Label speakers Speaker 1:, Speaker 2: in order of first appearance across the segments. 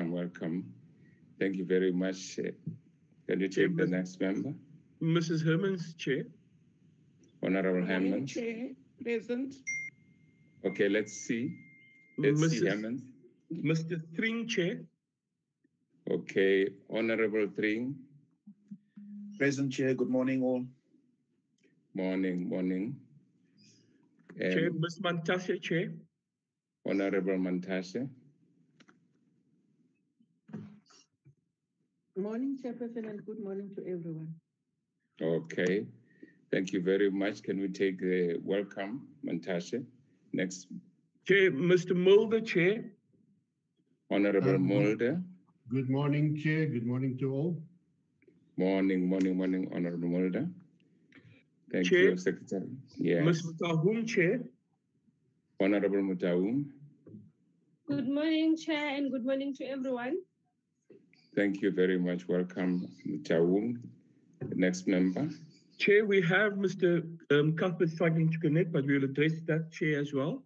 Speaker 1: welcome, welcome. Thank you very much. Can you take the next member?
Speaker 2: Mrs. Hermans, Chair.
Speaker 1: Honorable
Speaker 3: Morning,
Speaker 1: Hammond.
Speaker 3: Chair, present.
Speaker 1: Okay, let's see. Let's see
Speaker 2: Mrs.
Speaker 1: Hammond.
Speaker 2: Mr. Thring, Chair.
Speaker 1: Okay, Honorable Thring.
Speaker 4: Present Chair, good morning all.
Speaker 1: Morning, morning.
Speaker 2: Chair,
Speaker 1: Um,
Speaker 2: Ms. Mantashe, Chair.
Speaker 1: Honorable Mantashe.
Speaker 5: Morning, Chairperson, and good morning to everyone.
Speaker 1: Okay, thank you very much. Can we take the welcome, Mantashe? Next,
Speaker 2: Chair, Mr. Mulder, Chair.
Speaker 1: Honorable
Speaker 6: Um,
Speaker 1: Mulder.
Speaker 6: Good morning, Chair. Good morning to all.
Speaker 1: Morning, morning, morning, Honorable Mulder. Thank
Speaker 2: Chair.
Speaker 1: you, Secretary. Yes,
Speaker 2: Ms. Mutahum, Chair.
Speaker 1: Honorable Mutaum.
Speaker 7: Good morning, Chair, and good morning to everyone.
Speaker 1: Thank you very much. Welcome, Mutaum. Next member.
Speaker 2: Chair, we have Mr. Um, Cuthbert struggling to connect, but we'll address that, Chair, as well.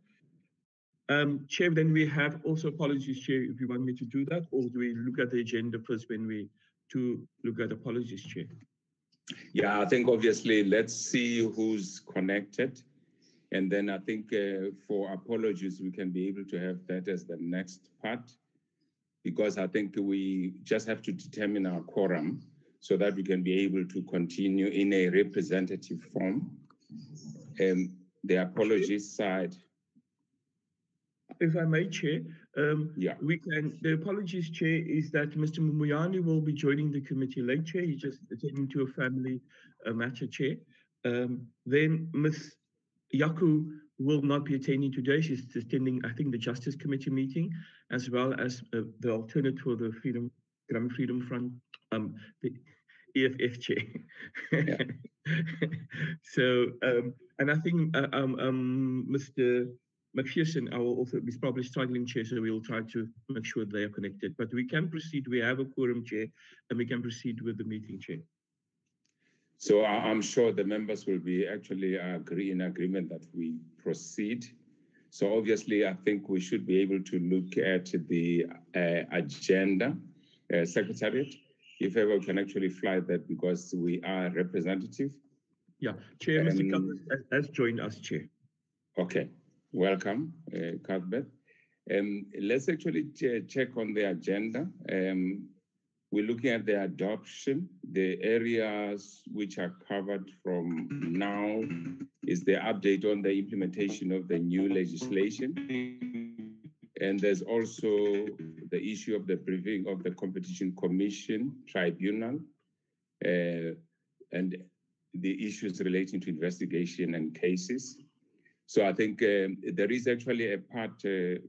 Speaker 2: Um, Chair, then we have also apologies, Chair, if you want me to do that, or do we look at the agenda first when we to look at apologies, Chair?
Speaker 1: Yeah, I think obviously let's see who's connected. And then I think uh, for apologies, we can be able to have that as the next part. Because I think we just have to determine our quorum so that we can be able to continue in a representative form. And the apologies side,
Speaker 2: If I may, Chair, um,
Speaker 1: yeah,
Speaker 2: we can, the apologies, Chair, is that Mr. Mumuyani will be joining the committee late, Chair. He's just attending to a family uh, matter, Chair. Um, then Ms. Yaku will not be attending today. She's attending, I think, the Justice Committee meeting, as well as uh, the alternate for the Freedom, Gram Freedom Front, um, the EFF Chair. so, um, and I think, uh, um, um, Mr. McPherson, our also is probably struggling chair, so we'll try to make sure they are connected. But we can proceed. We have a quorum chair, and we can proceed with the meeting chair.
Speaker 1: So I- I'm sure the members will be actually agree in agreement that we proceed. So obviously, I think we should be able to look at the uh, agenda, uh, Secretariat, if ever we can actually fly that because we are representative.
Speaker 2: Yeah, Chair, Mr. Cuthbert has- has joined us, Chair.
Speaker 1: Okay, welcome, uh, Cuthbert. Um, let's actually ch- check on the agenda. Um, we're looking at the adoption. The areas which are covered from now is the update on the implementation of the new legislation. And there's also the issue of the briefing of the Competition Commission Tribunal uh, and the issues relating to investigation and cases. So I think um, there is actually a part uh,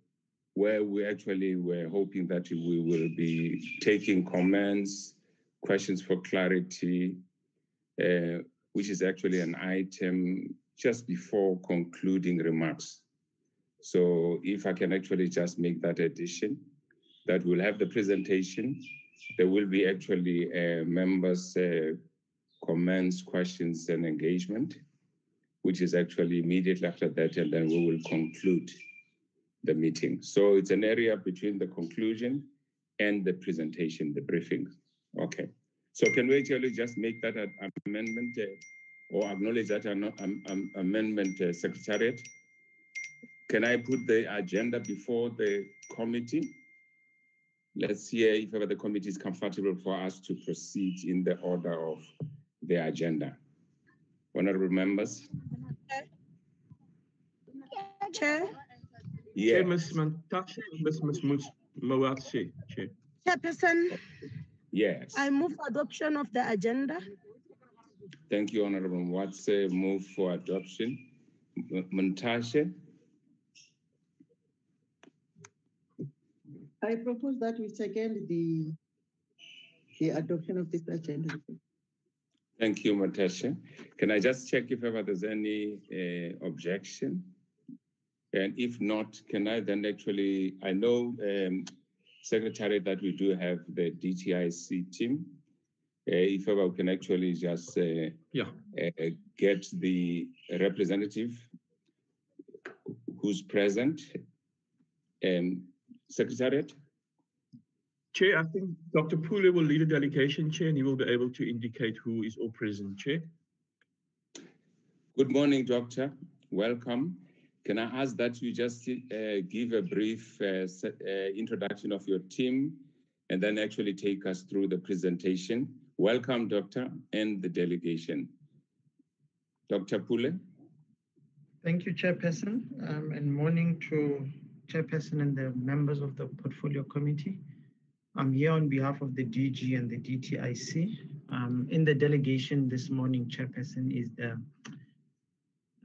Speaker 1: where we actually were hoping that we will be taking comments, questions for clarity, uh, which is actually an item just before concluding remarks. So if I can actually just make that addition, that we'll have the presentation. There will be actually uh, members' uh, comments, questions, and engagement which is actually immediately after that, and then we will conclude the meeting. So it's an area between the conclusion and the presentation, the briefing. Okay. So can we actually just make that an amendment uh, or acknowledge that an amendment, uh, Secretariat? Can I put the agenda before the committee? Let's hear if ever the committee is comfortable for us to proceed in the order of the agenda. Honorable members?
Speaker 8: Chair,
Speaker 1: Yeah.
Speaker 2: Chair, Ms. Mantashe, Ms. Ms. Mus- Mawatse,
Speaker 8: Chairperson,
Speaker 1: Yes.
Speaker 8: I move adoption of the agenda.
Speaker 1: Thank you, Honorable Watts. Uh, move for adoption. M- Mantashe,
Speaker 5: I propose that we second the, the adoption of this agenda.
Speaker 1: thank you, Mantashe. Can I just check if ever there's any uh, objection? And if not, can I then actually, I know, um, Secretary, that we do have the DTIC team. Uh, if ever we can actually just uh,
Speaker 2: Yeah.
Speaker 1: uh, get the representative who's present. Um, Secretariat?
Speaker 2: Chair, I think Dr. Pule will lead the delegation, Chair, and he will be able to indicate who is all present, Chair.
Speaker 1: Good morning, Doctor. Welcome. Can I ask that you just uh, give a brief uh, uh, introduction of your team and then actually take us through the presentation? Welcome, Doctor, and the delegation. Dr. Pule?
Speaker 3: Thank you, Chairperson, um, and morning to Chairperson and the members of the Portfolio Committee. I'm here on behalf of the DG and the DTIC. Um, in the delegation this morning, Chairperson is the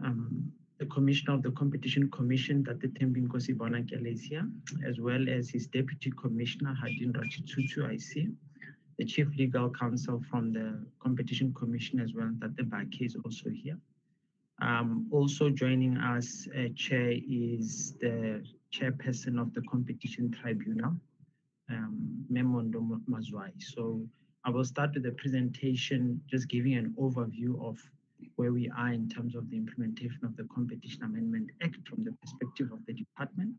Speaker 3: um, the Commissioner of the Competition Commission, the Tembinkosi Bonakele is here, as well as his Deputy Commissioner, Hardin Ratshisusu, I see. The Chief Legal Counsel from the Competition Commission as well, that the Baki is also here. Um, also joining us, uh, Chair, is the Chairperson of the Competition Tribunal, um, Memondo Mazwai. So I will start with the presentation, just giving an overview of where we are in terms of the implementation of the Competition Amendment Act from the perspective of the department,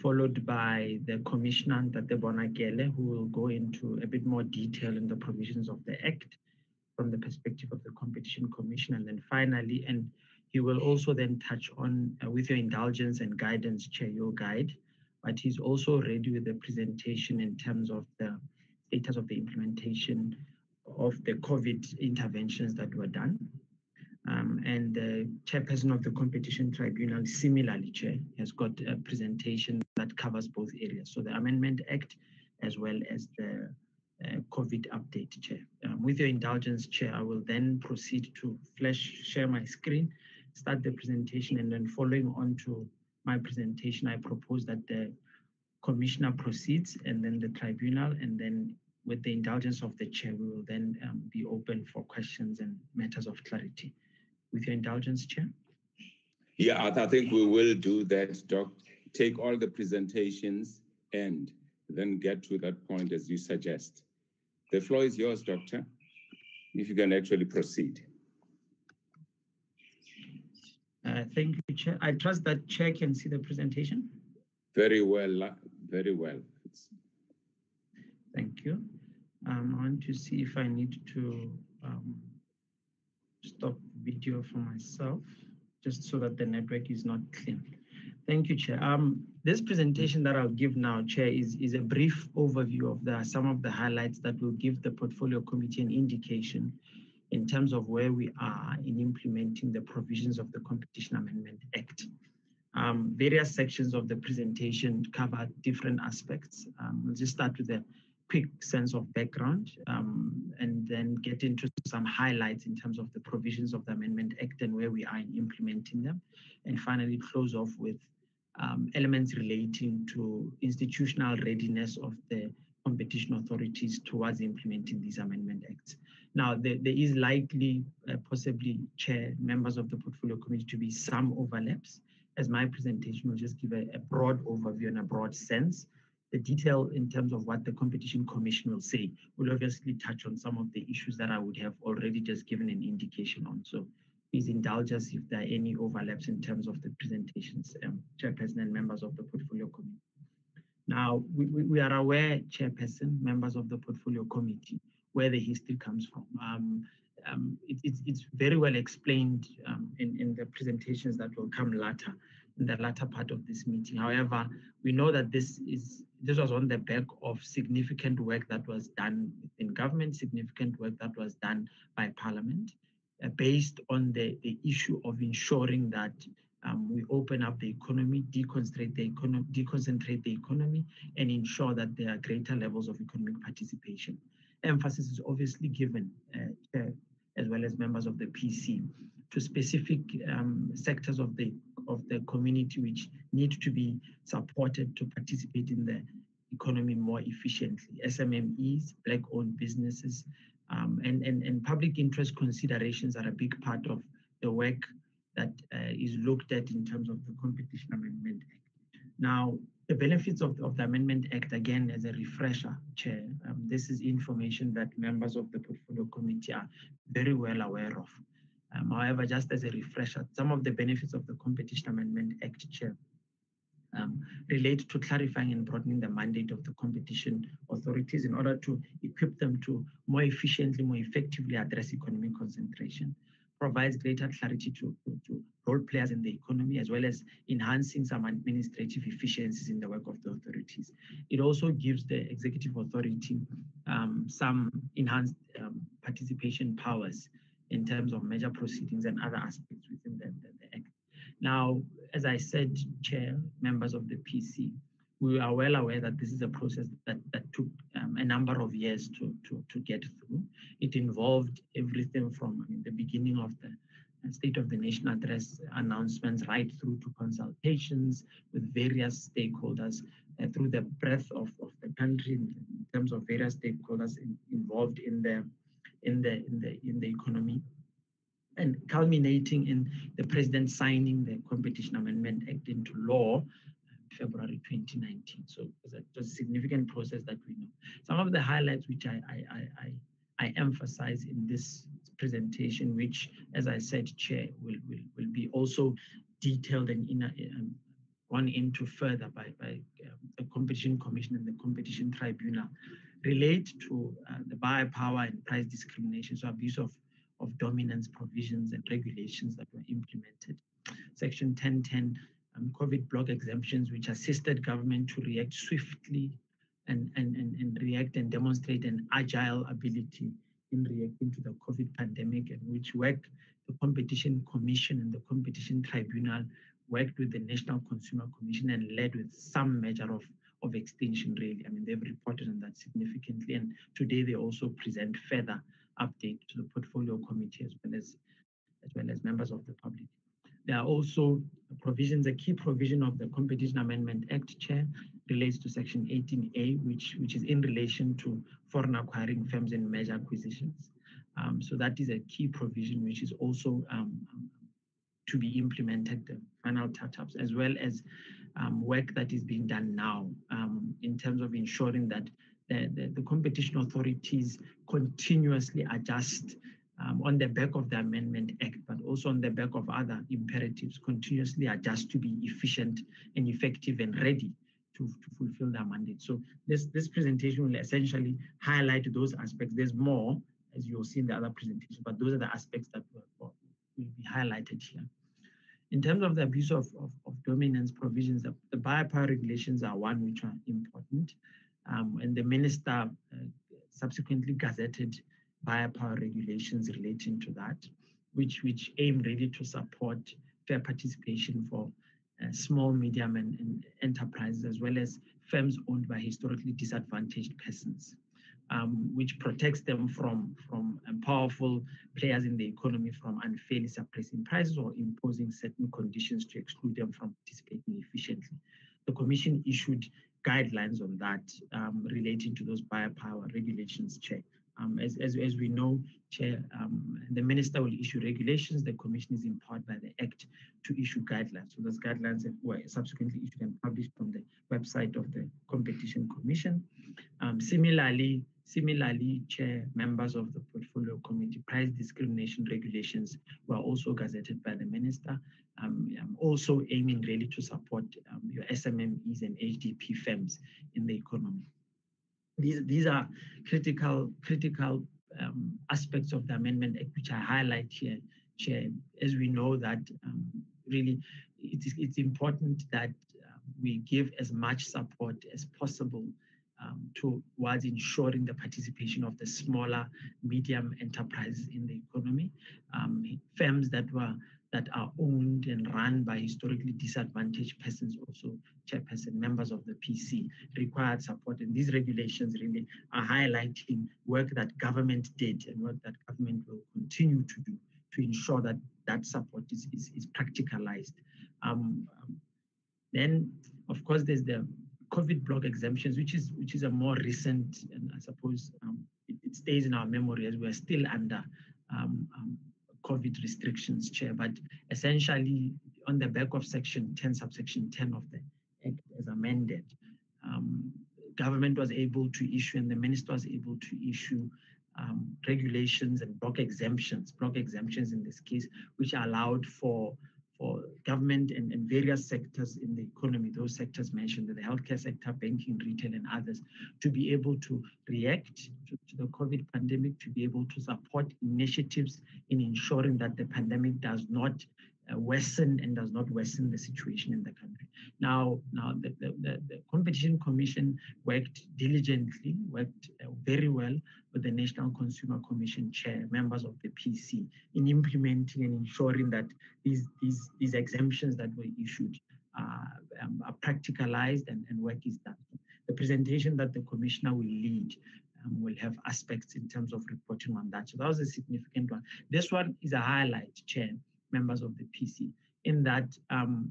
Speaker 3: followed by the Commissioner, Tate Bonakele, who will go into a bit more detail in the provisions of the Act from the perspective of the Competition Commission. And then finally, and he will also then touch on, uh, with your indulgence and guidance, Chair, your guide, but he's also ready with the presentation in terms of the status of the implementation of the COVID interventions that were done. Um, and the chairperson of the competition tribunal, similarly, chair, has got a presentation that covers both areas. So the Amendment Act, as well as the uh, COVID update, chair. Um, with your indulgence, chair, I will then proceed to flash share my screen, start the presentation, and then following on to my presentation, I propose that the commissioner proceeds and then the tribunal, and then with the indulgence of the chair, we will then um, be open for questions and matters of clarity. With your indulgence, Chair.
Speaker 1: Yeah, I think we will do that, Doc. Take all the presentations and then get to that point as you suggest. The floor is yours, Doctor, if you can actually proceed.
Speaker 3: Uh, thank you, Chair. I trust that Chair can see the presentation.
Speaker 1: Very well, uh, very well.
Speaker 3: Thank you. Um, I want to see if I need to um, stop video for myself, just so that the network is not clear. Thank you, Chair. Um, this presentation that I'll give now, Chair, is, is a brief overview of the, some of the highlights that will give the Portfolio Committee an indication in terms of where we are in implementing the provisions of the Competition Amendment Act. Um, various sections of the presentation cover different aspects. Um, we'll just start with a quick sense of background um, and then get into some highlights in terms of the provisions of the Amendment Act and where we are in implementing them. And finally, close off with um, elements relating to institutional readiness of the competition authorities towards implementing these amendment acts. Now, there, there is likely, uh, possibly, chair, members of the portfolio committee to be some overlaps, as my presentation will just give a, a broad overview and a broad sense. The detail in terms of what the competition commission will say will obviously touch on some of the issues that I would have already just given an indication on. So please indulge us if there are any overlaps in terms of the presentations, um, chairperson and members of the portfolio committee. Now, we, we, we are aware, chairperson, members of the portfolio committee, where the history comes from. Um, um, it, it's, it's very well explained um, in, in the presentations that will come later, in the latter part of this meeting. However, we know that this is this was on the back of significant work that was done in government, significant work that was done by Parliament, uh, based on the, the issue of ensuring that um, we open up the economy, deconcentrate the economy, deconcentrate the economy, and ensure that there are greater levels of economic participation. Emphasis is obviously given, uh, as well as members of the PC, to specific um, sectors of the of the community which need to be supported to participate in the economy more efficiently. SMMEs, black-owned businesses, um, and, and, and public interest considerations are a big part of the work that uh, is looked at in terms of the Competition Amendment Act. Now, the benefits of, of the Amendment Act, again, as a refresher, Chair, um, this is information that members of the Portfolio Committee are very well aware of. Um, however, just as a refresher, some of the benefits of the Competition Amendment Act, Chair, um, relate to clarifying and broadening the mandate of the competition authorities in order to equip them to more efficiently, more effectively address economic concentration, provides greater clarity to, to, role players in the economy, as well as enhancing some administrative efficiencies in the work of the authorities. It also gives the executive authority um, some enhanced um, participation powers in terms of merger proceedings and other aspects within the, the, the Act. Now, as I said, Chair, members of the PC, we are well aware that this is a process that, that took um, a number of years to, to, to get through. It involved everything from I mean, the beginning of the State of the Nation address announcements right through to consultations with various stakeholders uh, through the breadth of, of the country in terms of various stakeholders in, involved in the in the in the in the economy and culminating in the president signing the Competition Amendment Act into law February 2019. So it was, a, a significant process that we know. Some of the highlights which I, I, I, I, I emphasize in this presentation, which, as I said, Chair, will, will, will be also detailed and in, um, gone into further by, by um, the Competition Commission and the Competition Tribunal, relate to uh, the buyer power and price discrimination, so abuse of, of dominance provisions and regulations that were implemented. Section 1010 um, COVID block exemptions, which assisted government to react swiftly and, and, and, and react and demonstrate an agile ability in reacting to the COVID pandemic, and which worked the Competition Commission and the Competition Tribunal worked with the National Consumer Commission and led with some measure of, of extension, really. I mean, they've reported on that significantly. And today they also present further update to the portfolio committee as well as as well as members of the public. There are also provisions, a key provision of the Competition Amendment Act, Chair, relates to Section 18A, which, which is in relation to foreign acquiring firms and merger acquisitions. Um, so that is a key provision which is also um, to be implemented, the final touch-ups, as well as um, work that is being done now um, in terms of ensuring that the, the, the competition authorities continuously adjust um, on the back of the Amendment Act, but also on the back of other imperatives, continuously adjust to be efficient and effective and ready to, to fulfill their mandate. So this, this presentation will essentially highlight those aspects. There's more, as you'll see in the other presentation, but those are the aspects that will, will be highlighted here. In terms of the abuse of, of, of dominance provisions, the, the buyer power regulations are one which are important. Um, and the minister uh, subsequently gazetted buyer power regulations relating to that, which, which aim really to support fair participation for uh, small, medium, and, and, enterprises, as well as firms owned by historically disadvantaged persons, um, which protects them from, from um, powerful players in the economy from unfairly suppressing prices or imposing certain conditions to exclude them from participating efficiently. The Commission issued guidelines on that um, relating to those buyer power regulations, Chair. Um, as, as, as we know, Chair, um, the Minister will issue regulations. The Commission is empowered by the Act to issue guidelines. So those guidelines were subsequently issued and published on the website of the Competition Commission. Um, similarly, similarly, Chair, members of the Portfolio Committee, price discrimination regulations were also gazetted by the Minister, um, also aiming really to support um, your SMMEs and HDP firms in the economy. These, these are critical, critical um, aspects of the Amendment Act, which I highlight here, Chair, as we know that um, really it is, it's important that uh, we give as much support as possible um, towards ensuring the participation of the smaller, medium enterprises in the economy, um, firms that were that are owned and run by historically disadvantaged persons, also chairperson, members of the PC, required support. And these regulations really are highlighting work that government did and work that government will continue to do to ensure that that support is, is, is practicalized. Um, um, then, of course, there's the COVID block exemptions, which is which is a more recent, and I suppose um, it, it, stays in our memory as we're still under um, um, COVID restrictions, Chair. But essentially, on the back of Section 10, subsection 10 of the Act as amended, um, government was able to issue, and the minister was able to issue um, regulations and block exemptions, block exemptions in this case, which allowed for for government and, and various sectors in the economy, those sectors mentioned, the healthcare sector, banking, retail, and others, to be able to react to, to the COVID pandemic, to be able to support initiatives in ensuring that the pandemic does not worsen and does not worsen the situation in the country. Now, now the, the, the, the Competition Commission worked diligently, worked uh, very well with the National Consumer Commission chair, members of the PC, in implementing and ensuring that these, these, these exemptions that were issued uh, um, are practicalized and, and work is done. The presentation that the commissioner will lead um, will have aspects in terms of reporting on that. So that was a significant one. This one is a highlight, Chair, members of the PC, in that um,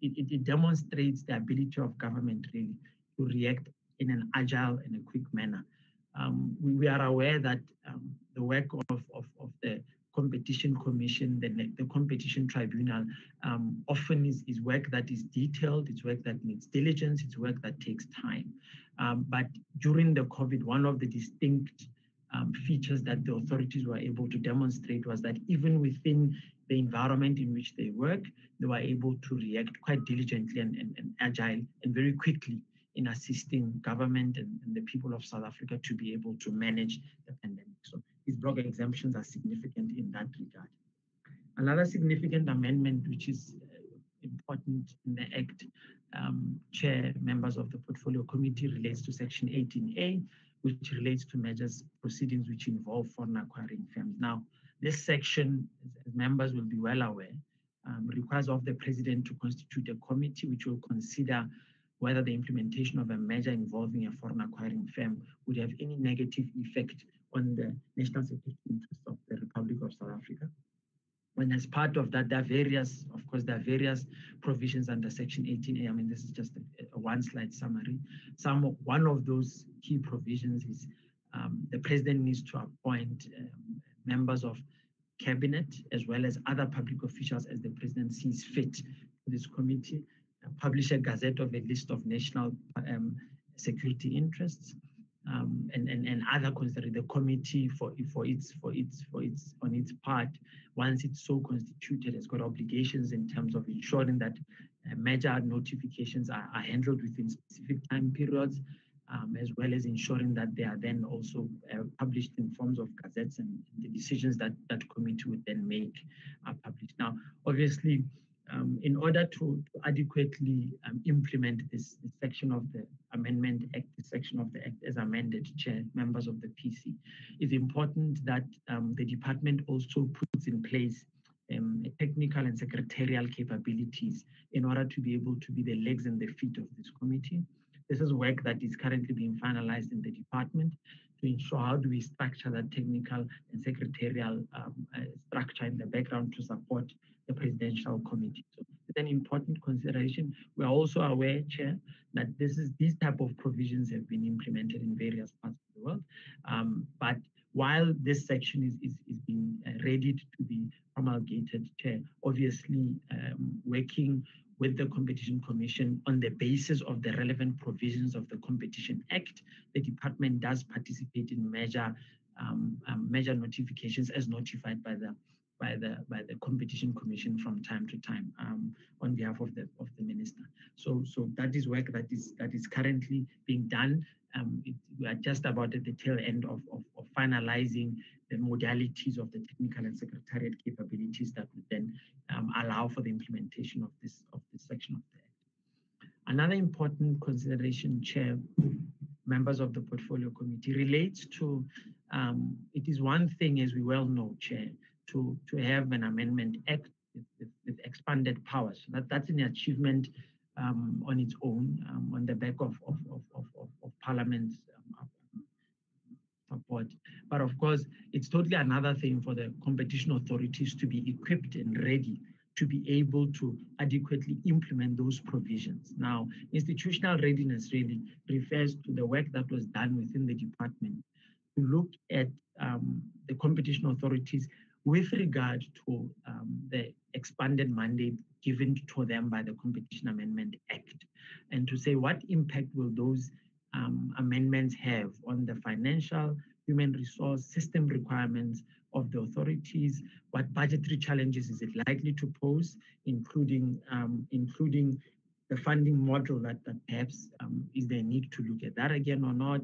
Speaker 3: it, it, demonstrates the ability of government really to react in an agile and a quick manner. Um, we, we, are aware that um, the work of, of, of, the competition commission, the, the competition tribunal, um, often is, is work that is detailed, it's work that needs diligence, it's work that takes time. Um, but during the COVID, one of the distinct um, features that the authorities were able to demonstrate was that even within the environment in which they work, they were able to react quite diligently and, and, and agile and very quickly in assisting government and, and, the people of South Africa to be able to manage the pandemic. So these block exemptions are significant in that regard. Another significant amendment, which is uh, important in the Act, um, Chair, members of the Portfolio Committee, relates to Section 18A, which relates to measures proceedings which involve foreign acquiring firms. Now, this section, as members will be well aware, um, requires of the president to constitute a committee which will consider whether the implementation of a merger involving a foreign acquiring firm would have any negative effect on the national security interests of the Republic of South Africa. And as part of that, there are various, of course, there are various provisions under Section 18A. I mean, this is just a, a one slide summary. Some one of those key provisions is um, the president needs to appoint um, members of cabinet as well as other public officials as the president sees fit to this committee, uh, publish a gazette of a list of national um, security interests, um, and, and, and other consider the committee for for its for its for its on its part. Once it's so constituted has got obligations in terms of ensuring that uh, merger notifications are, are handled within specific time periods um, as well as ensuring that they are then also uh, published in forms of gazettes and the decisions that that committee would then make are published. Now, obviously, um, in order to, to adequately um, implement this, this, section of the Amendment Act, this section of the Act as amended, Chair, members of the PC, it's important that um, the department also puts in place um, technical and secretarial capabilities in order to be able to be the legs and the feet of this committee. This is work that is currently being finalized in the department to ensure how do we structure that technical and secretarial um, uh, structure in the background to support the presidential committee. So it's an important consideration. We are also aware, Chair, that this is these type of provisions have been implemented in various parts of the world. Um, but while this section is, is, is being uh, readied to be promulgated, Chair, obviously um, working with the Competition Commission on the basis of the relevant provisions of the Competition Act. The department does participate in merger um, um, merger notifications as notified by the by the by the Competition Commission from time to time um, on behalf of the of the minister. So so that is work that is that is currently being done. Um, it, we are just about at the tail end of, of, of finalizing the modalities of the technical and secretariat capabilities that would then um, allow for the implementation of this of this section of the act. Another important consideration, Chair, members of the portfolio committee, relates to um, it is one thing, as we well know, Chair, to to have an amendment act with, with, with expanded powers. That that's an achievement um, on its own, um, on the back of of of of, of Parliament's um, support. But of course, it's totally another thing for the competition authorities to be equipped and ready to be able to adequately implement those provisions. Now, institutional readiness really refers to the work that was done within the department to look at um, the competition authorities with regard to um, the expanded mandate given to them by the Competition Amendment Act and to say what impact will those um, amendments have on the financial, human resource system requirements of the authorities, what budgetary challenges is it likely to pose, including um, including the funding model that, that perhaps um, is there a need to look at that again or not,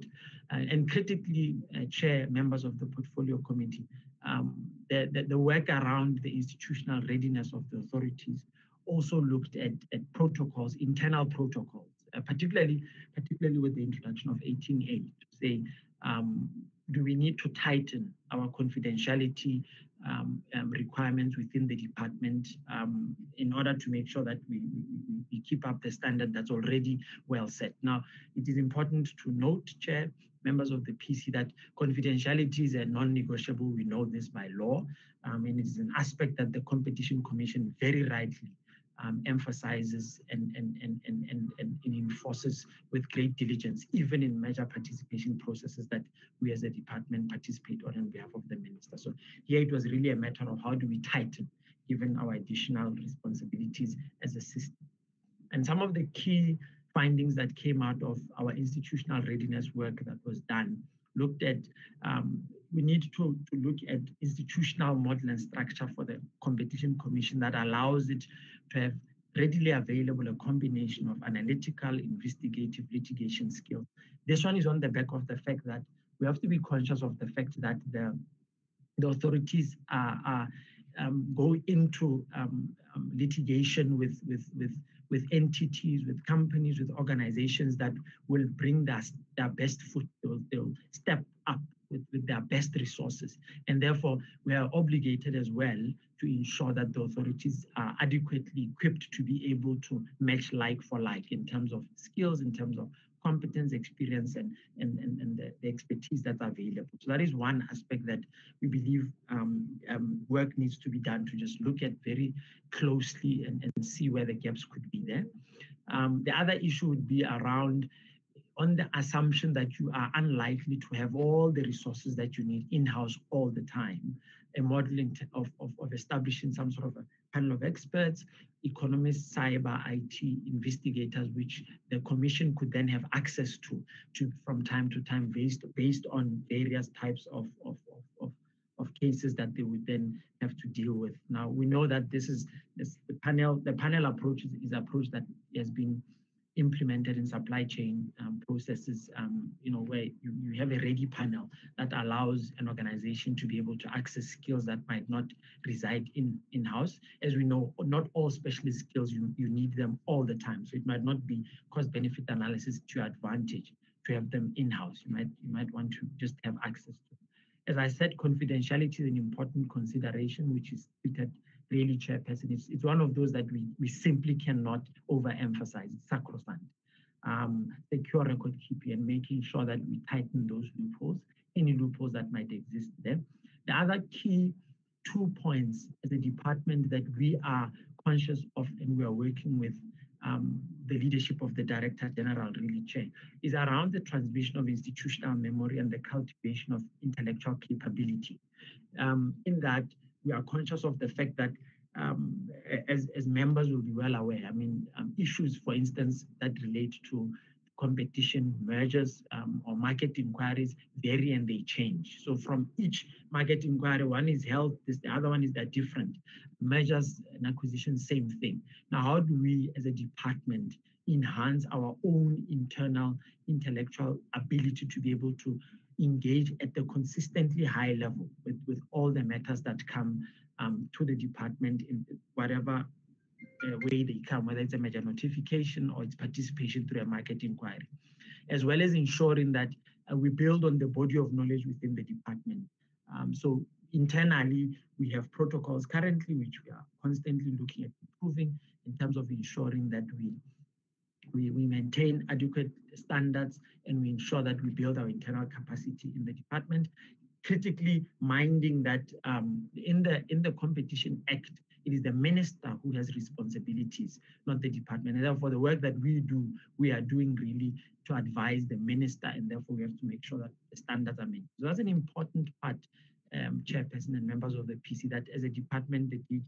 Speaker 3: uh, and critically, uh, chair members of the portfolio committee, um, the, the, the work around the institutional readiness of the authorities also looked at, at protocols, internal protocols, uh, particularly particularly with the introduction of 18A to say, um, do we need to tighten our confidentiality um, um, requirements within the department um, in order to make sure that we, we, we, keep up the standard that's already well set. Now, it is important to note, Chair, members of the PC, that confidentiality is a non-negotiable. We know this by law, um, and it is an aspect that the Competition Commission very rightly um, emphasizes and, and, and, and, and, and enforces with great diligence, even in merger participation processes that we as a department participate on on behalf of the minister. So here it was really a matter of how do we tighten given our additional responsibilities as a system. And some of the key findings that came out of our institutional readiness work that was done looked at um, we need to, to look at institutional model and structure for the competition commission that allows it to have readily available a combination of analytical, investigative, litigation skills. This one is on the back of the fact that we have to be conscious of the fact that the, the authorities are, are um, go into um, um, litigation with, with, with, with entities, with companies, with organizations that will bring their, their best foot, they'll, they'll step up with, with their best resources. And therefore, we are obligated as well to ensure that the authorities are adequately equipped to be able to match like for like in terms of skills, in terms of competence, experience, and, and, and, and the, the, expertise that's available. So that is one aspect that we believe um, um, work needs to be done to just look at very closely and, and see where the gaps could be there. Um, the other issue would be around on the assumption that you are unlikely to have all the resources that you need in-house all the time, a model of, of, of establishing some sort of a panel of experts, economists, cyber, IT investigators, which the commission could then have access to, to from time to time based, based on various types of, of, of, of cases that they would then have to deal with. Now we know that this is this, the panel. The panel approach is, is approach that has been implemented in supply chain um, processes, um, you know, where you, you have a ready panel that allows an organization to be able to access skills that might not reside in in-house. As we know, not all specialist skills, you, you need them all the time. So it might not be cost-benefit analysis to your advantage to have them in-house. You might, you might want to just have access to. As I said, confidentiality is an important consideration, which is treated really, Chairperson, it's, it's one of those that we, we simply cannot overemphasize. It's sacrosanct. Um, secure record keeping and making sure that we tighten those loopholes, any loopholes that might exist there. The other key two points as a department that we are conscious of and we are working with um, the leadership of the Director General, really, Chair, is around the transmission of institutional memory and the cultivation of intellectual capability. Um, in that, we are conscious of the fact that um, as, as members will be well aware, I mean, um, issues, for instance, that relate to competition mergers um, or market inquiries vary and they change. So from each market inquiry, one is health, this, the other one is that different. Mergers and acquisitions, same thing. Now, how do we as a department enhance our own internal intellectual ability to be able to engage at the consistently high level with, with all the matters that come um, to the department in whatever uh, way they come, whether it's a merger notification or it's participation through a market inquiry, as well as ensuring that uh, we build on the body of knowledge within the department. Um, so internally, we have protocols currently, which we are constantly looking at improving in terms of ensuring that we we, we maintain adequate standards and we ensure that we build our internal capacity in the department critically minding that um, in the in the competition act it is the minister who has responsibilities not the department and therefore the work that we do we are doing really to advise the minister and therefore we have to make sure that the standards are met so that's an important part um, chairperson and members of the pc that as a department the DG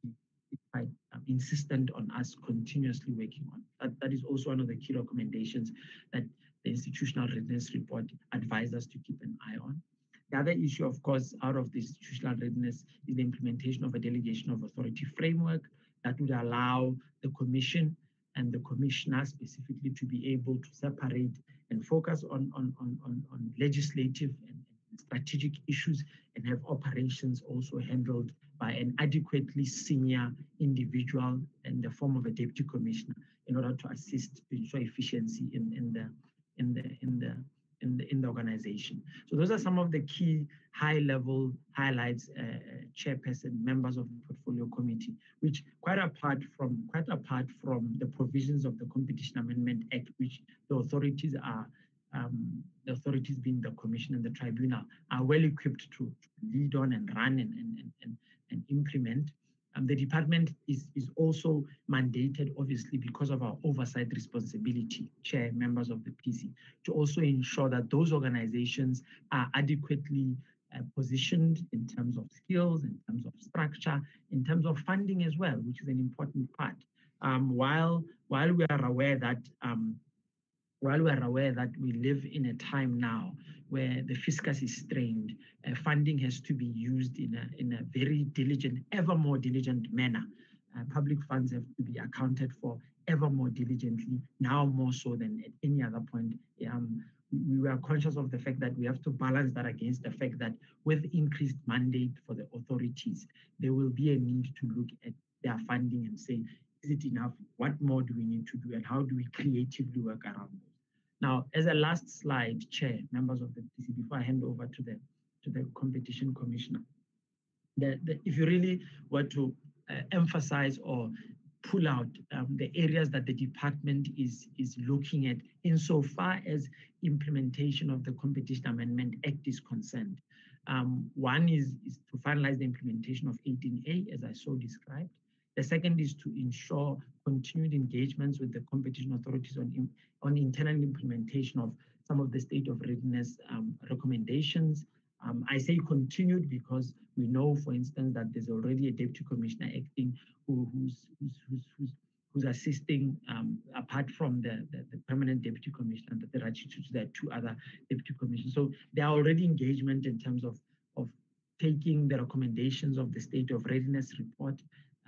Speaker 3: is quite um, insistent on us continuously working on. That, is also one of the key recommendations that the institutional readiness report advised us to keep an eye on. The other issue, of course, out of the institutional readiness is the implementation of a delegation of authority framework that would allow the commission and the commissioner specifically to be able to separate and focus on, on, on, on, on legislative and strategic issues and have operations also handled by an adequately senior individual in the form of a deputy commissioner in order to assist to ensure efficiency in, in the in the in the in the in the organization. So those are some of the key high level highlights, uh, chairperson, members of the portfolio committee, which quite apart from quite apart from the provisions of the Competition Amendment Act, which the authorities are um, the authorities being the commission and the tribunal are well equipped to, to lead on and run and, and, and, and implement. Um, the department is, is also mandated, obviously, because of our oversight responsibility, chair, members of the PC, to also ensure that those organizations are adequately uh, positioned in terms of skills, in terms of structure, in terms of funding as well, which is an important part. Um, while, while we are aware that um, while we are aware that we live in a time now where the fiscus is strained, uh, funding has to be used in a, in a very diligent, ever more diligent manner. Uh, public funds have to be accounted for ever more diligently, now more so than at any other point. Um, we were conscious of the fact that we have to balance that against the fact that with increased mandate for the authorities, there will be a need to look at their funding and say, is it enough? What more do we need to do? And how do we creatively work around those? Now, as a last slide, Chair, members of the PC, before I hand over to the to the Competition Commissioner, the, the, if you really were to uh, emphasize or pull out um, the areas that the department is is looking at insofar as implementation of the Competition Amendment Act is concerned. Um, one is, is to finalize the implementation of 18A, as I so described. The second is to ensure continued engagements with the competition authorities on, on internal implementation of some of the state of readiness um, recommendations. Um, I say continued because we know, for instance, that there's already a deputy commissioner acting who, who's, who's, who's, who's, assisting, um, apart from the, the, the, permanent deputy commissioner, but there are there are two other deputy commissioners. So there are already engagement in terms of, of taking the recommendations of the state of readiness report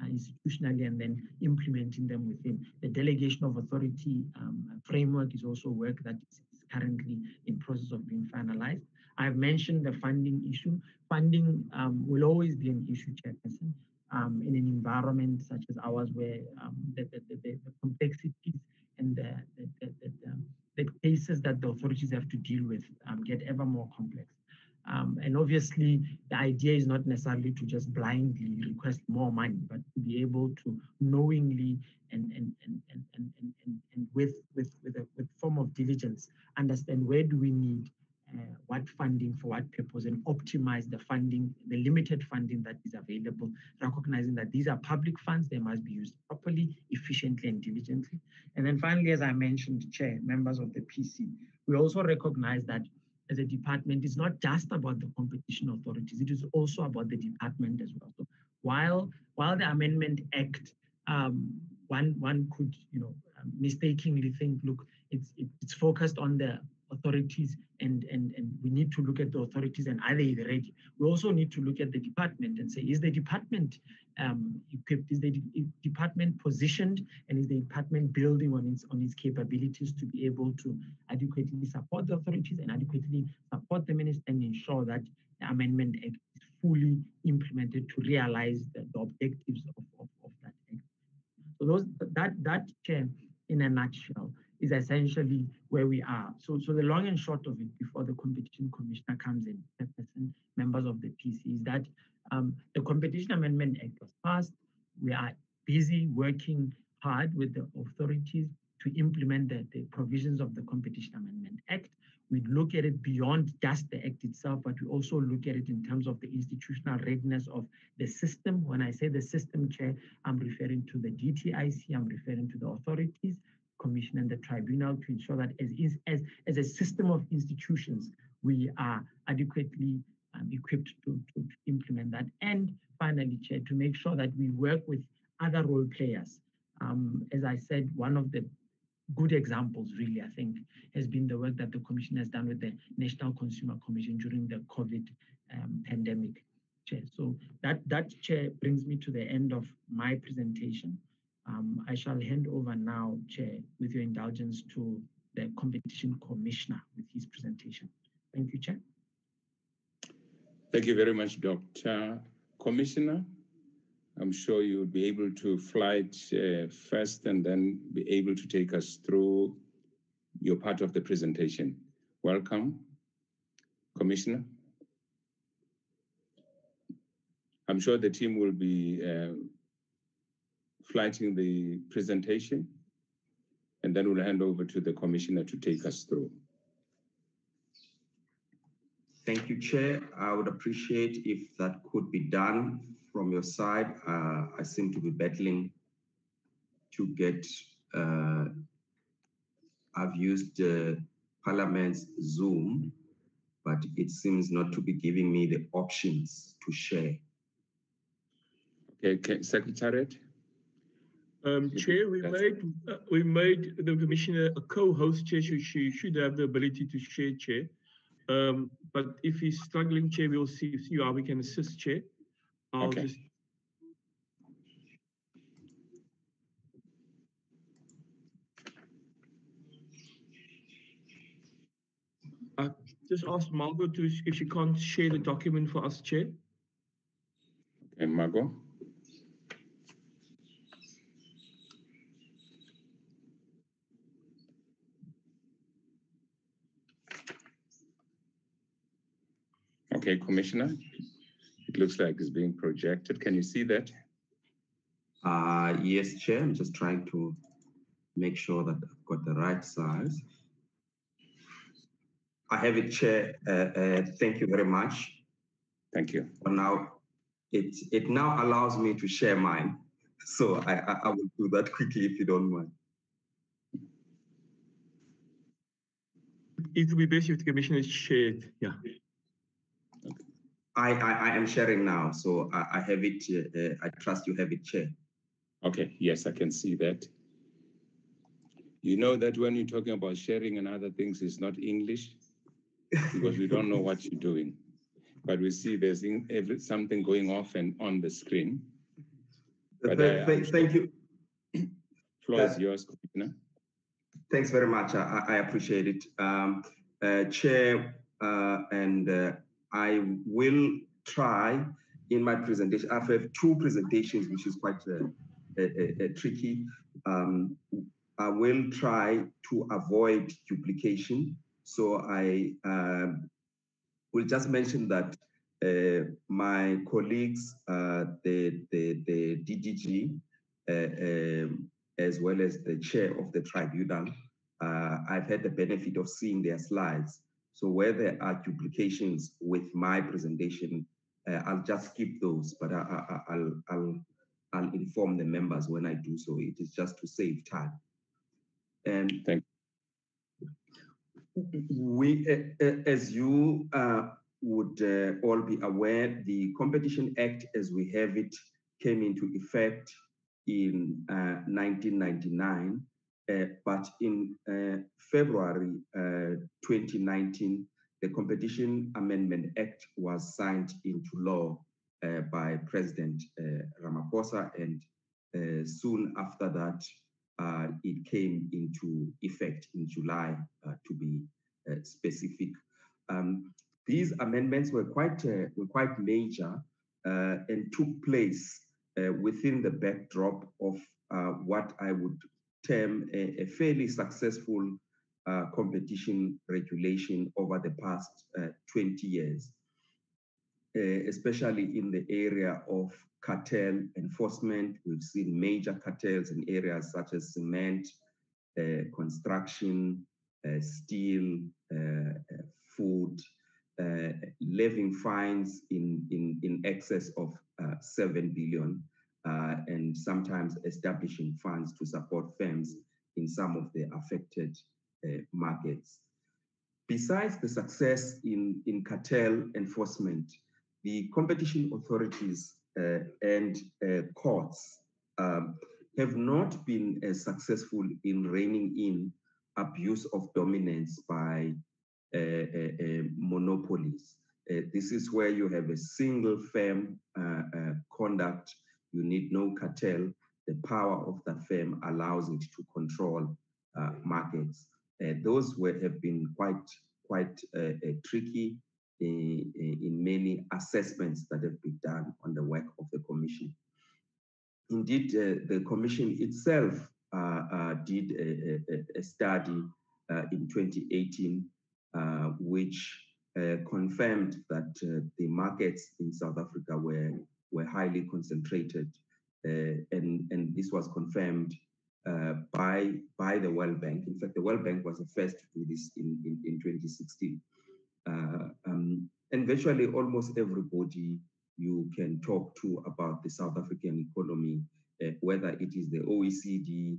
Speaker 3: uh, institutionally and then implementing them within. The delegation of authority um, framework is also work that is currently in process of being finalized. I've mentioned the funding issue. Funding um, will always be an issue, Chairperson, um, in an environment such as ours where um, the, the, the, the, complexities and the, the, cases that the authorities have to deal with um, get ever more complex. Um, and obviously, the idea is not necessarily to just blindly request more money, but to be able to knowingly and, and, and, and, and, and, and with, with, with a with form of diligence understand where do we need what funding for what purpose and optimize the funding, the limited funding that is available, recognizing that these are public funds, they must be used properly, efficiently, and diligently. And then finally, as I mentioned, Chair, members of the PC, we also recognize that as a department it's not just about the competition authorities, it is also about the department as well. So while while the Amendment Act, um, one one could you know mistakenly think, look, it's it's focused on the authorities and, and, and we need to look at the authorities and are they ready? We also need to look at the department and say, is the department um, equipped? Is the de department positioned? And is the department building on its, on its capabilities to be able to adequately support the authorities and adequately support the minister and ensure that the Amendment Act is fully implemented to realize the, the objectives of, of, of that act. So those that that in a nutshell is essentially where we are. So, so the long and short of it, before the competition commissioner comes in, members of the PC, is that um, the Competition Amendment Act was passed. We are busy working hard with the authorities to implement the, the provisions of the Competition Amendment Act. We look at it beyond just the act itself, but we also look at it in terms of the institutional readiness of the system. When I say the system, Chair, I'm referring to the DTIC, I'm referring to the authorities, Commission and the Tribunal to ensure that as, is, as, as a system of institutions, we are adequately um, equipped to, to, to, implement that. And finally, Chair, to make sure that we work with other role players. Um, as I said, one of the good examples, really, I think, has been the work that the Commission has done with the National Consumer Commission during the COVID um, pandemic. Chair. So that, that, Chair, brings me to the end of my presentation. Um, I shall hand over now, Chair, with your indulgence to the Competition Commissioner with his presentation. Thank you, Chair.
Speaker 1: Thank you very much, Dr. Commissioner. I'm sure you'll be able to flight uh, first and then be able to take us through your part of the presentation. Welcome, Commissioner. I'm sure the team will be uh, flighting the presentation and then we'll hand over to the Commissioner to take us through.
Speaker 9: Thank you, Chair. I would appreciate if that could be done from your side. Uh, I seem to be battling to get, uh, I've used uh, Parliament's Zoom, but it seems not to be giving me the options to share.
Speaker 1: Okay, okay Secretariat?
Speaker 2: Um, Chair, we made uh, we made the commissioner a co-host chair, so she should have the ability to share chair. Um, but if he's struggling, chair, we'll see, see how we can assist chair. I'll
Speaker 1: Okay.
Speaker 2: just Uh, just ask Margot to if she can't share the document for us, chair.
Speaker 1: Okay, Margot? Okay, Commissioner, it looks like it's being projected. Can you see that?
Speaker 9: Uh, yes, Chair. I'm just trying to make sure that I've got the right size. I have it, Chair. Uh, uh, thank you very much.
Speaker 1: Thank you.
Speaker 9: For now, it it now allows me to share mine. So I, I, I will do that quickly if you don't mind.
Speaker 2: It will be best if the commissioner shared. Yeah.
Speaker 9: I, I, I am sharing now, so I, I have it. Uh, I trust you have it, Chair.
Speaker 1: Okay, yes, I can see that. You know that when you're talking about sharing and other things, it's not English because we don't know what you're doing. But we see there's in, every, something going off and on the screen. But
Speaker 9: Th-
Speaker 1: I-
Speaker 9: thank you.
Speaker 1: Floor is
Speaker 9: Uh,
Speaker 1: yours, Commissioner.
Speaker 9: Thanks very much. I, I appreciate it. Um, uh, Chair, uh, and uh, I will try in my presentation. I have two presentations, which is quite uh, uh, tricky. Um, I will try to avoid duplication. So I um, will just mention that uh, my colleagues, uh, the, the, the DDG, uh, um, as well as the chair of the tribunal, I've had the benefit of seeing their slides. So where there are duplications with my presentation, uh, I'll just skip those, but I, I, I'll, I'll, I'll inform the members when I do so. It is just to save time. And
Speaker 1: Thank
Speaker 9: we, uh, uh, as you uh, would uh, all be aware, the Competition Act, as we have it, came into effect in uh, 1999. Uh, but in uh, February uh, 2019, the Competition Amendment Act was signed into law by President Ramaphosa, and soon after that, uh, it came into effect in July, uh, to be uh, specific. Um, these amendments were quite were quite major and took place within the backdrop of what I would term a, a fairly successful uh, competition regulation over the past uh, 20 years, uh, especially in the area of cartel enforcement. We've seen major cartels in areas such as cement, uh, construction, uh, steel, uh, food, levying fines in, in, in excess of uh, 7 billion uh, and sometimes establishing funds to support firms in some of the affected uh, markets. Besides the success in, in cartel enforcement, the competition authorities uh, and uh, courts um, have not been as successful in reining in abuse of dominance by uh, uh, monopolies. This is where you have a single firm conduct. You need no cartel. The power of that firm allows it to control uh, markets. Uh, those were, have been quite quite uh, tricky in, in many assessments that have been done on the work of the commission. Indeed, the commission itself did a, a, a study in 2018 uh, which uh, confirmed that uh, the markets in South Africa were, were highly concentrated. and, and this was confirmed by, by the World Bank. In fact, the World Bank was the first to do this in, in, in 2016. Um, and virtually almost everybody you can talk to about the South African economy, uh, whether it is the OECD,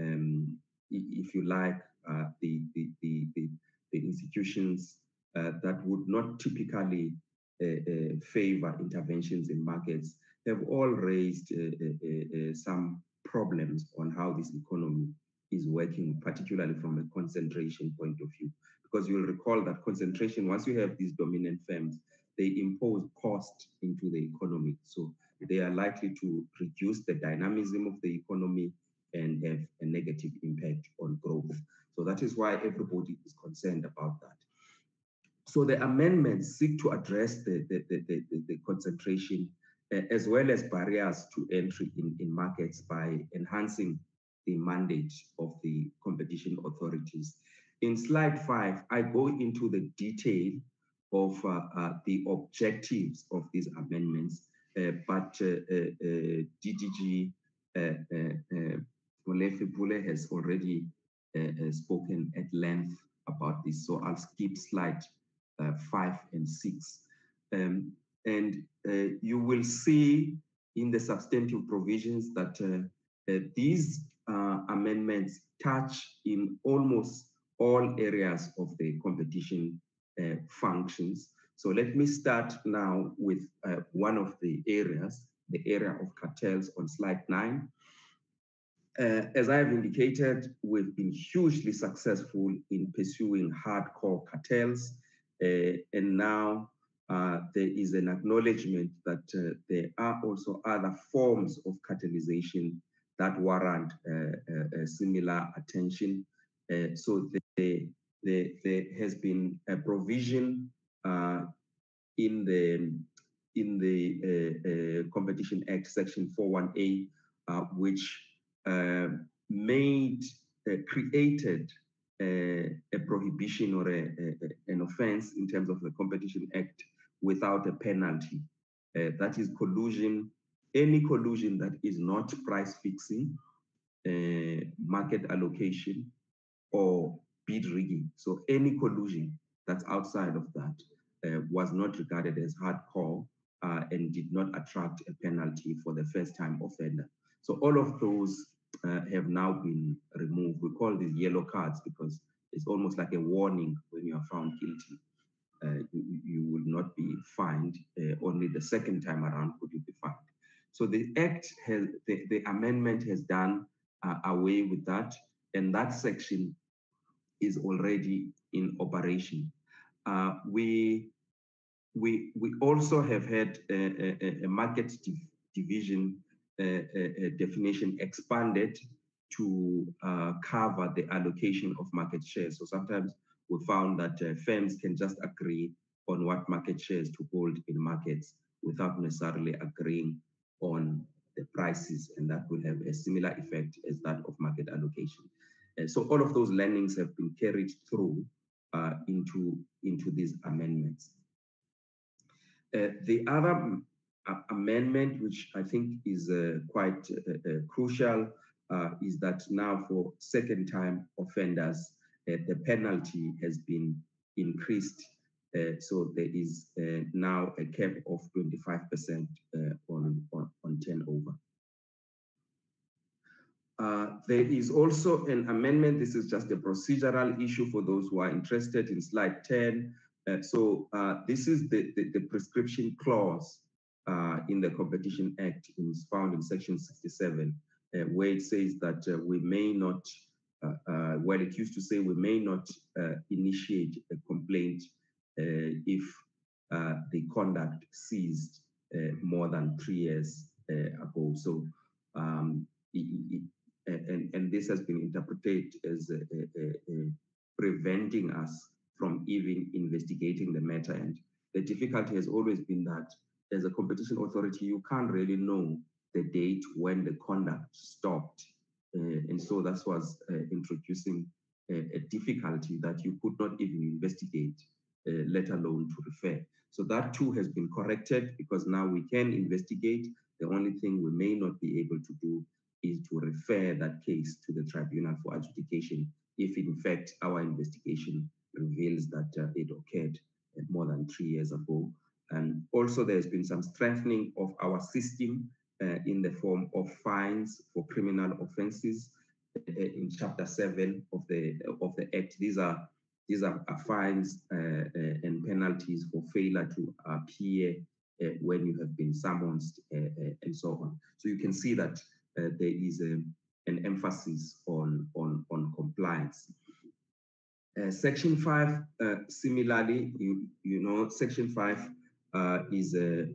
Speaker 9: um, if you like, uh, the, the, the, the, institutions uh, that would not typically uh, uh, Uh, uh, favor interventions in markets have all raised uh, some problems on how this economy is working, particularly from a concentration point of view. Because you'll recall that concentration, once you have these dominant firms, they impose cost into the economy. So they are likely to reduce the dynamism of the economy and have a negative impact on growth. So that is why everybody is concerned about that. So the amendments seek to address the, the, the, the, the concentration uh, as well as barriers to entry in, in markets by enhancing the mandate of the competition authorities. In slide five, I go into the detail of uh, uh, the objectives of these amendments, uh, but DDG uh, uh, Molefe Pule has already spoken at length about this, so I'll skip slide uh, five and six. Um, and uh, you will see in the substantive provisions that uh, these amendments touch in almost all areas of the competition functions. So let me start now with uh, one of the areas, the area of cartels on slide nine. Uh, as I have indicated, we've been hugely successful in pursuing hardcore cartels and now uh, there is an acknowledgement that uh, there are also other forms of cartelization that warrant similar attention. so the, the, there has been a provision in the in the uh, uh, Competition Act, Section 41A, uh, which made created a, a prohibition or a, a, an offense in terms of the Competition Act without a penalty. Uh, that is collusion, any collusion that is not price fixing, uh, market allocation, or bid rigging. So any collusion that's outside of that uh, was not regarded as hardcore uh, and did not attract a penalty for the first time offender. So all of those uh, have now been removed. We call these yellow cards because it's almost like a warning when you are found guilty. Uh, you, you, will not be fined. Uh, only the second time around could you be fined. So the act has, the, the amendment has done uh, away with that, and that section is already in operation. Uh, we we we also have had a, a, a market div division definition expanded to uh, cover the allocation of market shares. So sometimes we found that uh, firms can just agree on what market shares to hold in markets without necessarily agreeing on the prices, and that will have a similar effect as that of market allocation. Uh, so all of those learnings have been carried through uh, into, into these amendments. Uh, the other amendment, which I think is uh, quite uh, uh, crucial, is that now for second time offenders, the penalty has been increased. so there is now a cap of 25% on, on, on turnover. Uh, there is also an amendment. This is just a procedural issue for those who are interested in slide 10. Uh, so uh, this is the, the, the prescription clause uh, in the Competition Act is found in section 67. uh, where it says that uh, we may not, uh, uh, well, it used to say we may not uh, initiate a complaint if the conduct ceased more than three years ago. So, um, it, it, and, and this has been interpreted as preventing us from even investigating the matter. And the difficulty has always been that as a competition authority, you can't really know the date when the conduct stopped. Uh, and so that was uh, introducing a, a, difficulty that you could not even investigate, uh, let alone to refer. So that too has been corrected because now we can investigate. The only thing we may not be able to do is to refer that case to the tribunal for adjudication if in fact our investigation reveals that uh, it occurred uh, more than three years ago. And also there's been some strengthening of our system uh, in the form of fines for criminal offenses uh, in chapter 7 of the of the act. These are these are, fines uh, uh and penalties for failure to appear uh, when you have been summoned uh, and so on. So you can see that there is a, an emphasis on on on compliance. Section 5 similarly you you know section 5 is a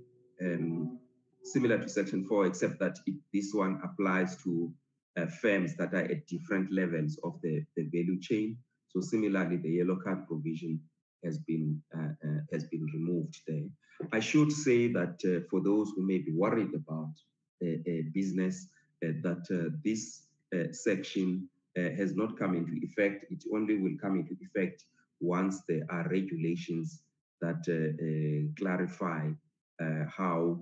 Speaker 9: um, similar to Section 4, except that it, this one applies to uh, firms that are at different levels of the, the value chain. So similarly, the yellow card provision has been uh, uh, has been removed there. I should say that uh, for those who may be worried about a business, uh, that uh, this section has not come into effect. It only will come into effect once there are regulations that clarify how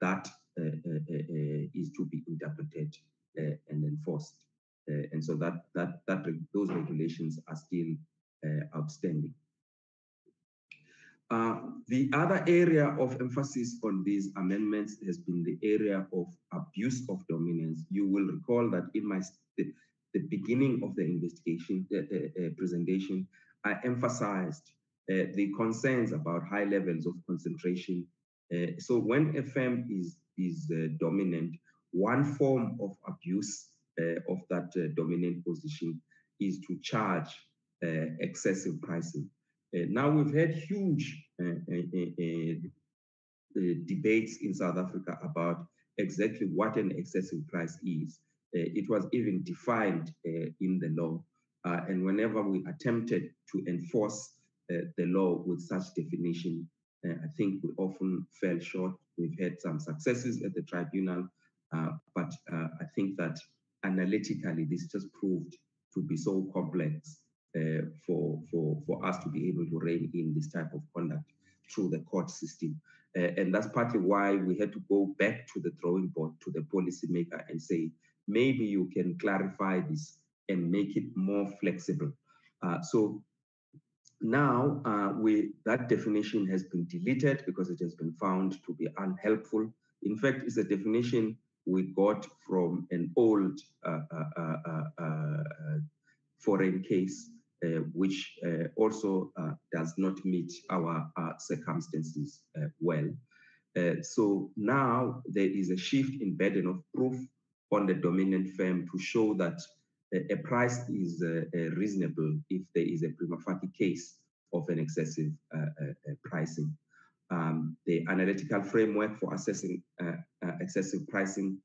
Speaker 9: that uh, uh, uh, is to be interpreted and enforced. and so that that that those regulations are still outstanding. Uh, the other area of emphasis on these amendments has been the area of abuse of dominance. You will recall that in my the, the beginning of the investigation uh, uh, presentation, I emphasized the concerns about high levels of concentration uh, so when firm is is uh, dominant, one form of abuse uh, of that dominant position is to charge excessive pricing. now we've had huge debates in South Africa about exactly what an excessive price is. Uh, it was even defined uh, in the law. Uh, and whenever we attempted to enforce the law with such definition, uh, I think we often fell short. We've had some successes at the tribunal, uh, but uh, I think that analytically this just proved to be so complex uh, for, for, for us to be able to rein in this type of conduct through the court system. Uh, and that's partly why we had to go back to the drawing board, to the policymaker and say, maybe you can clarify this and make it more flexible. Uh, so now, uh, we, that definition has been deleted because it has been found to be unhelpful. In fact, it's a definition we got from an old uh, uh, uh, uh, uh foreign case, which also does not meet our circumstances well. so now there is a shift in burden of proof on the dominant firm to show that a, price is uh, uh, reasonable if there is a prima facie case of an excessive uh, pricing. Um, the analytical framework for assessing excessive pricing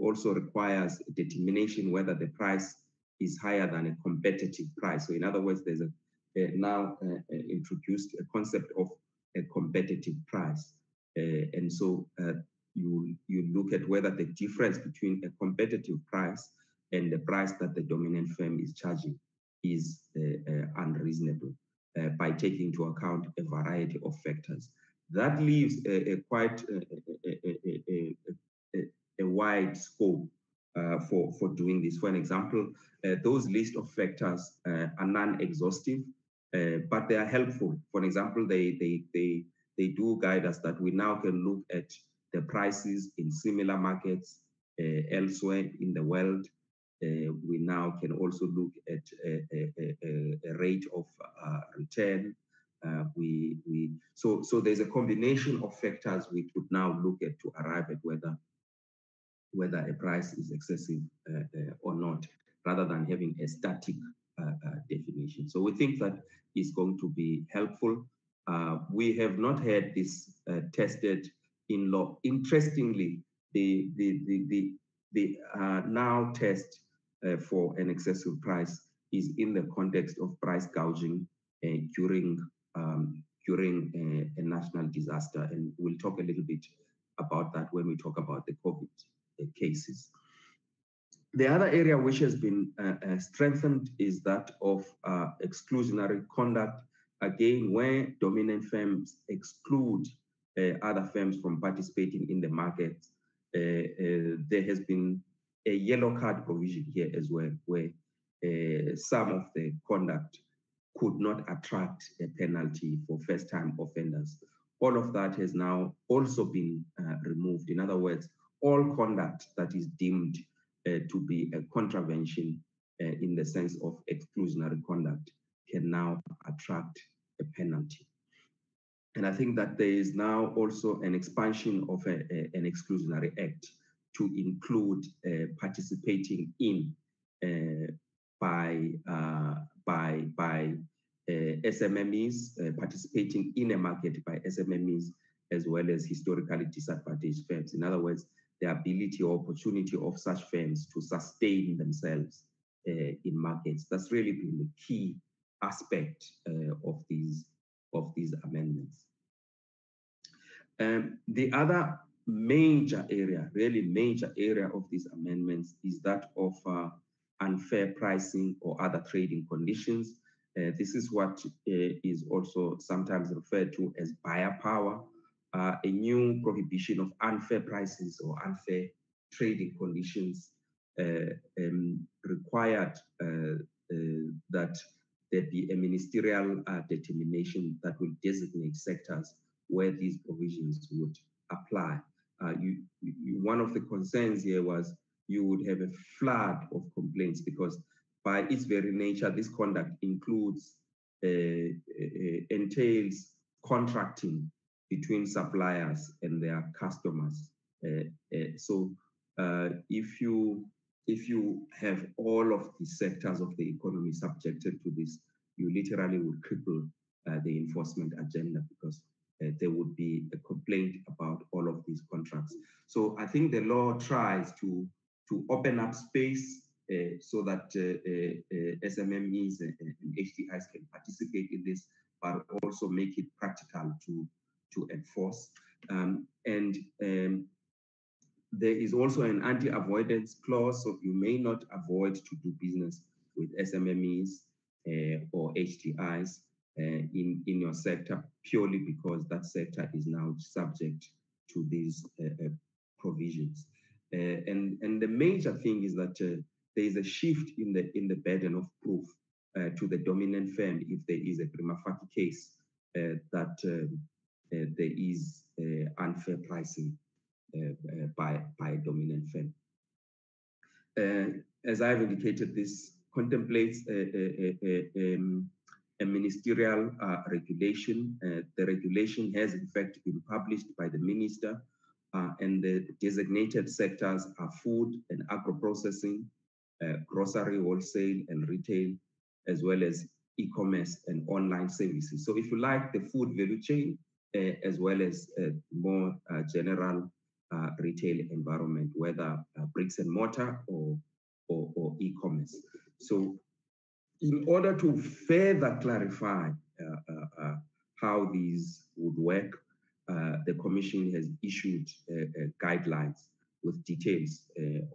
Speaker 9: also requires determination whether the price is higher than a competitive price. So in other words, there's a, a now uh, introduced a concept of a competitive price. Uh, and so uh, you, you look at whether the difference between a competitive price and the price that the dominant firm is charging is uh, uh, unreasonable uh, by taking into account a variety of factors. That leaves a, a quite a, a, a, wide scope uh, for, for doing this. For an example, uh, those list of factors uh, are non-exhaustive, but they are helpful. For an example, they, they, they, they do guide us that we now can look at the prices in similar markets elsewhere in the world, uh, we now can also look at a, a, a, a rate of uh, return. Uh, we, we, so, so there's a combination of factors we could now look at to arrive at whether whether a price is excessive uh, uh, or not, rather than having a static uh, definition. So we think that is going to be helpful. we have not had this tested in law. Interestingly, the the the the, the now test for an excessive price is in the context of price gouging during um, during a, a, national disaster. And we'll talk a little bit about that when we talk about the COVID uh, cases. The other area which has been uh, uh, strengthened is that of uh, exclusionary conduct, again, where dominant firms exclude uh, other firms from participating in the market. Uh, there has been a yellow card provision here as well, where some of the conduct could not attract a penalty for first time offenders. All of that has now also been removed. In other words, all conduct that is deemed uh, to be a contravention uh, in the sense of exclusionary conduct can now attract a penalty. And I think that there is now also an expansion of a, a, an exclusionary act to include uh, participating in uh, by uh, by by uh, SMMEs, participating in a market by SMMEs as well as historically disadvantaged firms. In other words, the ability or opportunity of such firms to sustain themselves in markets. That's really been the key aspect of these of these amendments. Um, the other major area, really major area of these amendments is that of uh, unfair pricing or other trading conditions. Uh, this is what uh, is also sometimes referred to as buyer power uh, a new prohibition of unfair prices or unfair trading conditions uh, um, required uh, that there be a ministerial determination that will designate sectors where these provisions would apply. Uh, you, you, one of the concerns here was you would have a flood of complaints because by its very nature, this conduct includes, entails contracting between suppliers and their customers. Uh, uh, so uh, if you if you have all of the sectors of the economy subjected to this, you literally would cripple the enforcement agenda because uh, there would be a complaint about all of these contracts. So I think the law tries to to open up space uh, so that uh, SMMEs and, HDIs can participate in this, but also make it practical to to enforce. Um, and um, there is also an anti-avoidance clause, so you may not avoid to do business with SMMEs uh, or HDIs uh, in, in your sector purely because that sector is now subject to these uh, uh provisions. Uh, and, and the major thing is that uh, there is a shift in the, in the burden of proof to the dominant firm if there is a prima facie case that um, uh, there is uh, unfair pricing uh, by, by a dominant firm. as I've indicated, this contemplates a, a, um, a ministerial regulation. the regulation has in fact been published by the minister uh, and the designated sectors are food and agro-processing, uh, grocery, wholesale, and retail, as well as e-commerce and online services. So if you like the food value chain, uh, as well as uh, more uh, general retail environment, whether bricks and mortar or, or, or e-commerce. So in order to further clarify uh, uh, uh, how these would work, the Commission has issued guidelines with details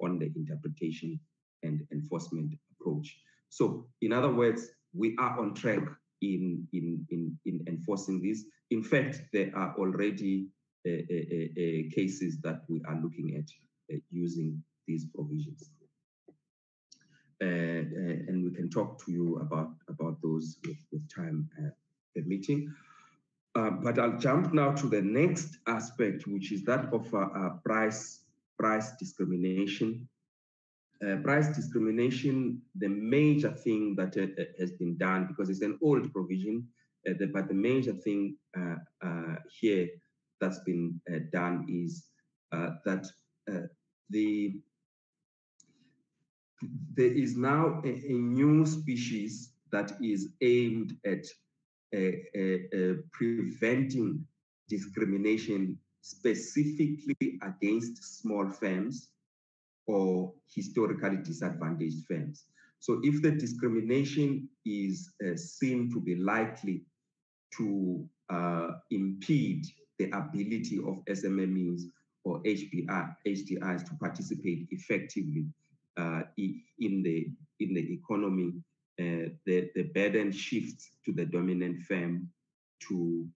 Speaker 9: on the interpretation and enforcement approach. So in other words, we are on track in, in, in, in enforcing this. In fact, there are already uh, uh, uh, cases that we are looking at using these provisions. And we can talk to you about, about those with, with time permitting. Uh, but I'll jump now to the next aspect, which is that of uh, uh, price price discrimination uh, price discrimination, the major thing that uh, uh, has been done, because it's an old provision, uh, the, but the major thing uh, uh, here that's been done is that the there is now a, a new species that is aimed at preventing discrimination specifically against small firms or historically disadvantaged firms. So if the discrimination is uh, seen to be likely to uh, impede the ability of SMMEs or HBR, HDIs to participate effectively uh, in the in the economy, uh, the, the burden shifts to the dominant firm to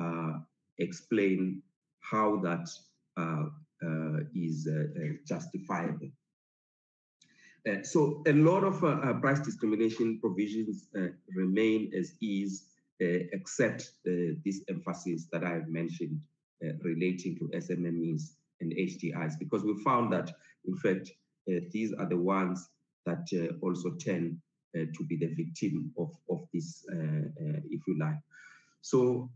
Speaker 9: uh, explain how that uh, uh, is justifiable. so a lot of price discrimination provisions remain as is, except this emphasis that I've mentioned relating to SMMEs and HDIs, because we found that, in fact, uh, these are the ones that uh, also tend uh, to be the victim of, of this, if you like. So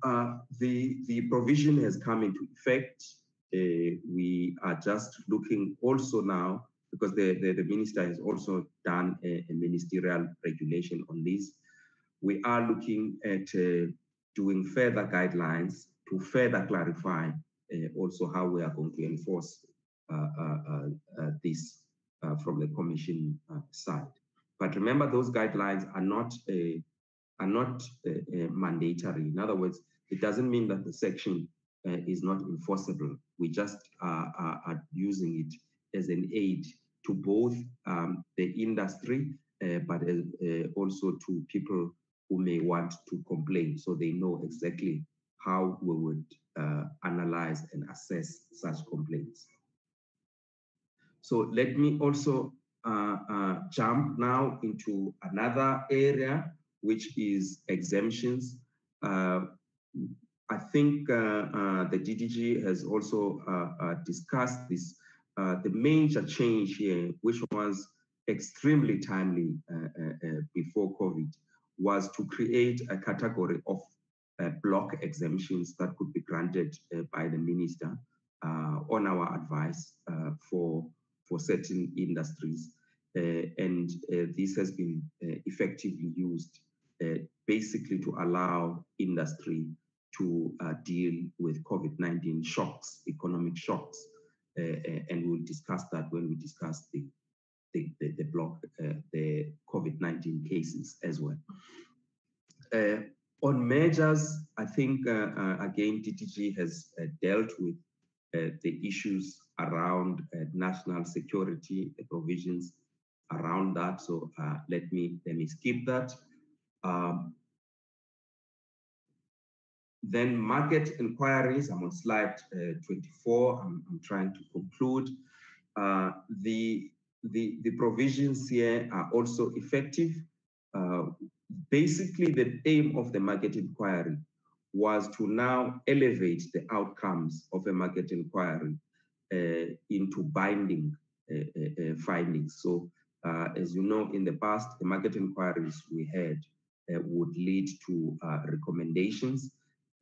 Speaker 9: the, the provision has come into effect. we are just looking also now, because the, the, the minister has also done a, a, ministerial regulation on this. We are looking at doing further guidelines to further clarify uh, also how we are going to enforce uh, uh, this uh, from the commission uh, side. But remember, those guidelines are not are not mandatory. In other words, it doesn't mean that the section is not enforceable. We just are, are, using it as an aid to both um, the industry, uh, but uh, also to people who may want to complain so they know exactly how we would uh, analyze and assess such complaints. So let me also uh, uh, jump now into another area, which is exemptions. Uh, I think uh, uh, the DDG has also uh, discussed this. the major change here, which was extremely timely before COVID, was to create a category of block exemptions that could be granted by the minister on our advice for for certain industries. Uh, and uh, this has been uh, effectively used basically to allow industry to deal with COVID-19 shocks, economic shocks. and we'll discuss that when we discuss the the, the, the block, uh, the COVID-19 cases as well. Uh, on measures, I think, uh, again, DDG has dealt with the issues around uh, national security provisions around that. So uh, let me let me skip that. Um, then market inquiries, I'm on slide uh, 24. I'm, I'm, trying to conclude. Uh, the, the, the provisions here are also effective. Uh, basically, the aim of the market inquiry was to now elevate the outcomes of a market inquiry into binding uh, uh, findings. So, as you know, in the past, the market inquiries we had would lead to recommendations,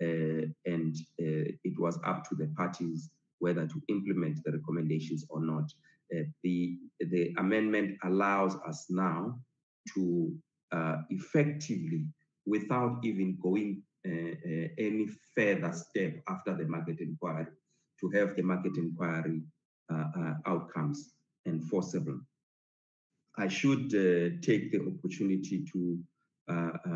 Speaker 9: and it was up to the parties whether to implement the recommendations or not. Uh, the, the amendment allows us now to uh, effectively, without even going uh, any further step after the market inquiry, to have the market inquiry uh, uh, outcomes enforceable. I should uh, take the opportunity to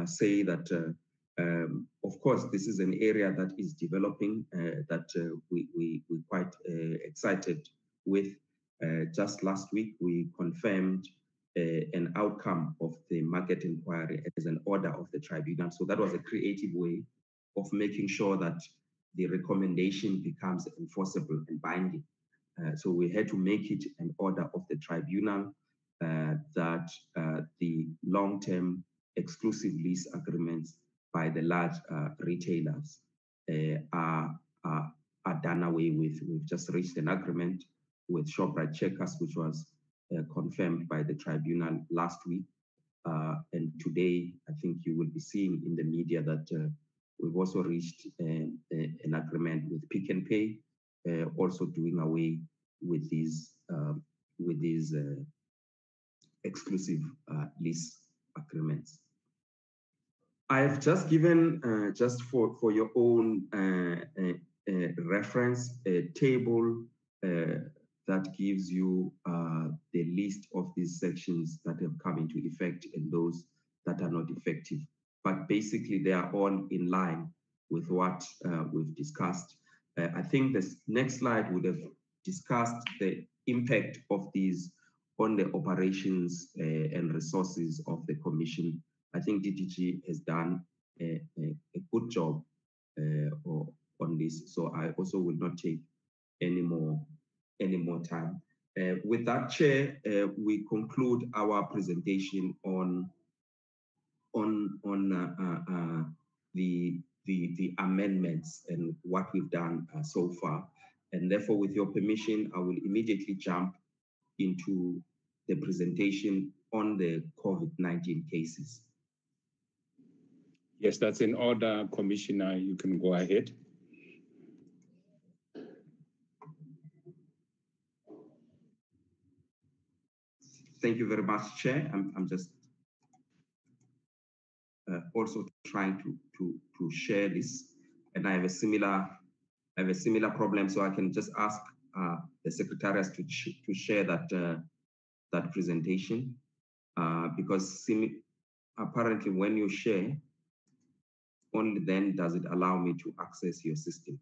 Speaker 9: say that, um, of course, this is an area that is developing that we, we, we're quite excited with. just last week, we confirmed uh, an outcome of the market inquiry as an order of the tribunal. So that was a creative way of making sure that the recommendation becomes enforceable and binding. Uh, so we had to make it an order of the tribunal uh, that uh, the long-term exclusive lease agreements by the large uh, retailers uh, are, are, are, done away with. We've just reached an agreement with Shoprite Checkers, which was uh, confirmed by the tribunal last week. and today, I think you will be seeing in the media that We've also reached uh, uh, an agreement with Pick n Pay, uh, also doing away with these um, with these uh, exclusive uh, lease agreements. I have just given, uh, just for, for your own reference, a table that gives you the list of these sections that have come into effect and those that are not effective. But basically, they are all in line with what uh, we've discussed. Uh, I think this next slide would have discussed the impact of these on the operations uh, and resources of the commission. I think DDG has done a, a, a good job uh, on this, so I also will not take any more any more time. Uh, with that, Chair, uh, we conclude our presentation on on on the, the the amendments and what we've done so far. And therefore, with your permission, I will immediately jump into the presentation on the COVID-19 cases.
Speaker 1: Yes, that's in order, Commissioner. You can go ahead.
Speaker 9: Thank you very much, Chair. I'm, I'm just uh, also trying to, to, to share this, and I have a similar I have a similar problem, so I can just ask uh, the secretariats to to share that uh, that presentation uh, because apparently when you share, only then does it allow me to access your system.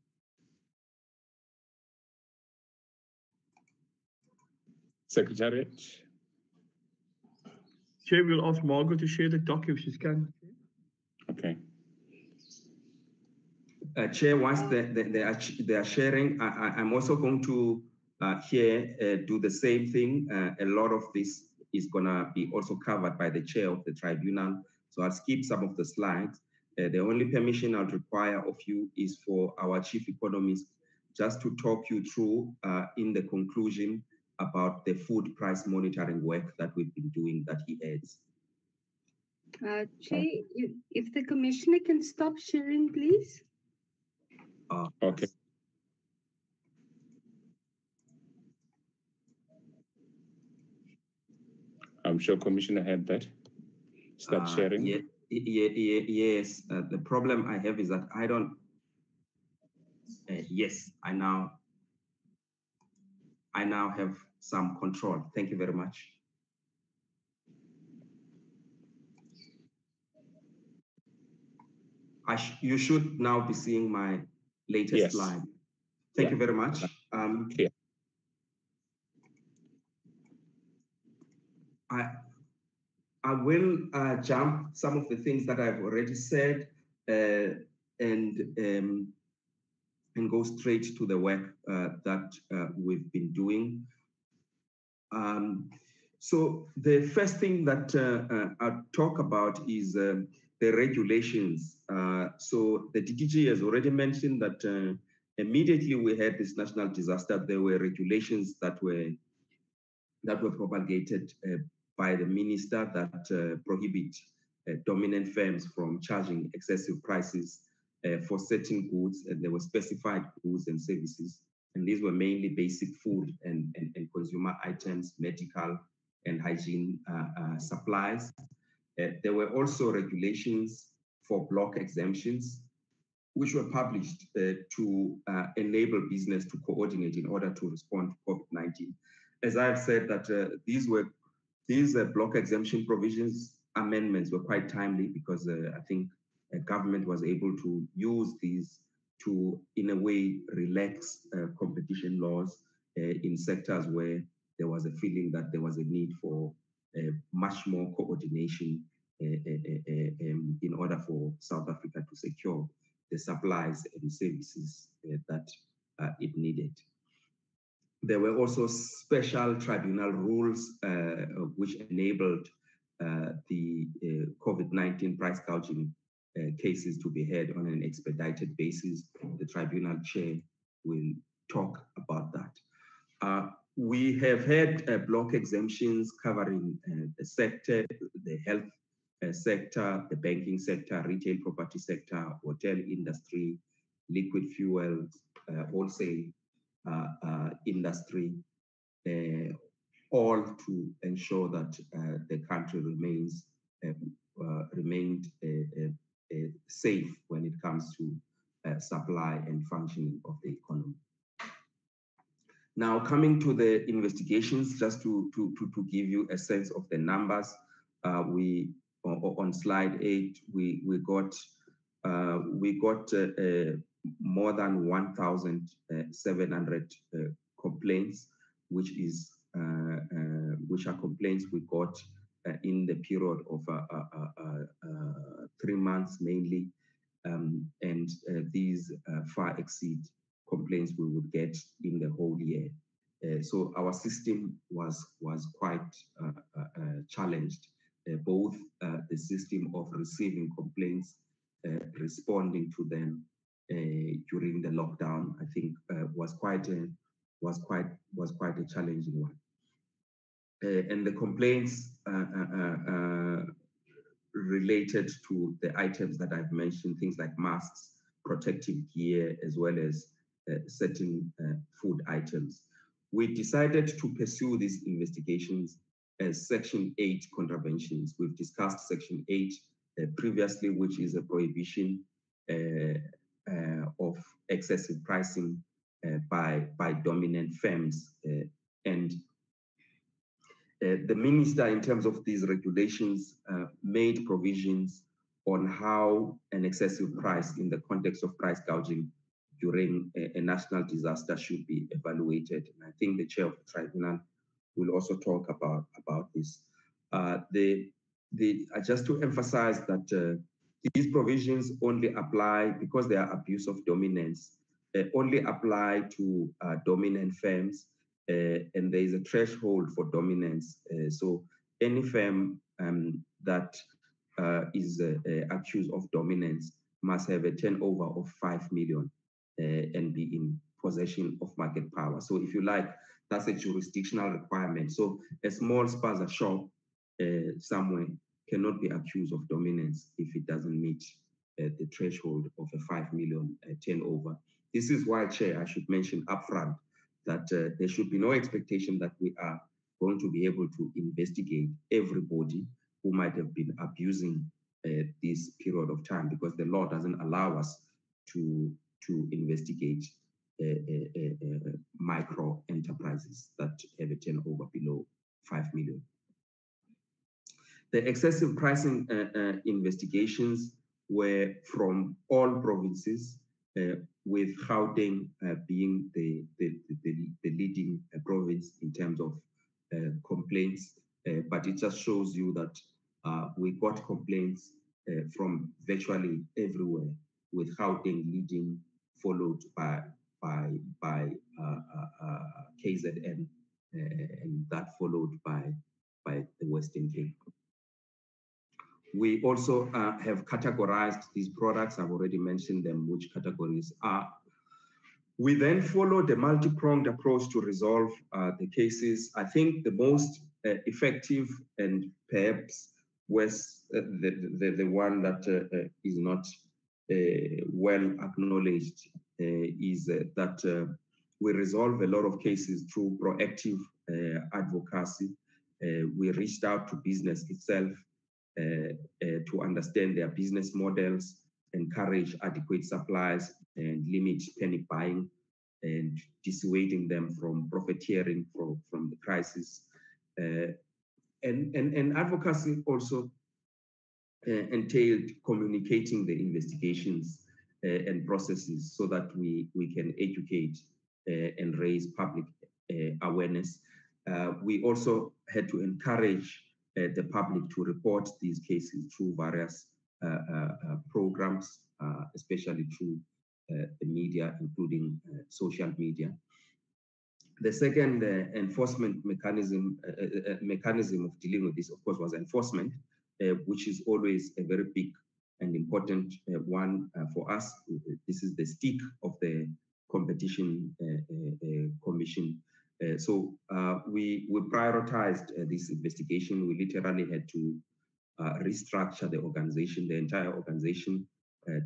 Speaker 1: Secretariat.
Speaker 2: Chair we'll ask Margaret to share the doc if she can.
Speaker 1: Okay.
Speaker 9: Uh, Chair, once they, they, they, are, they are sharing, I, am also going to uh, here uh, do the same thing. A lot of this is going to be also covered by the chair of the tribunal. So I'll skip some of the slides. Uh, the only permission I'll require of you is for our chief economist just to talk you through uh, in the conclusion about the food price monitoring work that we've been doing that he adds.
Speaker 10: Uh, Chair, if the commissioner can stop sharing, please.
Speaker 1: Uh, okay. I'm sure Commissioner had that. Start uh, sharing.
Speaker 9: Yeah, yeah, yeah, yes. Uh, the problem I have is that I don't. Uh, yes, I now. I now have some control. Thank you very much. I sh you should now be seeing my latest yes. slide. Thank yeah. you very much. Um, yeah. I, I will uh, jump some of the things that I've already said uh, and um, and go straight to the work uh, that uh, we've been doing. Um, so the first thing that uh, uh, I'll talk about is um, the regulations. so the DDG has already mentioned that immediately we had this national disaster, there were regulations that were that were propagated uh, by the minister that uh, prohibit uh, dominant firms from charging excessive prices uh, for certain goods, and there were specified goods and services. And these were mainly basic food and, and, and consumer items, medical and hygiene uh, uh, supplies. There were also regulations for block exemptions, which were published to enable business to coordinate in order to respond to COVID-19 as I've said, that uh, these were these uh, block exemption provisions amendments were quite timely because uh, I think the government was able to use these to, in a way, relax uh, competition laws uh, in sectors where there was a feeling that there was a need for uh, much more coordination um, in order for South Africa to secure the supplies and services that it needed. There were also special tribunal rules uh, which enabled uh, the uh, COVID-19 price gouging cases to be heard on an expedited basis. The tribunal chair will talk about that. We have had block exemptions covering the sector, the health uh, sector, the banking sector, retail property sector, hotel industry, liquid fuels, uh, wholesale uh, uh, industry, uh, all to ensure that uh, the country remains uh, remained safe when it comes to supply and functioning of the economy. Now, coming to the investigations, just to, to, to, to give you a sense of the numbers, uh, we on slide eight, we we got uh, we got uh, uh more than 1,700 uh, complaints, which is uh, which are complaints we got in the period of three months mainly, um, and these far exceed complaints we would get in the whole year. Uh, so our system was was quite uh, uh, uh challenged, uh, both uh, the system of receiving complaints, responding to them during the lockdown. I think was quite a was quite was quite a challenging one. and the complaints related to the items that I've mentioned, things like masks, protective gear, as well as uh, certain uh, food items. We decided to pursue these investigations as Section 8 contraventions. We've discussed Section 8 uh, previously, which is a prohibition of excessive pricing by, by dominant firms. and uh, the minister, in terms of these regulations, uh, made provisions on how an excessive price in the context of price gouging during a, a, national disaster should be evaluated. And I think the chair of the tribunal will also talk about, about this. Uh, the, the, uh, just to emphasize that uh, these provisions only apply because they are abuse of dominance, they only apply to uh, dominant firms, uh, and there is a threshold for dominance. Uh, so any firm um, that is accused of dominance must have a turnover of 5 million and be in possession of market power. So if you like, that's a jurisdictional requirement. So a small spaza shop uh, somewhere cannot be accused of dominance if it doesn't meet uh, the threshold of a 5 million uh, turnover. This is why, Chair, I should mention upfront that uh, there should be no expectation that we are going to be able to investigate everybody who might have been abusing uh, this period of time because the law doesn't allow us to to investigate uh, uh, uh, uh, micro enterprises that have a turnover below 5 million. The excessive pricing uh, uh, investigations were from all provinces, with Gauteng being the, the, the, the leading province in terms of complaints. but it just shows you that we got complaints uh, from virtually everywhere, with Gauteng leading followed by by by uh, uh, uh KZN, and that followed by by the Western Cape. We also uh, have categorized these products. I've already mentioned them, which categories are. We then followed a multi-pronged approach to resolve uh, the cases. I think the most effective and perhaps was the, the, the, one that is not well acknowledged uh, is uh, that we resolve a lot of cases through proactive advocacy. we reached out to business itself to understand their business models, encourage adequate supplies, and limit panic buying and dissuading them from profiteering from, from the crisis. Uh, and, and, and advocacy also uh, Uh, entailed communicating the investigations uh, and processes so that we, we can educate uh, and raise public uh, awareness. Uh, we also had to encourage the public to report these cases through various programs, especially through the media, including social media. The second uh, enforcement mechanism uh, uh, mechanism of dealing with this, of course, was enforcement. Uh, which is always a very big and important uh, one uh, for us. This is the stick of the competition commission. so we we prioritized this investigation. We literally had to restructure the organization, the entire organization,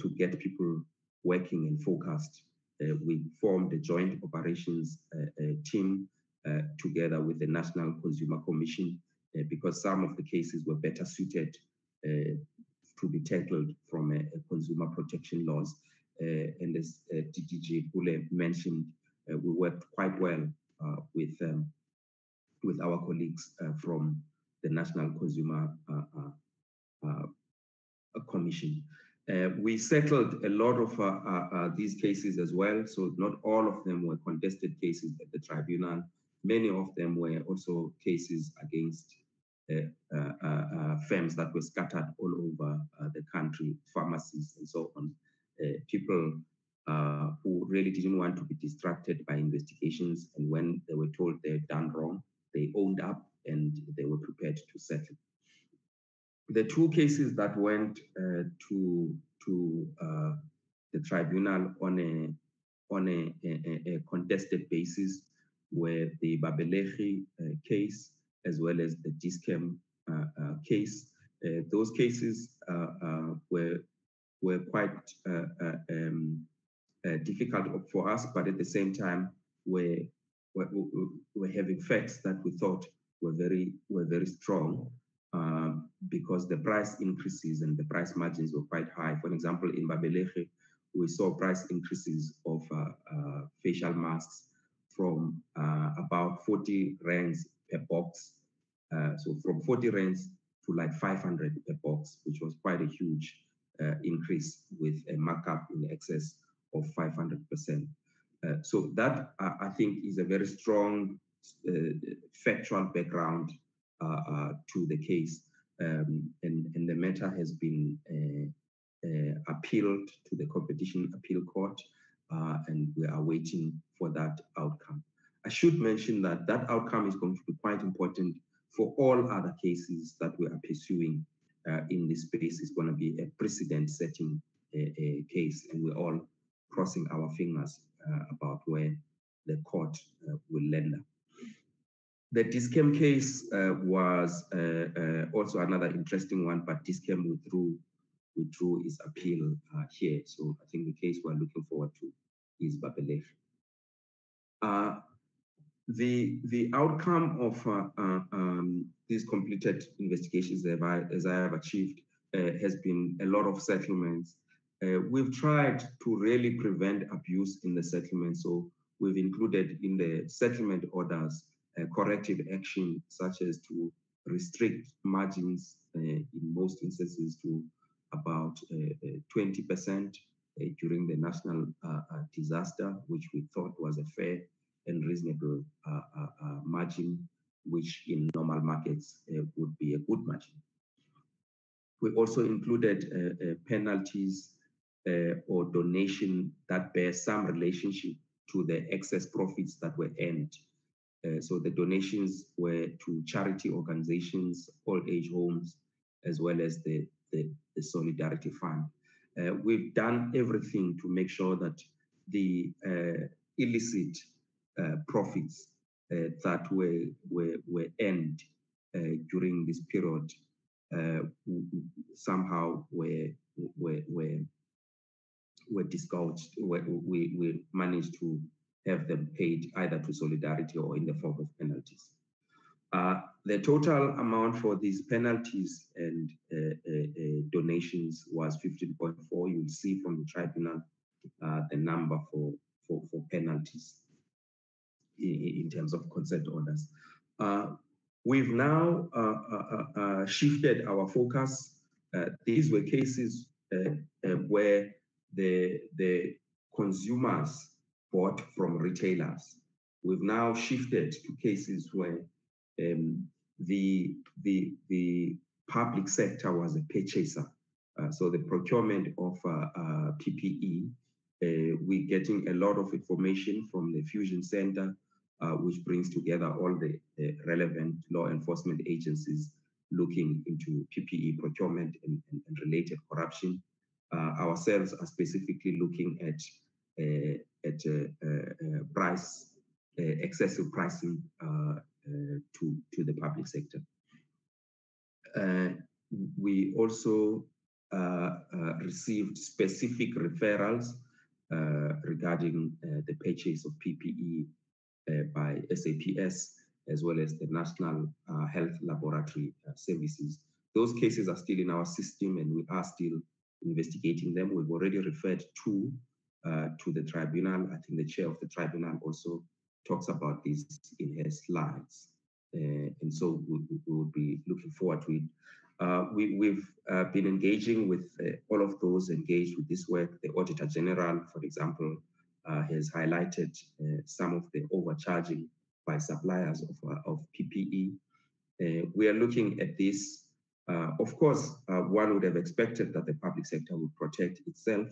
Speaker 9: to get people working and focused. Uh, we formed a joint operations uh, uh, team together with the National Consumer Commission because some of the cases were better suited uh, to be tackled from a, a consumer protection laws. Uh, and as uh, DDG Pule mentioned, uh, we worked quite well with um, with our colleagues from the National Consumer Commission. Uh, we settled a lot of uh, uh, these cases as well. So not all of them were contested cases at the tribunal. Many of them were also cases against uh, uh, uh, firms that were scattered all over the country, pharmacies and so on. people who really didn't want to be distracted by investigations. And when they were told they'd done wrong, they owned up and they were prepared to settle the two cases that went uh, to to uh, the tribunal on a on a, a, a contested basis were the Babelegi uh, case as well as the Dis-Chem uh, uh, case. Uh, those cases were were quite um, difficult for us, but at the same time, were were, were having facts that we thought were very were very strong um, because the price increases and the price margins were quite high. For example, in Babelegi, we saw price increases of uh, uh, facial masks from uh, about 40 rands per box. Uh, so from 40 rands to like 500 per box, which was quite a huge uh, increase with a markup in excess of 500%. Uh, so that I think is a very strong factual background uh, uh, to the case. Um, and, and the matter has been uh, appealed to the Competition Appeal Court, and we are waiting for that outcome. I should mention that that outcome is going to be quite important for all other cases that we are pursuing uh, in this space. It's going to be a precedent-setting uh, case, and we're all crossing our fingers uh, about where the court will land up. The Dis-Chem case uh, was uh, uh, also another interesting one, but Dis-Chem withdrew withdrew its appeal uh, here. So I think the case we're looking forward to is Babelegi. Uh, the the outcome of uh, um, these completed investigations as I, have achieved has been a lot of settlements. we've tried to really prevent abuse in the settlement. So we've included in the settlement orders corrective action, such as to restrict margins uh, in most instances to about 20% uh, uh, uh, during the national uh, uh, disaster, which we thought was a fair and reasonable margin, which in normal markets would be a good margin. We also included penalties or donation that bear some relationship to the excess profits that were earned uh, so the donations were to charity organizations, old age homes, as well as the, the, the Solidarity Fund. Uh, we've done everything to make sure that the uh, illicit uh, profits uh, that were, were, were earned during this period somehow were, were, were, were disgorged. We, we, we managed to have them paid either to solidarity or in the form of penalties. Uh, the total amount for these penalties and uh, uh, uh donations was 15.4. You'll see from the tribunal uh, the number for, for, for penalties in, in, terms of consent orders. Uh, we've now shifted our focus. these were cases where the, the consumers bought from retailers. We've now shifted to cases where um, the, the, the public sector was a purchaser. Uh, so the procurement of uh, uh, PPE, uh, we're getting a lot of information from the Fusion Center, which brings together all the relevant law enforcement agencies looking into PPE procurement and, and, and related corruption. Ourselves are specifically looking at at price, excessive pricing to, to the public sector. we also received specific referrals regarding the purchase of PPE uh, by SAPS as well as the National uh, Health Laboratory uh, Services. Those cases are still in our system and we are still investigating them. We've already referred two uh, to the tribunal. I think the chair of the tribunal also talks about this in her slides. Uh, and so we, we, will be looking forward to it. Uh, we, have been engaging with all of those engaged with this work. The Auditor General, for example, has highlighted some of the overcharging by suppliers of, uh, of PPE. Uh, we are looking at this. Uh, of course, one would have expected that the public sector would protect itself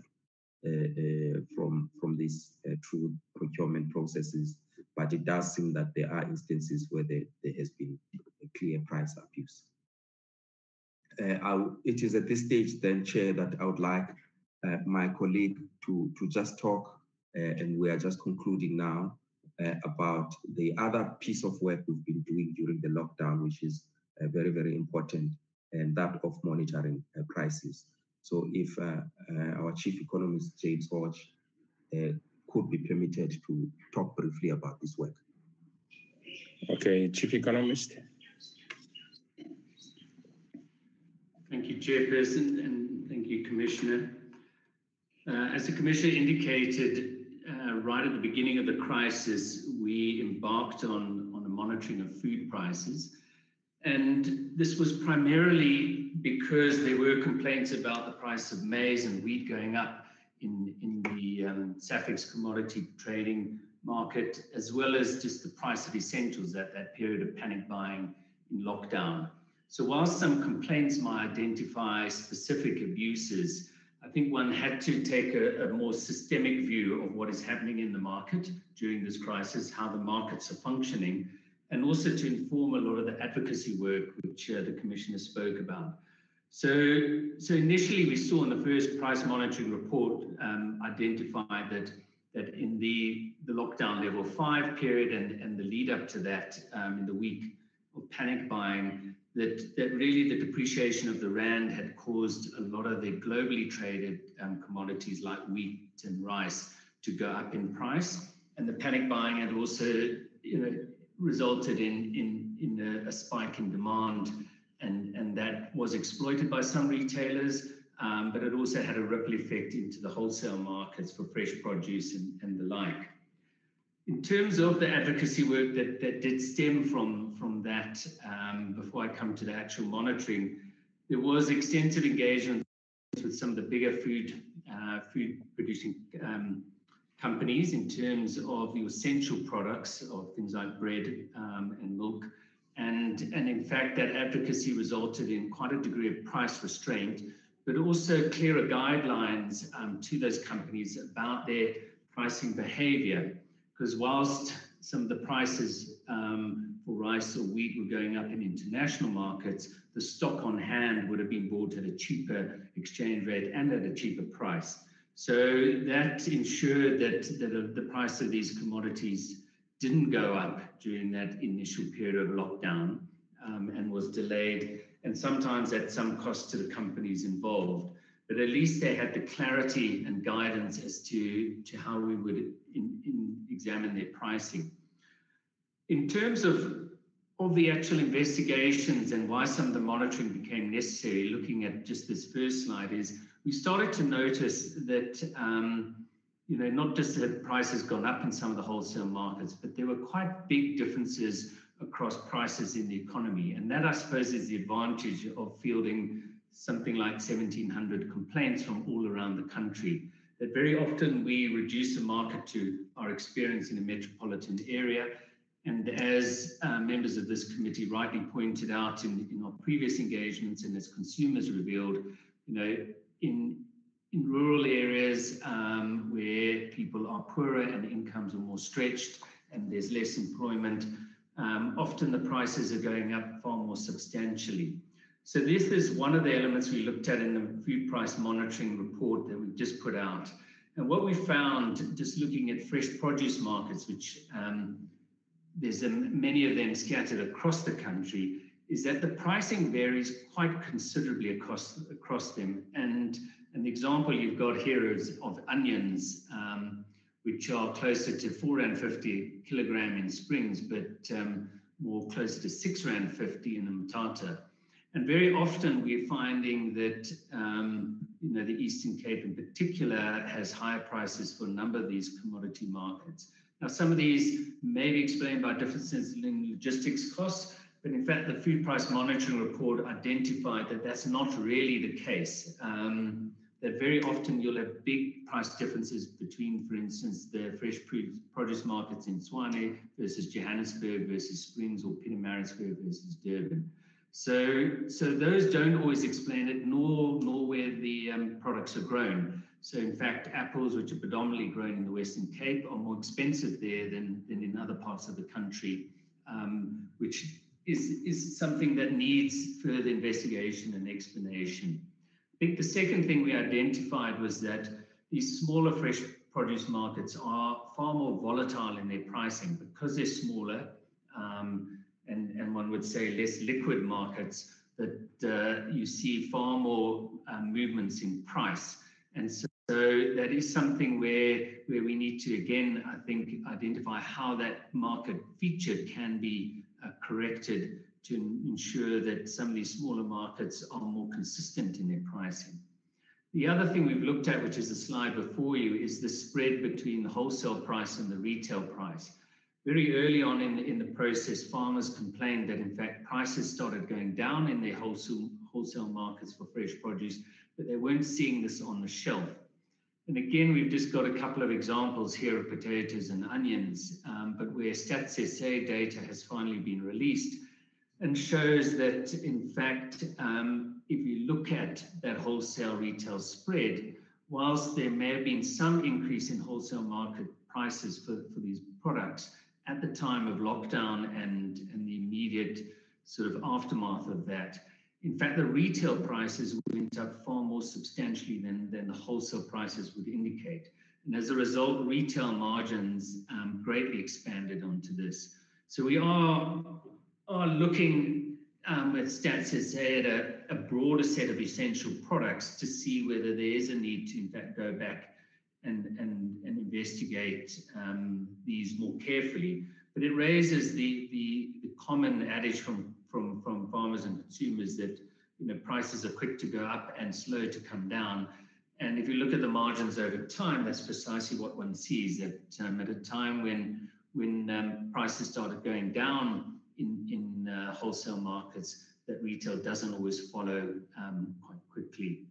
Speaker 9: from, from these true procurement processes, but it does seem that there are instances where there, there has been a clear price abuse. Uh, it is at this stage then, Chair, that I would like uh, my colleague to, to just talk, uh, and we are just concluding now, uh, about the other piece of work we've been doing during the lockdown, which is uh, very, very important, and that of monitoring uh, prices. So if our chief economist, James Hodge, could be permitted to talk briefly about this work.
Speaker 1: Okay, chief economist.
Speaker 11: Thank you, Chairperson, and thank you, Commissioner. as the Commissioner indicated, uh, right at the beginning of the crisis, we embarked on, on a monitoring of food prices. And this was primarily because there were complaints about the price of maize and wheat going up in, in the um, SAFEX commodity trading market, as well as just the price of essentials at that period of panic buying in lockdown. So whilst some complaints might identify specific abuses, I think one had to take a, a, more systemic view of what is happening in the market during this crisis, how the markets are functioning, and also to inform a lot of the advocacy work which uh, the Commissioner spoke about. So, so initially we saw in the first price monitoring report um, identified that that in the, the lockdown level five period and, and the lead up to that um, in the week of panic buying, that, that really the depreciation of the rand had caused a lot of the globally traded um, commodities like wheat and rice to go up in price. And the panic buying had also you know, resulted in, in, in a, a spike in demand. And, and that was exploited by some retailers, um, but it also had a ripple effect into the wholesale markets for fresh produce and, and the like in terms of the advocacy work that, that did stem from, from that, um, before I come to the actual monitoring, there was extensive engagement with some of the bigger food uh, food producing um, companies in terms of the essential products of things like bread um, and milk. And, and in fact, that advocacy resulted in quite a degree of price restraint, but also clearer guidelines um, to those companies about their pricing behavior because whilst some of the prices um, for rice or wheat were going up in international markets, the stock on hand would have been bought at a cheaper exchange rate and at a cheaper price. So that ensured that, that the price of these commodities didn't go up during that initial period of lockdown um, and was delayed, and sometimes at some cost to the companies involved. But at least they had the clarity and guidance as to, to how we would in, in examine their pricing. In terms of of the actual investigations and why some of the monitoring became necessary, looking at just this first slide, is we started to notice that, um, you know, not just that prices gone up in some of the wholesale markets, but there were quite big differences across prices in the economy. And that, I suppose, is the advantage of fielding something like 1,700 complaints from all around the country that very often we reduce the market to our experience in a metropolitan area. And as uh, members of this committee rightly pointed out in, in our previous engagements and as consumers revealed, you know, in, in rural areas um, where people are poorer and incomes are more stretched and there's less employment, um, often the prices are going up far more substantially. So this is one of the elements we looked at in the food price monitoring report that we've just put out. And what we found, just looking at fresh produce markets, which um, there's a, many of them scattered across the country, is that the pricing varies quite considerably across across them. And an example you've got here is of onions, um, which are closer to 4 Rand 50 kilogram in Springs, but um, more close to 6 Rand 50 in the Mthatha. And very often we're finding that, um, you know, the Eastern Cape in particular has higher prices for a number of these commodity markets. Now, some of these may be explained by differences in logistics costs, but in fact, the food price monitoring report identified that that's not really the case. Um, that very often you'll have big price differences between, for instance, the fresh produce markets in Tshwane versus Johannesburg versus Springs or Pietermaritzburg versus Durban. So, so those don't always explain it, nor nor where the um, products are grown. So, in fact, apples, which are predominantly grown in the Western Cape, are more expensive there than, than in other parts of the country, um, which is, is something that needs further investigation and explanation. I think the second thing we identified was that these smaller fresh produce markets are far more volatile in their pricing because they're smaller. Um, and, and one would say less liquid markets, that uh, you see far more uh, movements in price. And so, so that is something where, where we need to, again, I think, identify how that market feature can be uh, corrected to ensure that some of these smaller markets are more consistent in their pricing. The other thing we've looked at, which is the slide before you, is the spread between the wholesale price and the retail price very early on in, in the process, farmers complained that in fact prices started going down in their wholesale, wholesale markets for fresh produce, but they weren't seeing this on the shelf. And again, we've just got a couple of examples here of potatoes and onions, um, but where Stats SA data has finally been released and shows that in fact, um, if you look at that wholesale retail spread, whilst there may have been some increase in wholesale market prices for, for these products, at the time of lockdown and, and the immediate sort of aftermath of that. In fact, the retail prices went up far more substantially than, than the wholesale prices would indicate. And as a result, retail margins um, greatly expanded onto this. So we are, are looking um, with Stats at a, a broader set of essential products to see whether there is a need to, in fact, go back and, and, and investigate um, these more carefully. But it raises the, the, the common adage from, from, from farmers and consumers that you know, prices are quick to go up and slow to come down. And if you look at the margins over time, that's precisely what one sees. That um, at a time when when um, prices started going down in in uh, wholesale markets, that retail doesn't always follow um, quite quickly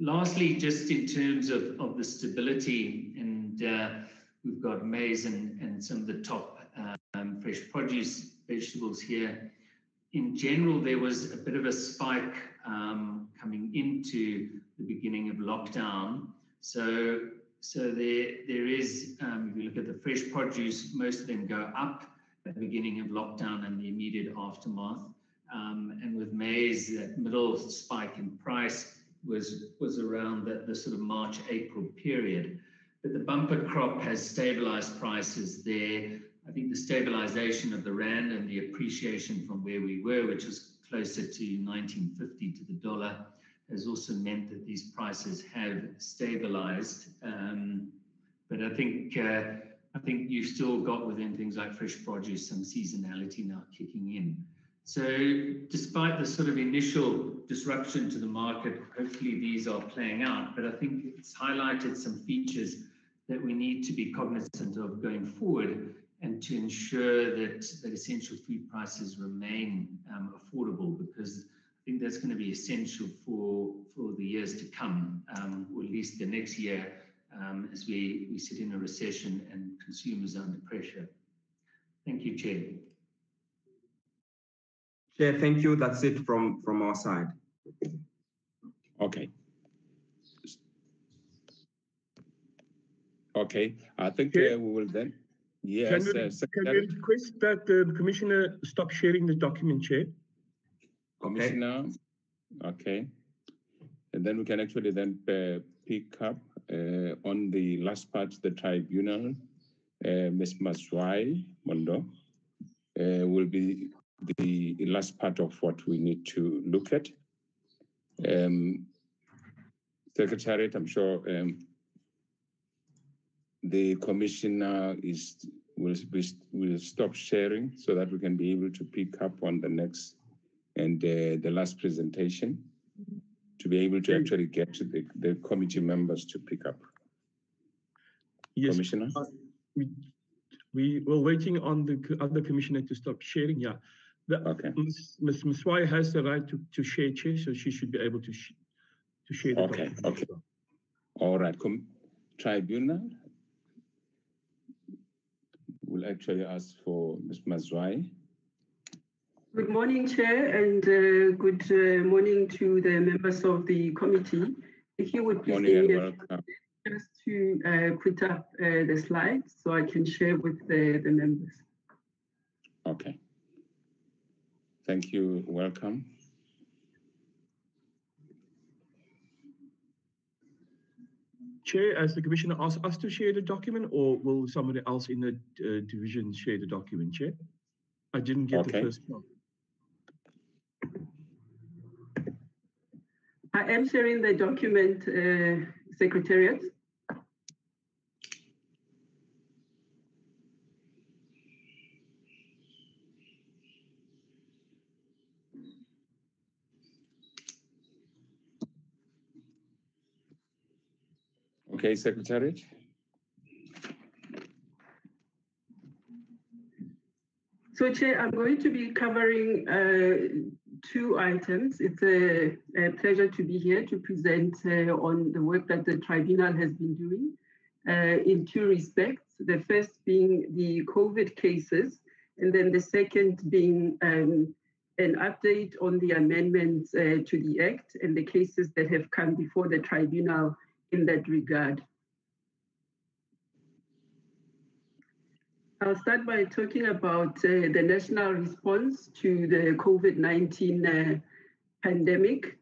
Speaker 11: lastly, just in terms of, of the stability, and uh, we've got maize and, and some of the top um, fresh produce vegetables here. In general, there was a bit of a spike um, coming into the beginning of lockdown. So, so there, there is, um, if you look at the fresh produce, most of them go up the beginning of lockdown and the immediate aftermath. Um, and with maize, that middle spike in price was was around the, the sort of March April period. But the bumper crop has stabilized prices there. I think the stabilization of the rand and the appreciation from where we were, which was closer to 1950 to the dollar, has also meant that these prices have stabilized. Um, but I think uh, I think you've still got within things like fresh produce some seasonality now kicking in. So despite the sort of initial disruption to the market, hopefully these are playing out, but I think it's highlighted some features that we need to be cognizant of going forward and to ensure that, that essential food prices remain um, affordable because I think that's going to be essential for, for the years to come, um, or at least the next year um, as we, we sit in a recession and consumers are under pressure. Thank you, Chair.
Speaker 9: Chair, thank you. That's it from, from our side.
Speaker 1: Okay. Okay, I think uh, we will then. Yes,
Speaker 2: can we,
Speaker 1: uh,
Speaker 2: can we request that the commissioner stop sharing the document, Chair?
Speaker 1: Commissioner, okay. And then we can actually then uh, pick up on the last part, the tribunal. Uh, Ms. Mazwai Mondo uh, will be the last part of what we need to look at. Um, Secretariat, I'm sure um, the commissioner is will will stop sharing so that we can be able to pick up on the next and uh, the last presentation to be able to actually get to the, the committee members to pick up.
Speaker 2: Yes,
Speaker 1: Commissioner?
Speaker 2: uh, we, we were waiting on the other commissioner to stop sharing, yeah. The,
Speaker 1: Okay.
Speaker 2: Ms. Ms. Mazwai has the right to, to share chair, so she should be able to, sh- to share the
Speaker 1: Okay, okay. All right, com- tribunal will actually ask for Ms. Mazwai.
Speaker 12: Good morning, Chair, and uh, good uh, morning to the members of the committee. If you would please
Speaker 1: Morning
Speaker 12: give me just to uh, put up uh, the slides so I can share with the, the members.
Speaker 1: Okay. Thank you, welcome.
Speaker 2: Chair, as the commissioner asked us to share the document, or will somebody else in the uh, division share the document, Chair? I didn't get the first part.
Speaker 12: I am sharing the document, uh, Secretariat.
Speaker 1: Okay, Secretariat.
Speaker 12: So Chair, I'm going to be covering uh, two items. It's a, a pleasure to be here to present uh, on the work that the tribunal has been doing uh, in two respects. The first being the COVID cases, and then the second being um, an update on the amendments uh, to the Act and the cases that have come before the tribunal in that regard. I'll start by talking about uh, the national response to the COVID 19 uh, pandemic.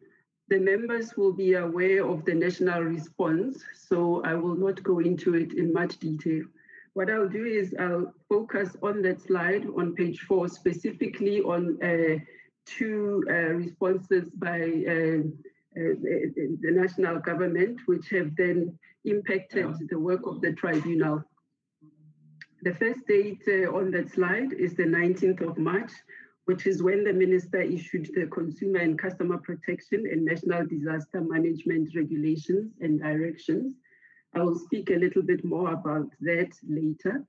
Speaker 12: The members will be aware of the national response, so I will not go into it in much detail. What I'll do is I'll focus on that slide on page four, specifically on uh, two uh, responses by uh, uh, the, the national government, which have then impacted the work of the tribunal. The first date uh, on that slide is the 19th of March, which is when the minister issued the Consumer and Customer Protection and National Disaster Management Regulations and Directions. I will speak a little bit more about that later.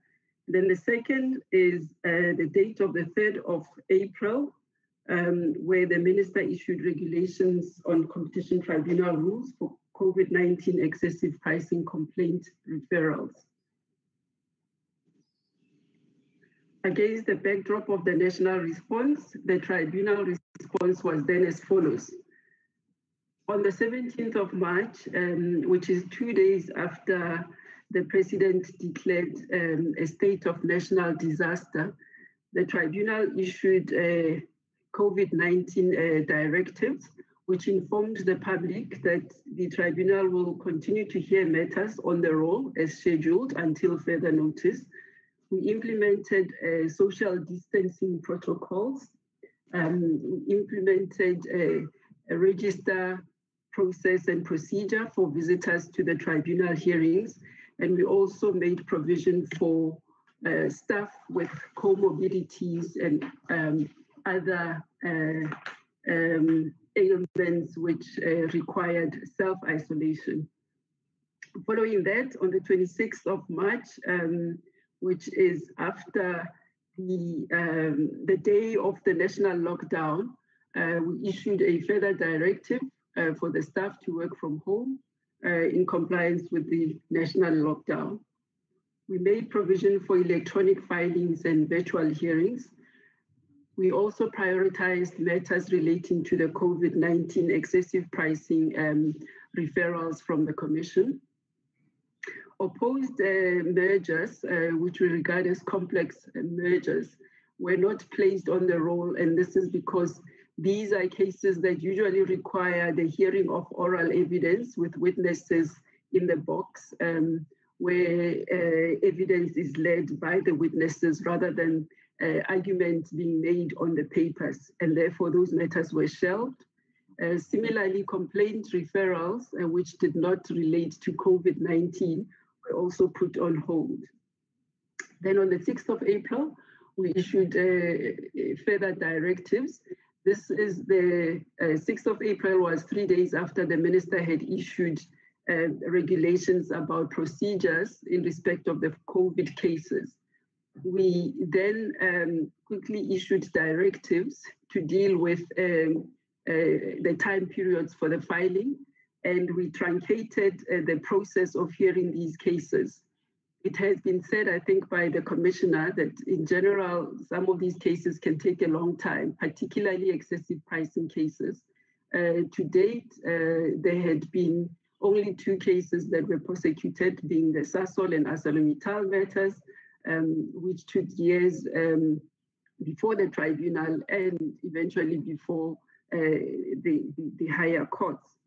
Speaker 12: Then the second is uh, the date of the 3rd of April, um, where the minister issued regulations on competition tribunal rules for COVID-19 excessive pricing complaint referrals. Against the backdrop of the national response, the tribunal response was then as follows. On the 17th of March, um, which is two days after the president declared um, a state of national disaster, the tribunal issued a COVID-19 uh, directives, which informed the public that the tribunal will continue to hear matters on the roll as scheduled until further notice. We implemented uh, social distancing protocols. Um, we implemented a, a register process and procedure for visitors to the tribunal hearings. And we also made provision for uh, staff with comorbidities and um, other uh, um, ailments which uh, required self-isolation. Following that, on the 26th of March, um, which is after the, um, the day of the national lockdown, uh, we issued a further directive uh, for the staff to work from home uh, in compliance with the national lockdown. We made provision for electronic filings and virtual hearings. We also prioritized matters relating to the COVID 19 excessive pricing um, referrals from the Commission. Opposed uh, mergers, uh, which we regard as complex uh, mergers, were not placed on the roll, and this is because these are cases that usually require the hearing of oral evidence with witnesses in the box, um, where uh, evidence is led by the witnesses rather than uh, arguments being made on the papers, and therefore those matters were shelved. Uh, similarly, complaint referrals, which did not relate to COVID 19, also put on hold. Then on the 6th of April, we issued uh, further directives. This is the uh, 6th of April was three days after the minister had issued uh, regulations about procedures in respect of the COVID cases. We then um, quickly issued directives to deal with um, uh, the time periods for the filing, and we truncated uh, the process of hearing these cases. It has been said, I think, by the commissioner that in general, some of these cases can take a long time, particularly excessive pricing cases. Uh, to date, uh, there had been only two cases that were prosecuted, being the Sasol and ArcelorMittal matters, um, which took years um, before the tribunal and eventually before uh, the, the, the, higher courts.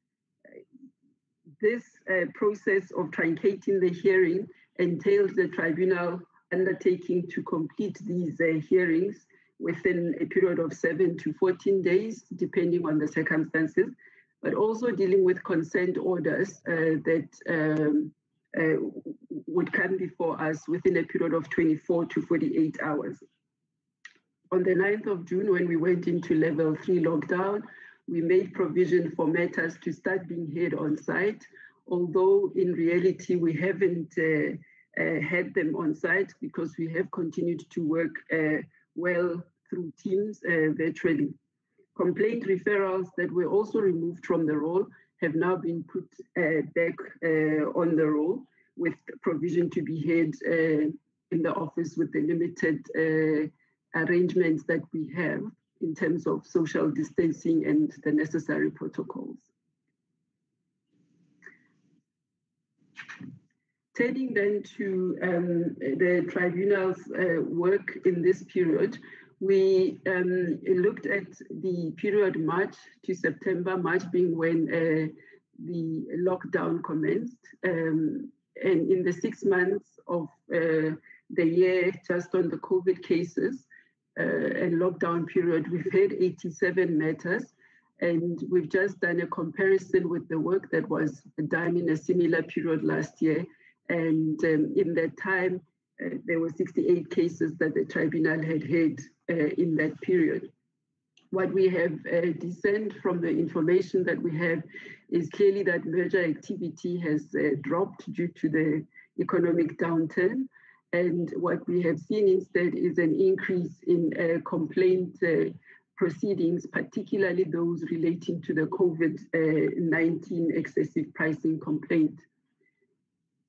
Speaker 12: This uh, process of truncating the hearing entails the tribunal undertaking to complete these uh, hearings within a period of 7 to 14 days, depending on the circumstances, but also dealing with consent orders uh, that um, uh, would come before us within a period of 24 to 48 hours. On the 9th of June, when we went into level three lockdown, we made provision for matters to start being heard on site, although in reality we haven't uh, uh, had them on site because we have continued to work uh, well through teams uh, virtually. Complaint referrals that were also removed from the roll have now been put uh, back uh, on the roll with provision to be heard in the office with the limited arrangements that we have in terms of social distancing and the necessary protocols. Turning then to um, the tribunal's uh, work in this period, we um, looked at the period March to September, March being when uh, the lockdown commenced. Um, and in the six months of uh, the year, just on the COVID cases and lockdown period, we've had 87 matters. And we've just done a comparison with the work that was done in a similar period last year and um, in that time, uh, there were 68 cases that the tribunal had heard uh, in that period. What we have uh, discerned from the information that we have is clearly that merger activity has uh, dropped due to the economic downturn. And what we have seen instead is an increase in uh, complaint uh, proceedings, particularly those relating to the COVID 19 excessive pricing complaint.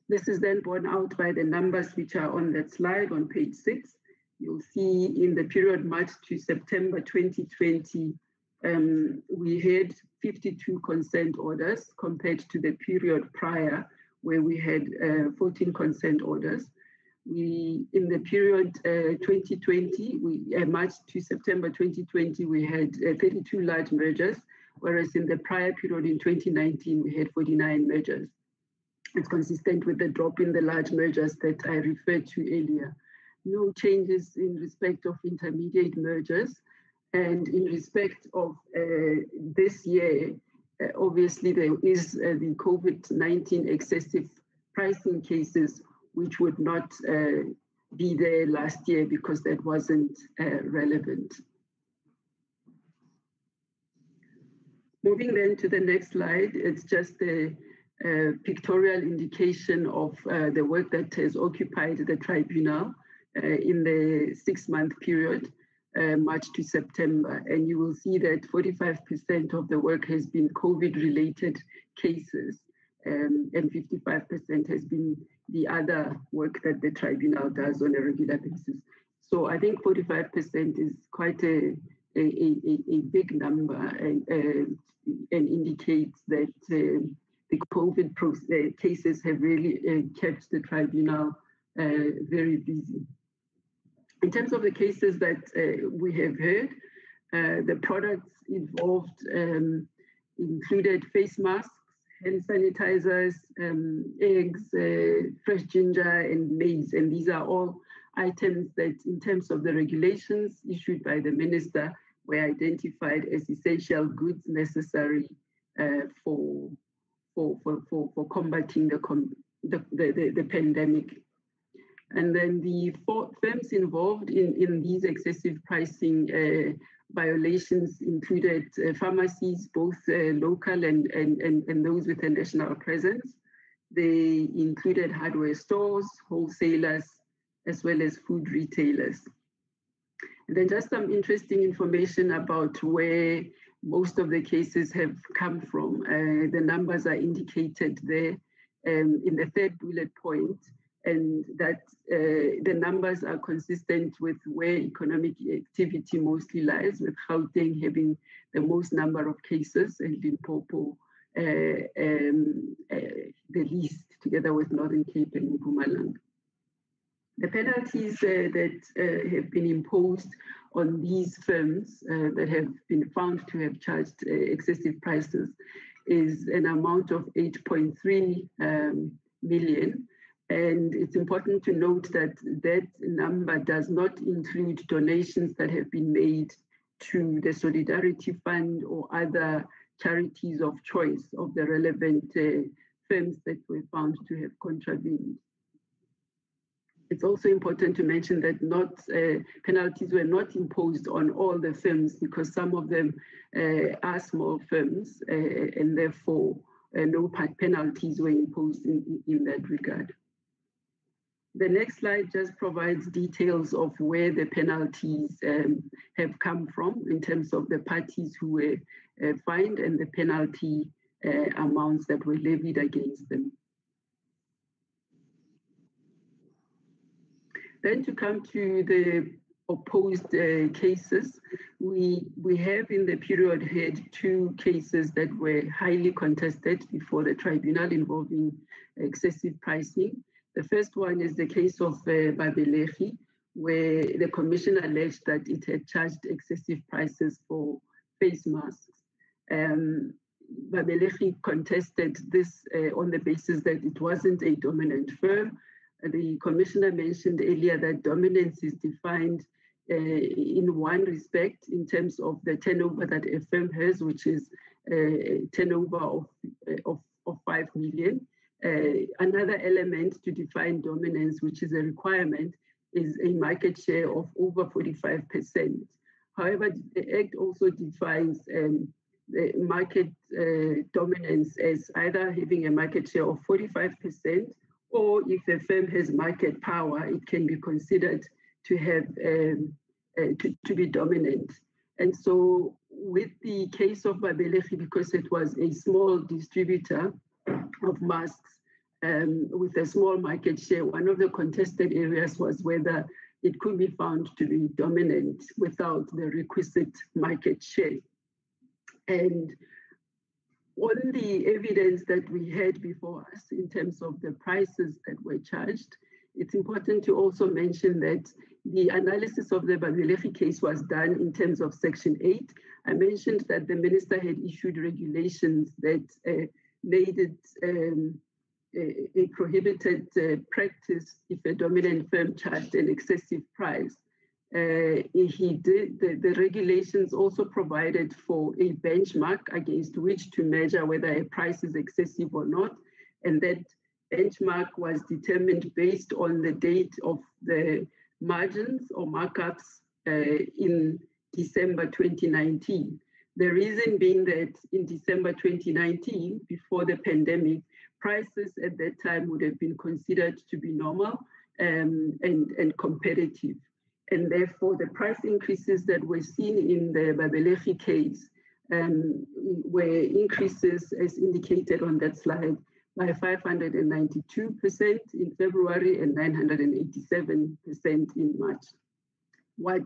Speaker 12: This is then borne out by the numbers which are on that slide on page six. You'll see in the period March to September 2020, um, we had 52 consent orders compared to the period prior where we had uh, 14 consent orders. We, in the period uh, 2020, we, uh, March to September 2020, we had uh, 32 large mergers, whereas in the prior period in 2019, we had 49 mergers. It's consistent with the drop in the large mergers that I referred to earlier. No changes in respect of intermediate mergers. And in respect of uh, this year, uh, obviously there is uh, the COVID-19 excessive pricing cases, which would not uh, be there last year because that wasn't uh, relevant. Moving then to the next slide, it's just a pictorial indication of uh, the work that has occupied the tribunal uh, in the six month period, uh, March to September. And you will see that 45% of the work has been COVID related cases, um, and 55% has been the other work that the tribunal does on a regular basis. So I think 45% is quite a, a, a, a big number and, uh, and indicates that uh, the COVID uh, cases have really uh, kept the tribunal uh, very busy. In terms of the cases that we have heard, the products involved um, included face masks, hand sanitizers, um, eggs, uh, fresh ginger, and maize. And these are all items that, in terms of the regulations issued by the minister, were identified as essential goods necessary uh, for for, for, for, combating the, the, the, the, pandemic. And then the firms involved in, in these excessive pricing uh, violations included uh, pharmacies, both uh, local and, and, and, and those with a national presence. They included hardware stores, wholesalers, as well as food retailers. And then just some interesting information about where most of the cases have come from. Uh, the numbers are indicated there um, in the third bullet point, and that uh, the numbers are consistent with where economic activity mostly lies, with Gauteng having the most number of cases and Limpopo uh, um, uh, the least, together with Northern Cape and Mpumalanga. The penalties uh, that uh, have been imposed on these firms uh, that have been found to have charged excessive prices is an amount of 8.3 um, million. And it's important to note that that number does not include donations that have been made to the Solidarity Fund or other charities of choice of the relevant uh, firms that were found to have contravened. It's also important to mention that not uh, penalties were not imposed on all the firms because some of them uh, are small firms uh, and therefore uh, no penalties were imposed in, in that regard. The next slide just provides details of where the penalties um, have come from in terms of the parties who were uh, fined and the penalty uh, amounts that were levied against them. Then to come to the opposed uh, cases, we, we have in the period had two cases that were highly contested before the tribunal involving excessive pricing. The first one is the case of uh, Babelegi, where the commission alleged that it had charged excessive prices for face masks. Um, Babelegi contested this uh, on the basis that it wasn't a dominant firm, the commissioner mentioned earlier that dominance is defined uh, in one respect in terms of the turnover that a firm has, which is a turnover of, uh, of, of 5 million. Uh, another element to define dominance, which is a requirement, is a market share of over 45%. However, the Act also defines um, the market uh, dominance as either having a market share of 45% or if a firm has market power, it can be considered to have um, uh, to, to be dominant. And so, with the case of Babelegi, because it was a small distributor of masks um, with a small market share, one of the contested areas was whether it could be found to be dominant without the requisite market share. And on the evidence that we had before us in terms of the prices that were charged, it's important to also mention that the analysis of the Babelegi case was done in terms of Section 8. I mentioned that the minister had issued regulations that uh, made it um, a, a, prohibited uh, practice if a dominant firm charged an excessive price. Uh, he did the, the, regulations also provided for a benchmark against which to measure whether a price is excessive or not and that benchmark was determined based on the date of the margins or markups uh, in december 2019 the reason being that in december 2019 before the pandemic prices at that time would have been considered to be normal um, and, and competitive and therefore the price increases that were seen in the Babelegi case um, were increases as indicated on that slide by 592% in February and 987% in March. What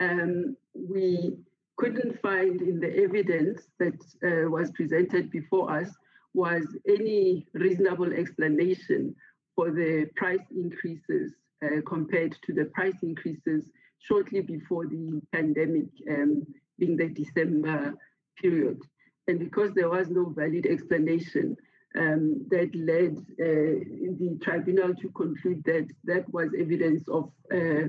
Speaker 12: um, we couldn't find in the evidence that uh, was presented before us was any reasonable explanation for the price increases uh, compared to the price increases shortly before the pandemic, um, being the December period. And because there was no valid explanation, um, that led uh, the tribunal to conclude that that was evidence of uh,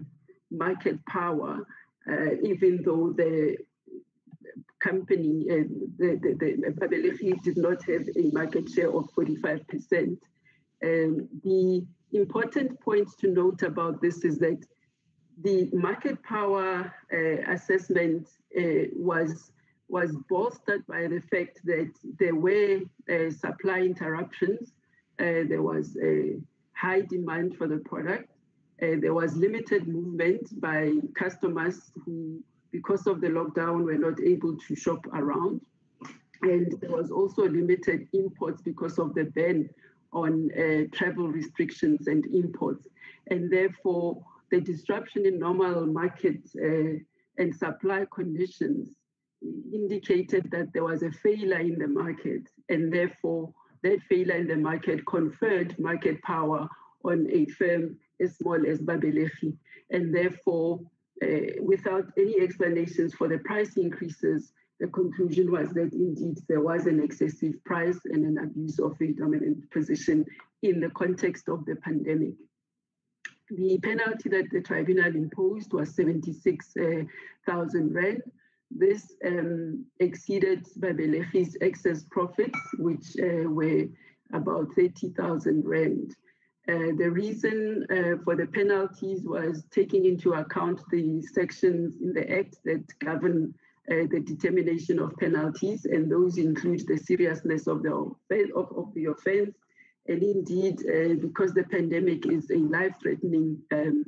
Speaker 12: market power, uh, even though the company, uh, the, the, the did not have a market share of 45%. Um, the important point to note about this is that the market power uh, assessment uh, was was bolstered by the fact that there were uh, supply interruptions. Uh, there was a high demand for the product. Uh, there was limited movement by customers who, because of the lockdown, we were not able to shop around. And there was also limited imports because of the ban on uh, travel restrictions and imports. And therefore, the disruption in normal market uh, and supply conditions indicated that there was a failure in the market, and therefore that failure in the market conferred market power on a firm as small as Babelegi, and therefore, uh, without any explanations for the price increases, the conclusion was that indeed there was an excessive price and an abuse of a dominant position in the context of the pandemic. The penalty that the tribunal imposed was 76,000 rand. This um, exceeded Babelegi's excess profits, which uh, were about 30,000 rand. Uh, the reason uh, for the penalties was taking into account the sections in the Act that govern uh, the determination of penalties, and those include the seriousness of the, of, of the offense. And indeed, uh, because the pandemic is a life-threatening um,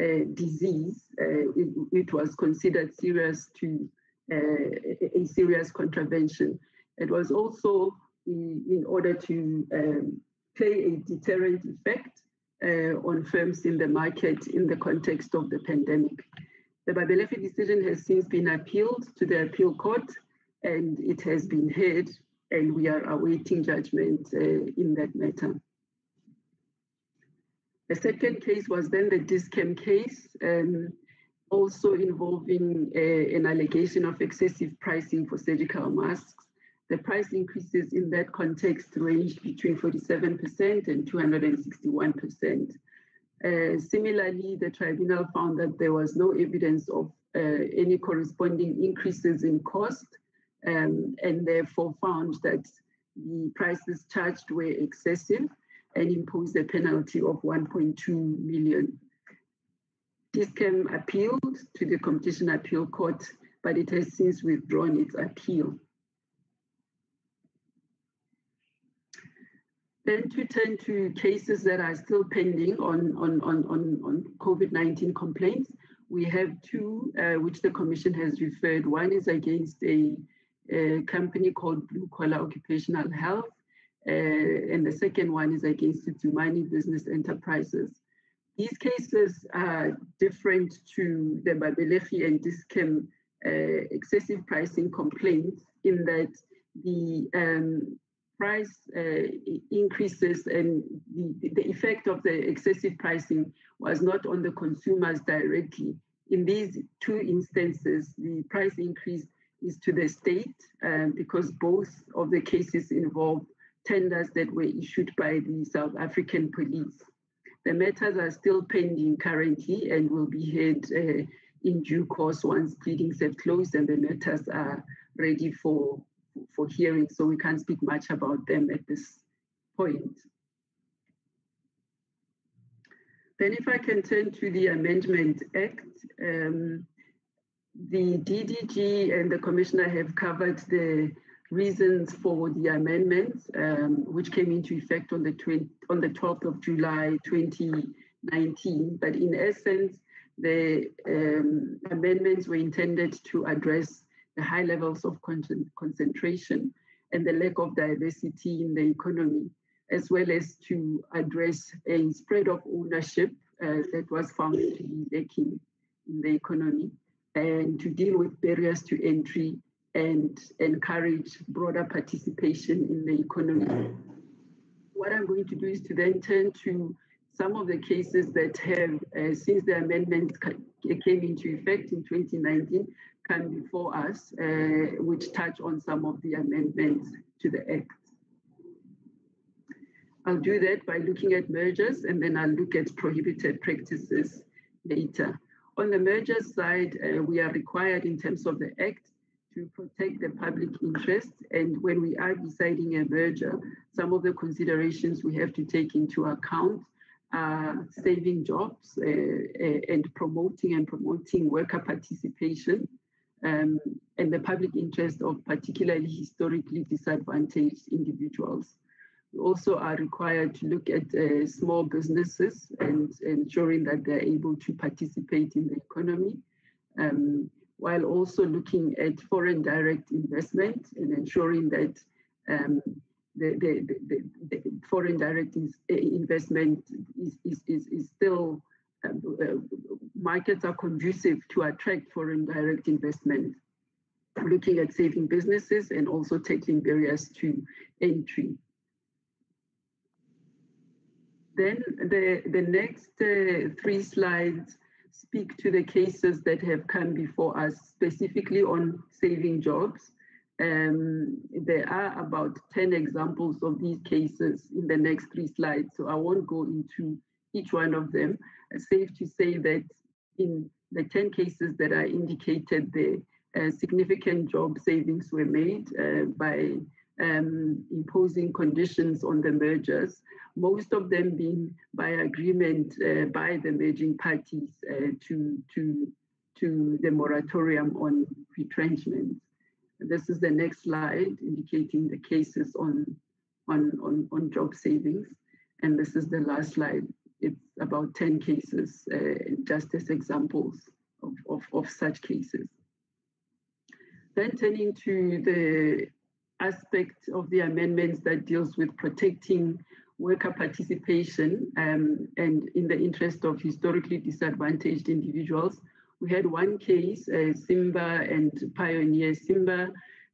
Speaker 12: uh, disease, it, it, was considered serious to a serious contravention. It was also in, in order to um, play a deterrent effect uh, on firms in the market in the context of the pandemic. The Babelegi decision has since been appealed to the appeal court and it has been heard and we are awaiting judgment uh, in that matter. The second case was then the Dis-Chem case, um, also involving uh, an allegation of excessive pricing for surgical masks. The price increases in that context ranged between 47% and 261%. Uh, similarly, the tribunal found that there was no evidence of uh, any corresponding increases in cost um, and therefore found that the prices charged were excessive and imposed a penalty of 1.2 million. Dis-Chem appealed to the Competition Appeal Court, but it has since withdrawn its appeal. Then to turn to cases that are still pending on, on, on, on, on COVID-19 complaints, we have two uh, which the Commission has referred. One is against a, a company called Blue Collar Occupational Health, uh, and the second one is against Tsumani Business Enterprises. These cases are different to the Babelegi and Dis-Chem uh, excessive pricing complaints in that the um, price uh, increases and the, the effect of the excessive pricing was not on the consumers directly. In these two instances, the price increase is to the state um, because both of the cases involve tenders that were issued by the South African police. The matters are still pending currently and will be heard uh, in due course once pleadings have closed and the matters are ready for for hearing, so we can't speak much about them at this point. Then if I can turn to the Amendment Act, um, the DDG and the Commissioner have covered the reasons for the amendments, um, which came into effect on the, 20, on the 12th of July 2019. But in essence, the um, amendments were intended to address the high levels of con- concentration and the lack of diversity in the economy, as well as to address a spread of ownership uh, that was found to be lacking in the economy, and to deal with barriers to entry and encourage broader participation in the economy. What I'm going to do is to then turn to some of the cases that have, uh, since the amendment came into effect in 2019, come before us, uh, which touch on some of the amendments to the Act. I'll do that by looking at mergers and then I'll look at prohibited practices later. On the mergers side, uh, we are required in terms of the Act to protect the public interest. And when we are deciding a merger, some of the considerations we have to take into account are saving jobs uh, and promoting and promoting worker participation um, and the public interest of particularly historically disadvantaged individuals. We also are required to look at uh, small businesses and ensuring that they're able to participate in the economy, um, while also looking at foreign direct investment and ensuring that um, the, the, the, the, foreign direct investment is, is, is, is still, markets are conducive to attract foreign direct investment, looking at saving businesses and also tackling barriers to entry. Then the, the next uh, three slides speak to the cases that have come before us, specifically on saving jobs. Um, there are about 10 examples of these cases in the next three slides, so I won't go into each one of them. It's safe to say that in the 10 cases that are indicated there, uh, significant job savings were made uh, by um, imposing conditions on the mergers, most of them being by agreement uh, by the merging parties uh, to, to, to the moratorium on retrenchment. This is the next slide indicating the cases on, on, on, on job savings. And this is the last slide. It's about 10 cases, uh, just as examples of, of, of such cases. Then turning to the aspect of the amendments that deals with protecting worker participation um, and in the interest of historically disadvantaged individuals. We had one case, uh, Simba and Pioneer. Simba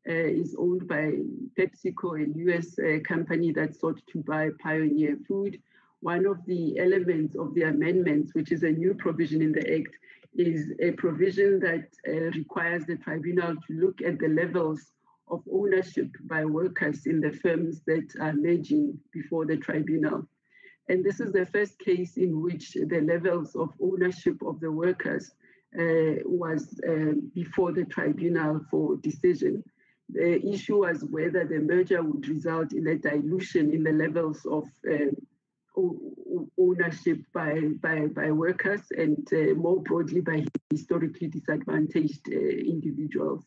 Speaker 12: uh, is owned by PepsiCo, a US uh, company that sought to buy Pioneer Food. One of the elements of the amendments, which is a new provision in the Act, is a provision that uh, requires the tribunal to look at the levels of ownership by workers in the firms that are merging before the tribunal. And this is the first case in which the levels of ownership of the workers uh, was uh, before the tribunal for decision. The issue was whether the merger would result in a dilution in the levels of uh, ownership by, by, by workers and uh, more broadly by historically disadvantaged uh, individuals.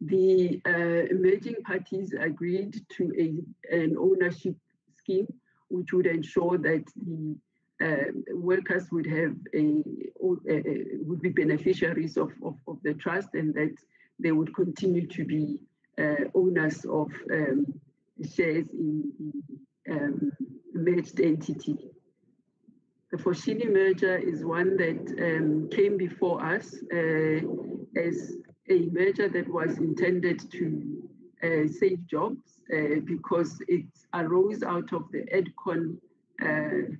Speaker 12: The uh, emerging parties agreed to a, an ownership scheme which would ensure that the uh, workers would have a, a, would be beneficiaries of, of, of, the trust and that they would continue to be uh, owners of um, shares in the um, merged entity. The Foschini merger is one that um, came before us uh, as a merger that was intended to uh, save jobs uh, because it arose out of the EDCON uh,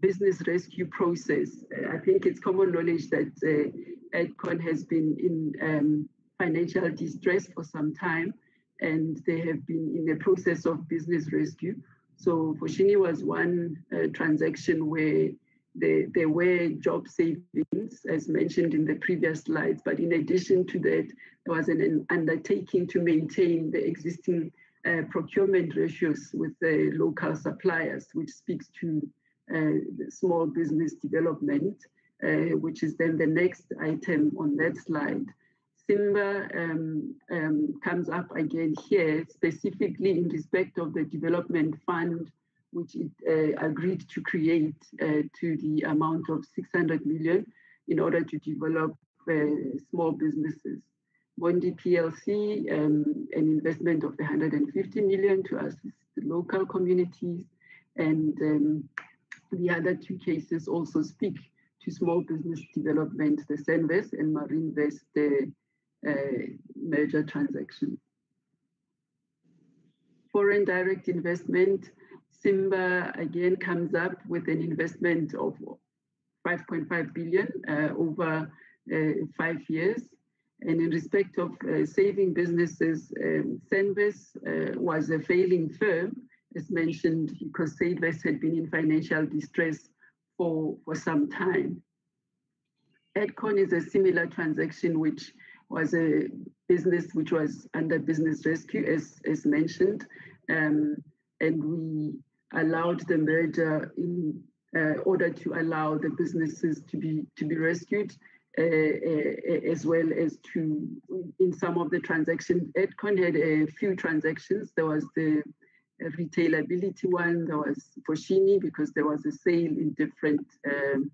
Speaker 12: business rescue process. Uh, I think it's common knowledge that uh, EDCON has been in um, financial distress for some time and they have been in the process of business rescue. So Foschini was one uh, transaction where there, there were job savings, as mentioned in the previous slides. But in addition to that, there was an, undertaking to maintain the existing uh, procurement ratios with the local suppliers, which speaks to uh, small business development, uh, which is then the next item on that slide. Simba um, um, comes up again here, specifically in respect of the development fund which it uh, agreed to create uh, to the amount of 600 million in order to develop uh, small businesses. Mondi PLC, um, an investment of 150 million to assist the local communities. And um, the other two cases also speak to small business development, the Senvest and Marinvest uh, merger transaction. Foreign direct investment Simba again comes up with an investment of 5.5 billion uh, over uh, five years. And in respect of uh, saving businesses, um, was a failing firm, as mentioned, because Senvest had been in financial distress for, for some time. EDCON is a similar transaction which was a business which was under business rescue, as, as mentioned. Um, and we allowed the merger in uh, order to allow the businesses to be to be rescued, uh, uh, as well as to in some of the transactions. Edcon had a few transactions. There was the retailability one. There was Foschini because there was a sale in different. Um,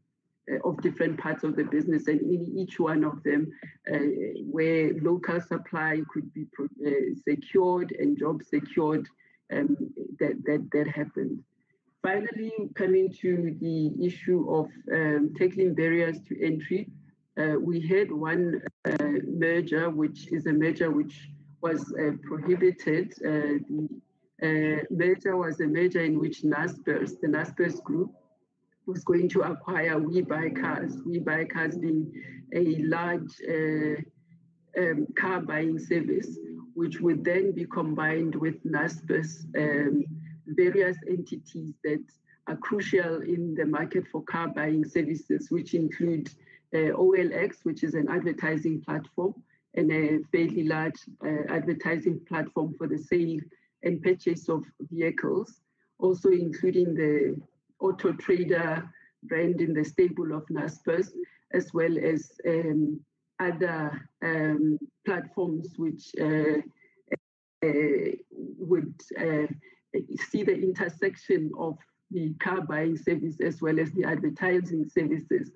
Speaker 12: of different parts of the business, and in each one of them, uh, where local supply could be uh, secured and jobs secured, um, that, that that happened. Finally, coming to the issue of um, tackling barriers to entry, uh, we had one uh, merger, which is a merger which was uh, prohibited. Uh, the uh, merger was a merger in which Naspers, the Naspers group, was going to acquire We Buy Cars. We Buy Cars being a large uh, um, car buying service, which would then be combined with Naspers um, various entities that are crucial in the market for car buying services, which include uh, OLX, which is an advertising platform and a fairly large uh, advertising platform for the sale and purchase of vehicles, also including the Auto Trader brand in the stable of Naspers, as well as um, other um, platforms which uh, uh, would uh, see the intersection of the car buying service as well as the advertising services,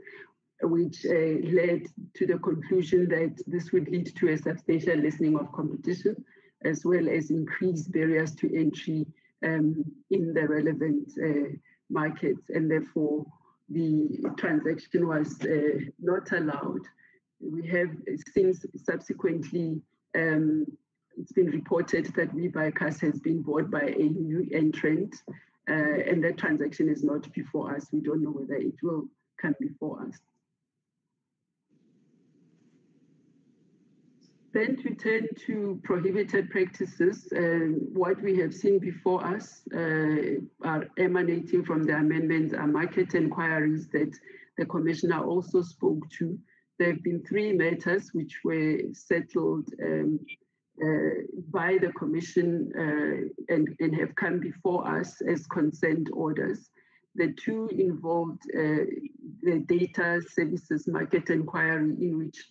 Speaker 12: which uh, led to the conclusion that this would lead to a substantial lessening of competition, as well as increased barriers to entry um, in the relevant uh, markets, and therefore the transaction was uh, not allowed. We have since subsequently um, it's been reported that WeBuyCars has been bought by a new entrant, uh, and that transaction is not before us. We don't know whether it will come before us. Then to turn to prohibited practices, uh, what we have seen before us uh, are emanating from the amendments are market inquiries that the commissioner also spoke to. There have been three matters which were settled um, uh, by the Commission uh, and, and have come before us as consent orders. The two involved uh, the data services market inquiry in which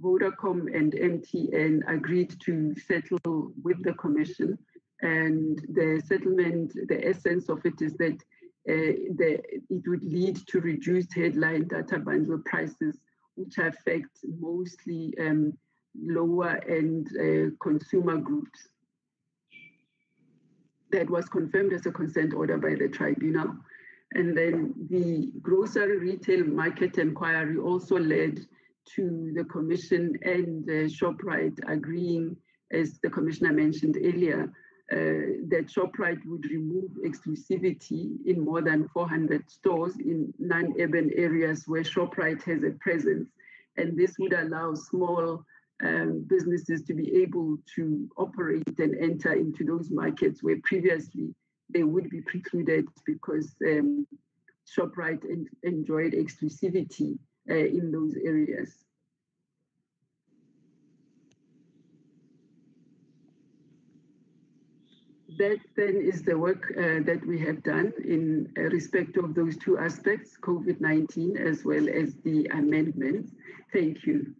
Speaker 12: Vodacom and MTN agreed to settle with the Commission. And the settlement, the essence of it is that uh, the, it would lead to reduced headline data bundle prices, which affect mostly um, lower end uh, consumer groups. That was confirmed as a consent order by the tribunal. And then the grocery retail market inquiry also led to the commission and uh, Shoprite agreeing, as the commissioner mentioned earlier, uh, that Shoprite would remove exclusivity in more than 400 stores in non-urban areas where Shoprite has a presence. And this would allow small um, businesses to be able to operate and enter into those markets where previously they would be precluded because um, Shoprite en enjoyed exclusivity uh, in those areas. That then is the work uh, that we have done in uh, respect of those two aspects, COVID-19 as well as the amendments. Thank you.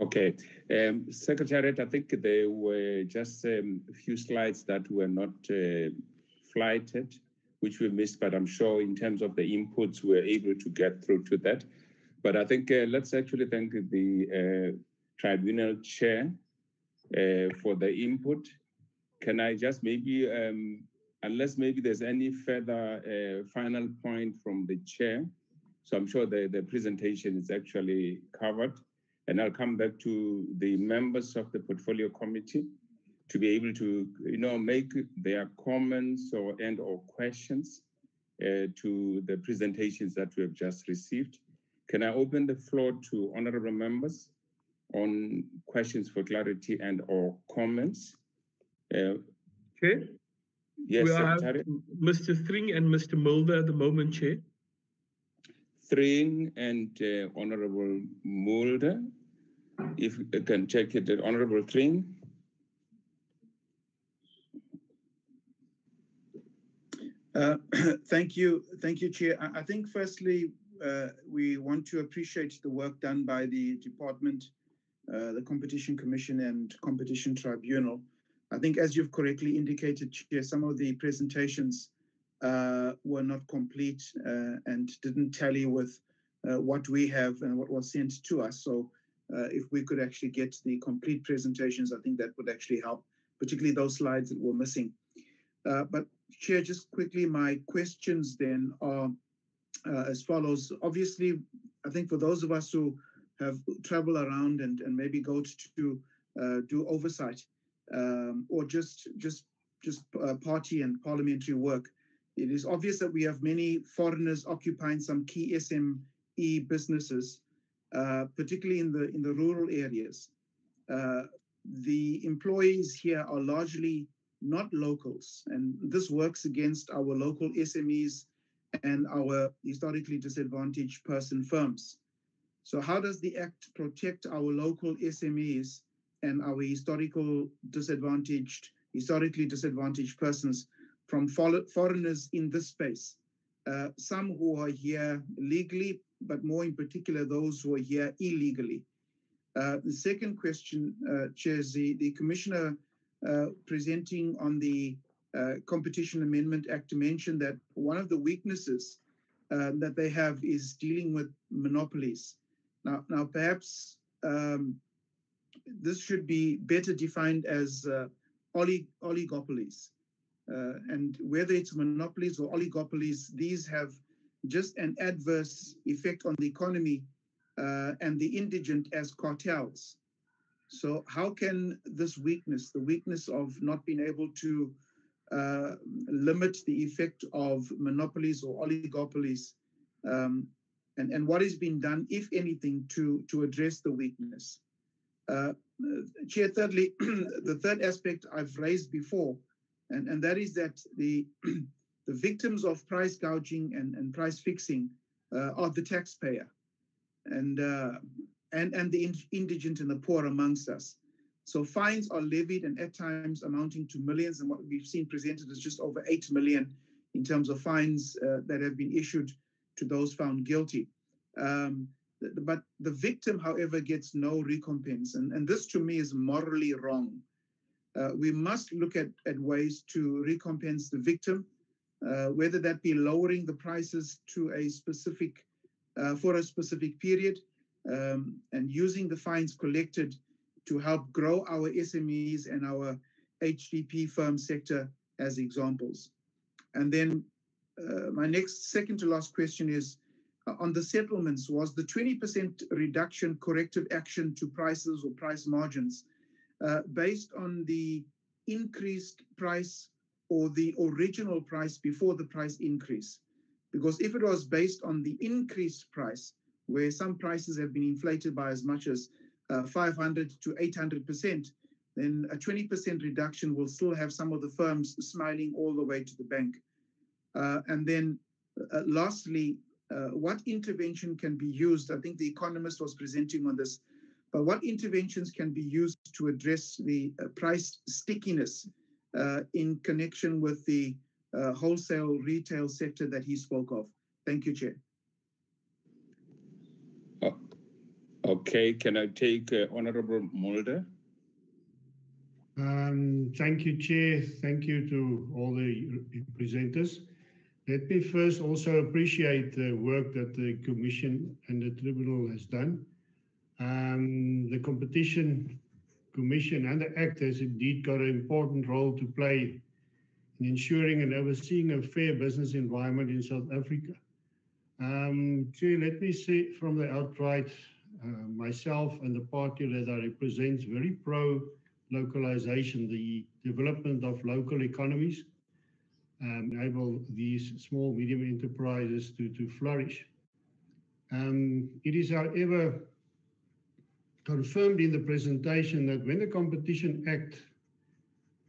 Speaker 1: Okay, um, Secretariat, I think there were just um, a few slides that were not uh, flighted, which we missed, but I'm sure in terms of the inputs, we're able to get through to that. But I think uh, let's actually thank the uh, tribunal chair uh, for the input. Can I just maybe, um, unless maybe there's any further uh, final point from the chair, so I'm sure the, the presentation is actually covered. And I'll come back to the members of the portfolio committee to be able to, you know, make their comments or and or questions uh, to the presentations that we have just received. Can I open the floor to honorable members on questions for clarity and or comments? Uh,
Speaker 2: Chair?
Speaker 1: Yes,
Speaker 2: we
Speaker 1: Secretary.
Speaker 2: Mr. Thring and Mr. Mulder at the moment, Chair.
Speaker 1: Thring and uh, Honorable Mulder. If you can check it, Honorable Thring.
Speaker 4: Uh, thank you, thank you, Chair. I, I think firstly, uh, we want to appreciate the work done by the department, uh, the Competition Commission and Competition Tribunal. I think as you've correctly indicated, Chair, some of the presentations uh, were not complete uh, and didn't tally with uh, what we have and what was sent to us. So if we could actually get the complete presentations, I think that would actually help, particularly those slides that were missing. but Chair, just quickly, my questions then are uh, as follows. Obviously, I think for those of us who have traveled around and, and maybe go to uh, do oversight um, or just just just uh, party and parliamentary work, it is obvious that we have many foreigners occupying some key SME businesses, uh, particularly in the in the rural areas. Uh, the employees here are largely not locals. And this works against our local SMEs and our historically disadvantaged person firms. So how does the Act protect our local SMEs and our historical disadvantaged, historically disadvantaged persons from foreigners in this space? Uh, some who are here legally, but more in particular, those who are here illegally. Uh, the second question, uh, Chair, the, the Commissioner presenting on the uh, Competition Amendment Act to mention that one of the weaknesses uh, that they have is dealing with monopolies. Now, now perhaps um, this should be better defined as uh, olig oligopolies. Uh, and whether it's monopolies or oligopolies, these have just an adverse effect on the economy uh, and the indigent as cartels. So how can this weakness, the weakness of not being able to uh, limit the effect of monopolies or oligopolies, um, and, and what is being done, if anything, to, to address the weakness? Uh, Chair, thirdly, the third aspect I've raised before, and, and that is that the, the victims of price gouging and, and price fixing uh, are the taxpayer. And uh, and, and the indigent and the poor amongst us. So fines are levied and at times amounting to millions. And what we've seen presented is just over 8 million in terms of fines uh, that have been issued to those found guilty. Um, but the victim, however, gets no recompense. And, and this to me is morally wrong. Uh, we must look at, at ways to recompense the victim, uh, whether that be lowering the prices to a specific, uh, for a specific period, um, and using the fines collected to help grow our SMEs and our HDP firm sector as examples. And then uh, my next second to last question is uh, on the settlements, was the 20% reduction corrective action to prices or price margins uh, based on the increased price or the original price before the price increase? Because if it was based on the increased price, where some prices have been inflated by as much as uh, 500 to 800%, then a 20% reduction will still have some of the firms smiling all the way to the bank. Uh, and then uh, lastly, uh, what intervention can be used? I think the economist was presenting on this, but what interventions can be used to address the uh, price stickiness uh, in connection with the wholesale retail sector that he spoke of? Thank you, Chair.
Speaker 1: Okay, can I take uh, Honorable Mulder?
Speaker 6: Um, thank you, Chair. Thank you to all the presenters. Let me first also appreciate the work that the Commission and the Tribunal has done. Um, the Competition Commission and the Act has indeed got an important role to play in ensuring and overseeing a fair business environment in South Africa. Um, Chair, let me say from the outright myself and the party that I represent very pro localization, the development of local economies, um, enable these small, medium enterprises to, to flourish. Um, it is, however, confirmed in the presentation that when the Competition Act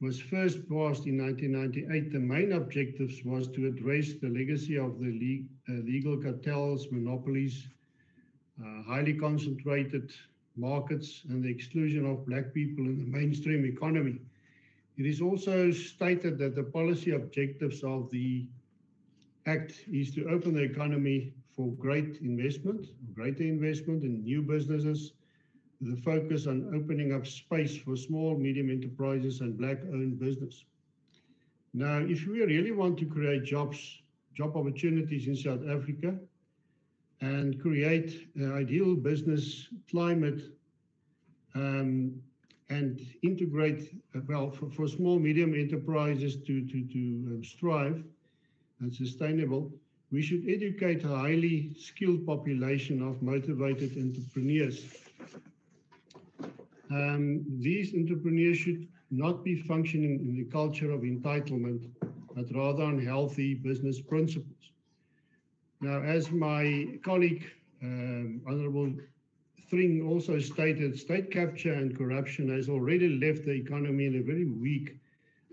Speaker 6: was first passed in 1998, the main objectives was to address the legacy of the le- uh, legal cartels, monopolies, uh, Uh, highly concentrated markets, and the exclusion of black people in the mainstream economy. It is also stated that the policy objectives of the Act is to open the economy for great investment, greater investment in new businesses, a focus on opening up space for small, medium enterprises and black-owned business. Now, if we really want to create jobs, job opportunities in South Africa, and create an ideal business climate um, and integrate, uh, well, for, for small, medium enterprises to, to, to um, strive and sustainable, we should educate a highly skilled population of motivated entrepreneurs. Um, these entrepreneurs should not be functioning in the culture of entitlement, but rather on healthy business principles. Now, as my colleague, um, Honorable Thring also stated, state capture and corruption has already left the economy in a very weak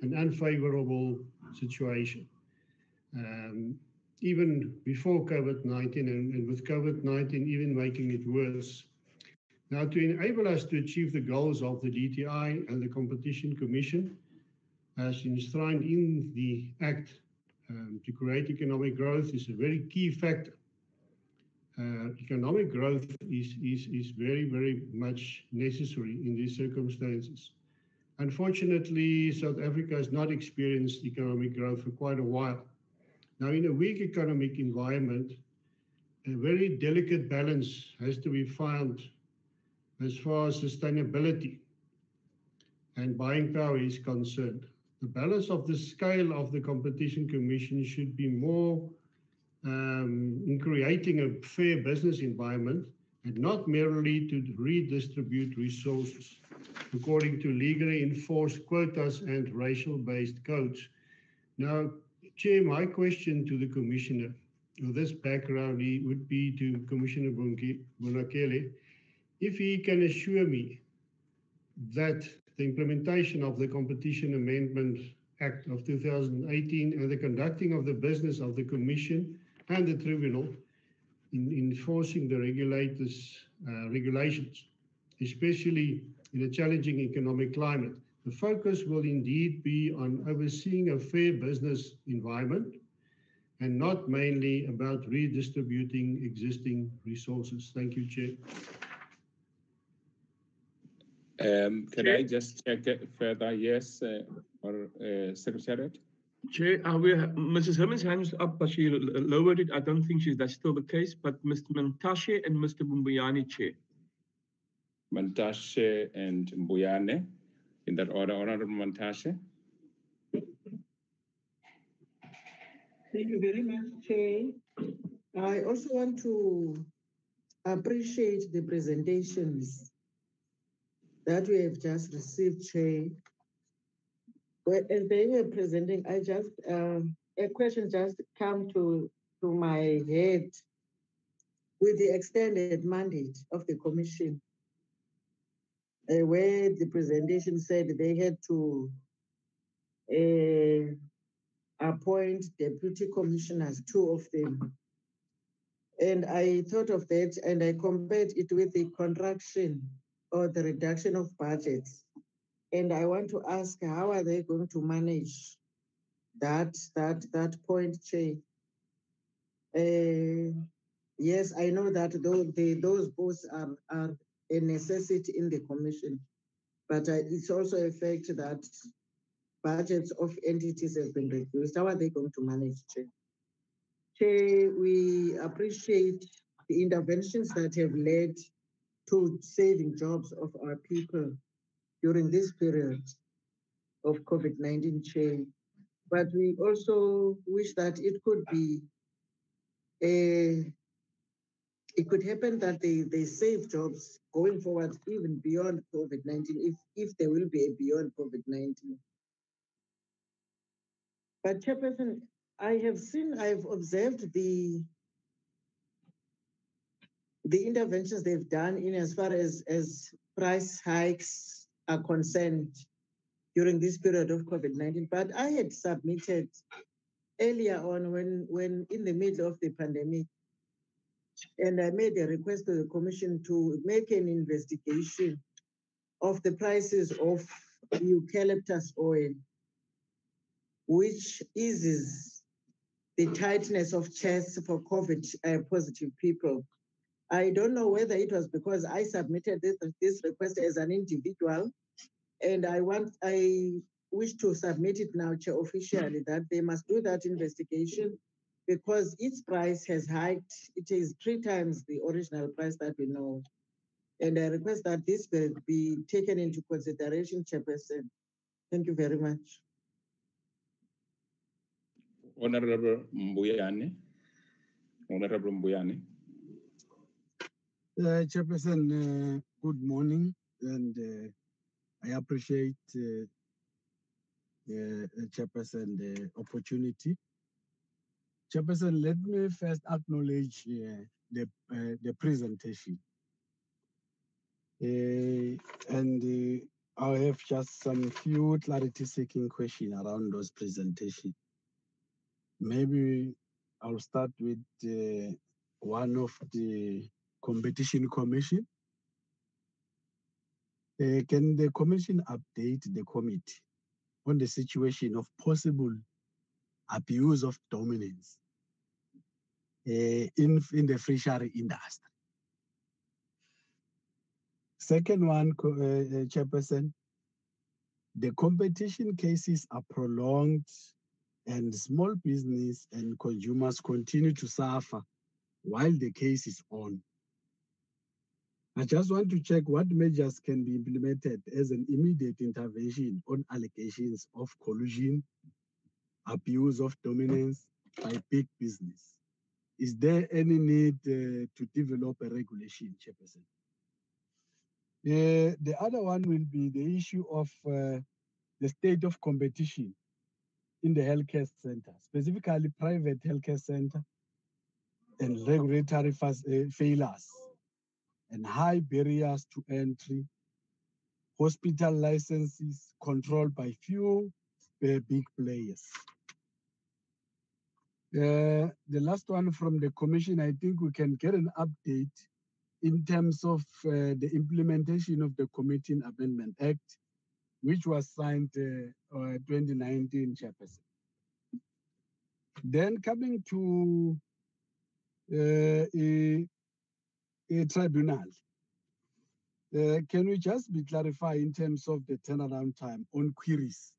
Speaker 6: and unfavorable situation. Um, even before COVID-19 and, and with COVID-19 even making it worse. Now, to enable us to achieve the goals of the DTI and the Competition Commission, as enshrined in the Act um, to create economic growth is a very key factor. Uh, economic growth is, is, is very, very much necessary in these circumstances. Unfortunately, South Africa has not experienced economic growth for quite a while. Now, in a weak economic environment, a very delicate balance has to be found as far as sustainability and buying power is concerned. The balance of the scale of the competition commission should be more um, in creating a fair business environment and not merely to redistribute resources according to legally enforced quotas and racial-based codes. Now, Chair, my question to the Commissioner, with this background would be to Commissioner Bonakele, if he can assure me that the implementation of the Competition Amendment Act of 2018 and the conducting of the business of the Commission and the Tribunal in enforcing the regulators' uh, regulations, especially in a challenging economic climate. The focus will indeed be on overseeing a fair business environment and not mainly about redistributing existing resources. Thank you, Chair.
Speaker 1: Um, can I just check it further? Yes, uh, or uh, Secretariat?
Speaker 2: Chair, uh, we Mrs. Herman's hands up, but she lowered it. I don't think she's, that's still the case, but Mr. Mantashe and Mr. Mbuyane, Chair.
Speaker 1: Mantashe and Mbuyane, in that order, Honorable Mantashe.
Speaker 5: Thank you very much, Chair. I also want to appreciate the presentations that we have just received, Chair. Well, as they were presenting, I just, uh, a question just come to, to my head with the extended mandate of the commission, uh, where the presentation said they had to uh, appoint deputy commissioners, two of them. And I thought of that and I compared it with the contraction or the reduction of budgets. And I want to ask, how are they going to manage that that that point, Chair? Uh, yes, I know that those the, those posts are are a necessity in the commission, but uh, it's also a fact that budgets of entities have been reduced. How are they going to manage, Chair? Chair, we appreciate the interventions that have led to saving jobs of our people during this period of COVID-19 Chair. But we also wish that it could be a it could happen that they, they save jobs going forward even beyond COVID-19 if, if there will be a beyond COVID-19. But Chairperson, I have seen, I've observed the the interventions they've done in as far as, as price hikes are concerned. during this period of COVID-19. But I had submitted earlier on when, when in the middle of the pandemic, and I made a request to the commission to make an investigation of the prices of eucalyptus oil, which eases the tightness of chests for COVID uh, positive people. I don't know whether it was because I submitted this, this request as an individual, and I want I wish to submit it now, officially that they must do that investigation because its price has hiked. It is three times the original price that we know. And I request that this will be taken into consideration, Chairperson. Thank you very much.
Speaker 1: Honorable Mbuyane. Honorable Mbuyane.
Speaker 13: Uh, Chairperson, uh, good morning, and uh, I appreciate uh, uh, Chairperson the opportunity. Chairperson, let me first acknowledge uh, the uh, the presentation, uh, and uh, I have just some few clarity-seeking questions around those presentation. Maybe I'll start with one of the competition commission. Uh, can the commission update the committee on the situation of possible abuse of dominance uh, in, in the fishery industry? Second one, uh, Chairperson, the competition cases are prolonged and small business and consumers continue to suffer while the case is on. I just want to check what measures can be implemented as an immediate intervention on allegations of collusion, abuse of dominance by big business. Is there any need uh, to develop a regulation, Chairperson? The, the other one will be the issue of uh, the state of competition in the healthcare center, specifically private healthcare center and regulatory uh, failures and high barriers to entry, hospital licenses controlled by few uh, big players. Uh, the last one from the commission, I think we can get an update in terms of uh, the implementation of the Committee Amendment Act, which was signed uh, 2019, Chairperson. Then coming to uh, tribunal, uh, can we just be clarified in terms of the turnaround time on queries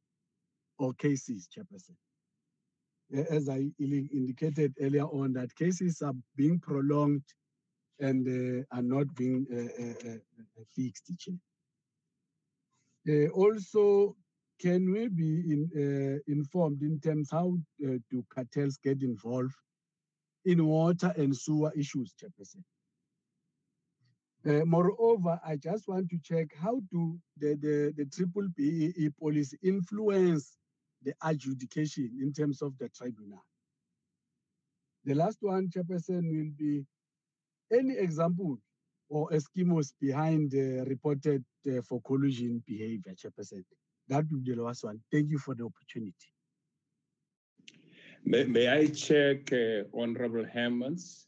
Speaker 13: or cases, Chairperson? As I indicated earlier on, that cases are being prolonged and uh, are not being uh, uh, uh, fixed. Uh, also, can we be in, informed in terms how do cartels get involved in water and sewer issues, Chairperson? Uh, moreover, I just want to check how do the, the, the triple BEE policy influence the adjudication in terms of the tribunal? The last one, Chairperson, will be any example or eskimos behind the reported uh, for collusion behavior, Chairperson? That would be the last one. Thank you for the opportunity.
Speaker 1: May, may I check uh, Honorable Hermans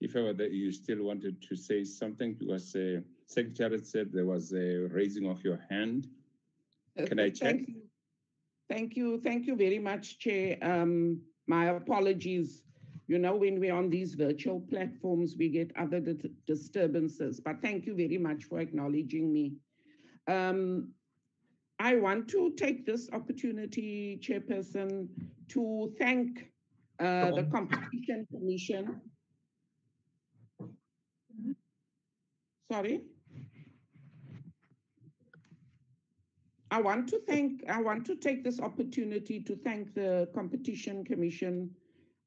Speaker 1: if ever that you still wanted to say something because uh, Secretary said there was a raising of your hand.
Speaker 14: Uh,
Speaker 1: Can I check?
Speaker 14: Thank you. Thank you, thank you very much, Chair. Um, my apologies. You know, when we're on these virtual platforms, we get other dis- disturbances, but thank you very much for acknowledging me. Um, I want to take this opportunity, Chairperson, to thank uh, the Competition Commission. Sorry? I want to thank, I want to take this opportunity to thank the Competition Commission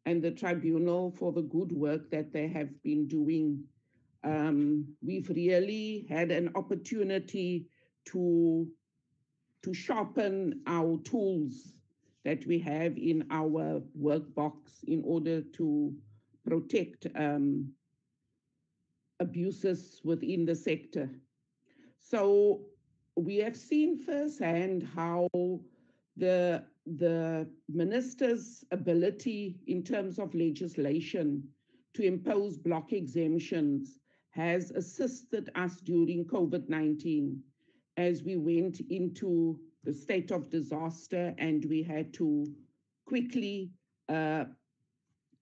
Speaker 14: and the Tribunal for the good work that they have been doing. Um, we've really had an opportunity to, to sharpen our tools that we have in our work box in order to protect um, abuses within the sector. So we have seen firsthand how the the minister's ability in terms of legislation to impose block exemptions has assisted us during COVID-19 as we went into the state of disaster and we had to quickly uh,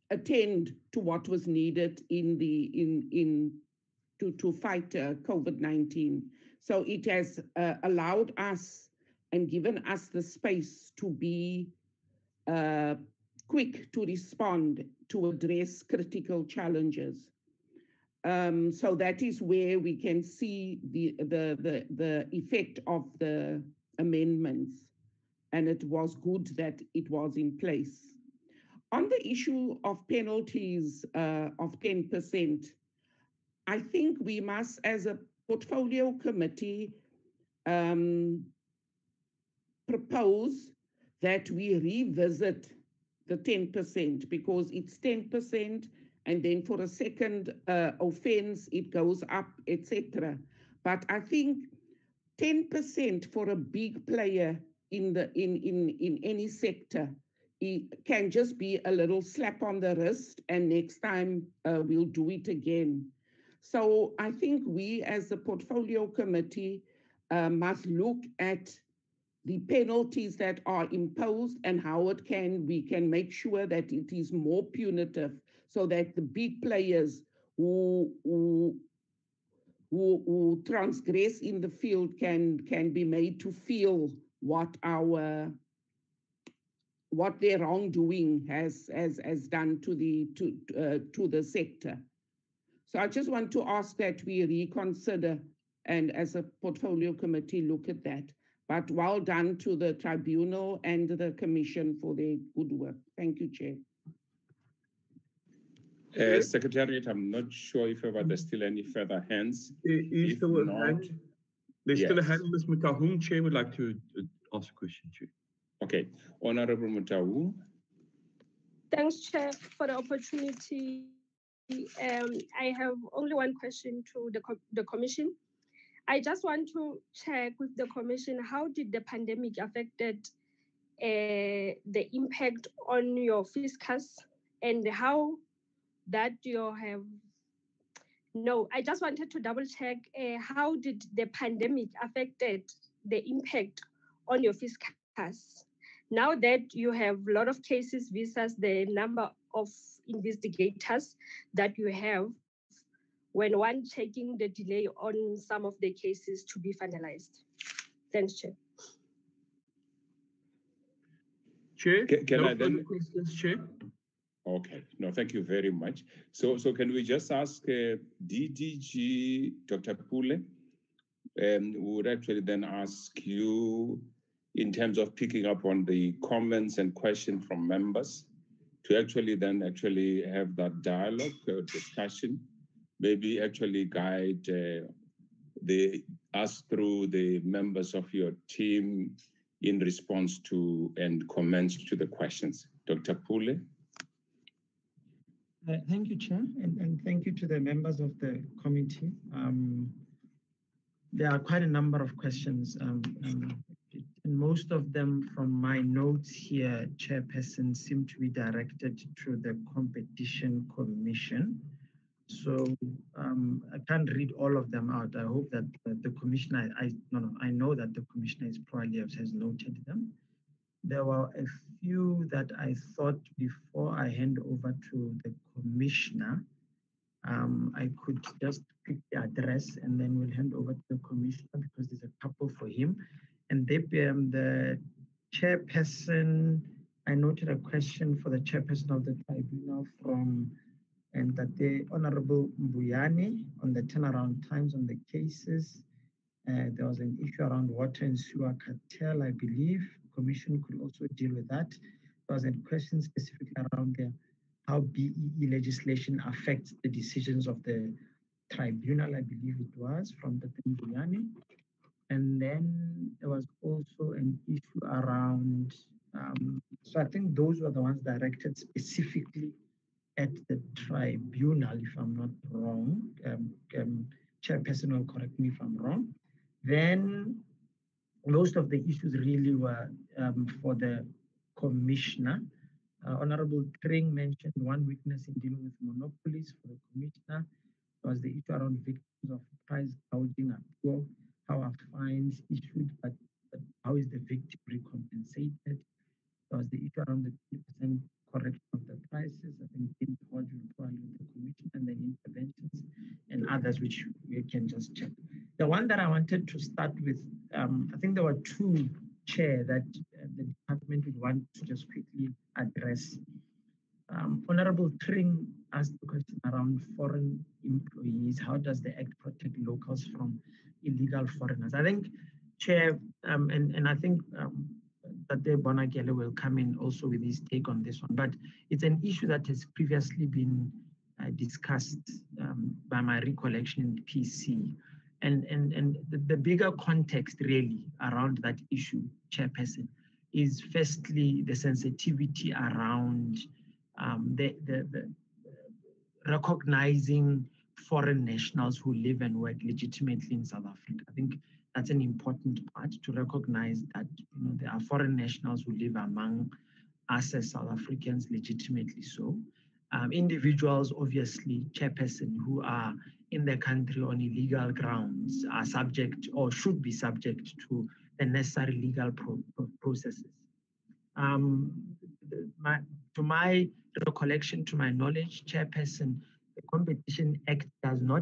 Speaker 14: attend to what was needed in the in in to to fight uh, COVID-19. So it has uh, allowed us and given us the space to be uh, quick to respond to address critical challenges. Um, so that is where we can see the, the, the, the effect of the amendments. And it was good that it was in place. On the issue of penalties uh, of 10%, I think we must, as a portfolio committee, um, propose that we revisit the 10% because it's 10% and then for a second uh, offense it goes up, etc. But I think 10% for a big player in the in in in any sector it can just be a little slap on the wrist and next time uh, we'll do it again. So I think we as the portfolio committee uh, must look at the penalties that are imposed and how it can we can make sure that it is more punitive so that the big players who who who, who transgress in the field can can be made to feel what our what their wrongdoing has has has done to the to uh, to the sector. So I just want to ask that we reconsider and as a portfolio committee look at that. But well done to the tribunal and the commission for their good work. Thank you, Chair.
Speaker 1: Uh, Secretariat, I'm not sure if ever there's still any further hands.
Speaker 2: Is
Speaker 1: If
Speaker 2: there a
Speaker 1: not,
Speaker 2: hand? There's still a hand. Ms. Mutahung, Chair would like to uh, ask a question, Chair.
Speaker 1: Okay, Honorable Mutawu.
Speaker 7: Thanks, Chair, for the opportunity. Um, I have only one question to the, co- the Commission. I just want to check with the Commission, how did the pandemic affected uh, the impact on your fiscus and how that you have no, I just wanted to double check uh, how did the pandemic affected the impact on your fiscus? Now that you have a lot of cases versus the number of investigators that you have, when one checking the delay on some of the cases to be finalized. Thanks, Chair.
Speaker 2: Chair,
Speaker 1: Ca- can
Speaker 2: no
Speaker 1: I then-
Speaker 2: further questions, Chair.
Speaker 1: Okay, no, thank you very much. So, so can we just ask uh, DDG Dr. Pule? Um, we would actually then ask you in terms of picking up on the comments and questions from members to actually then actually have that dialogue or discussion, maybe actually guide uh, the us through the members of your team in response to and comments to the questions. Dr. Pule?
Speaker 3: Uh, Thank you, Chair, and, and thank you to the members of the committee. Um, there are quite a number of questions, um, um, and most of them from my notes here, Chairperson, seem to be directed to the Competition Commission. So um, I can't read all of them out. I hope that the, commissioner, I no no, I know that the commissioner is probably has has noted them. There were a few that I thought before I hand over to the commissioner, um, I could just pick the address and then we'll hand over to the commissioner because there's a couple for him. And they, um, the chairperson, I noted a question for the chairperson of the tribunal from, and that the Honorable Mbuyane on the turnaround times on the cases. Uh, there was an issue around water and sewer cartel, I believe. Commission could also deal with that. There was a question specifically around the, how BEE legislation affects the decisions of the tribunal, I believe it was, from the Mbuyane. And then there was also an issue around, um, so I think those were the ones directed specifically at the tribunal, if I'm not wrong. Um, um, chairperson will correct me if I'm wrong. Then most of the issues really were um, for the commissioner. Uh, Honorable Thring mentioned one weakness in dealing with monopolies for the commissioner was the issue around victims of price gouging and are fines issued, but, but how is the victim recompensated? There was the issue around the 2% correction of the prices. I think James Hodge will probably with the commission and the interventions and others which we can just check. The one that I wanted to start with, um, I think there were two chair that uh, the department would want to just quickly address. Um, Honorable Thring asked the question around foreign employees. How does the Act protect locals from illegal foreigners? I think, Chair, um, and, and I think um, that the Bonakele will come in also with his take on this one, but it's an issue that has previously been uh, discussed um, by my recollection in PC. And, and, and the, the bigger context really around that issue, Chairperson, is firstly the sensitivity around um, the, the, the recognizing foreign nationals who live and work legitimately in South Africa. I think that's an important part to recognize that you know there are foreign nationals who live among us as South Africans legitimately so. Um, individuals, obviously, chairperson who are in the country on illegal grounds are subject or should be subject to the necessary legal pro pro processes. Um, my, to my recollection, to my knowledge, chairperson, the Competition Act does not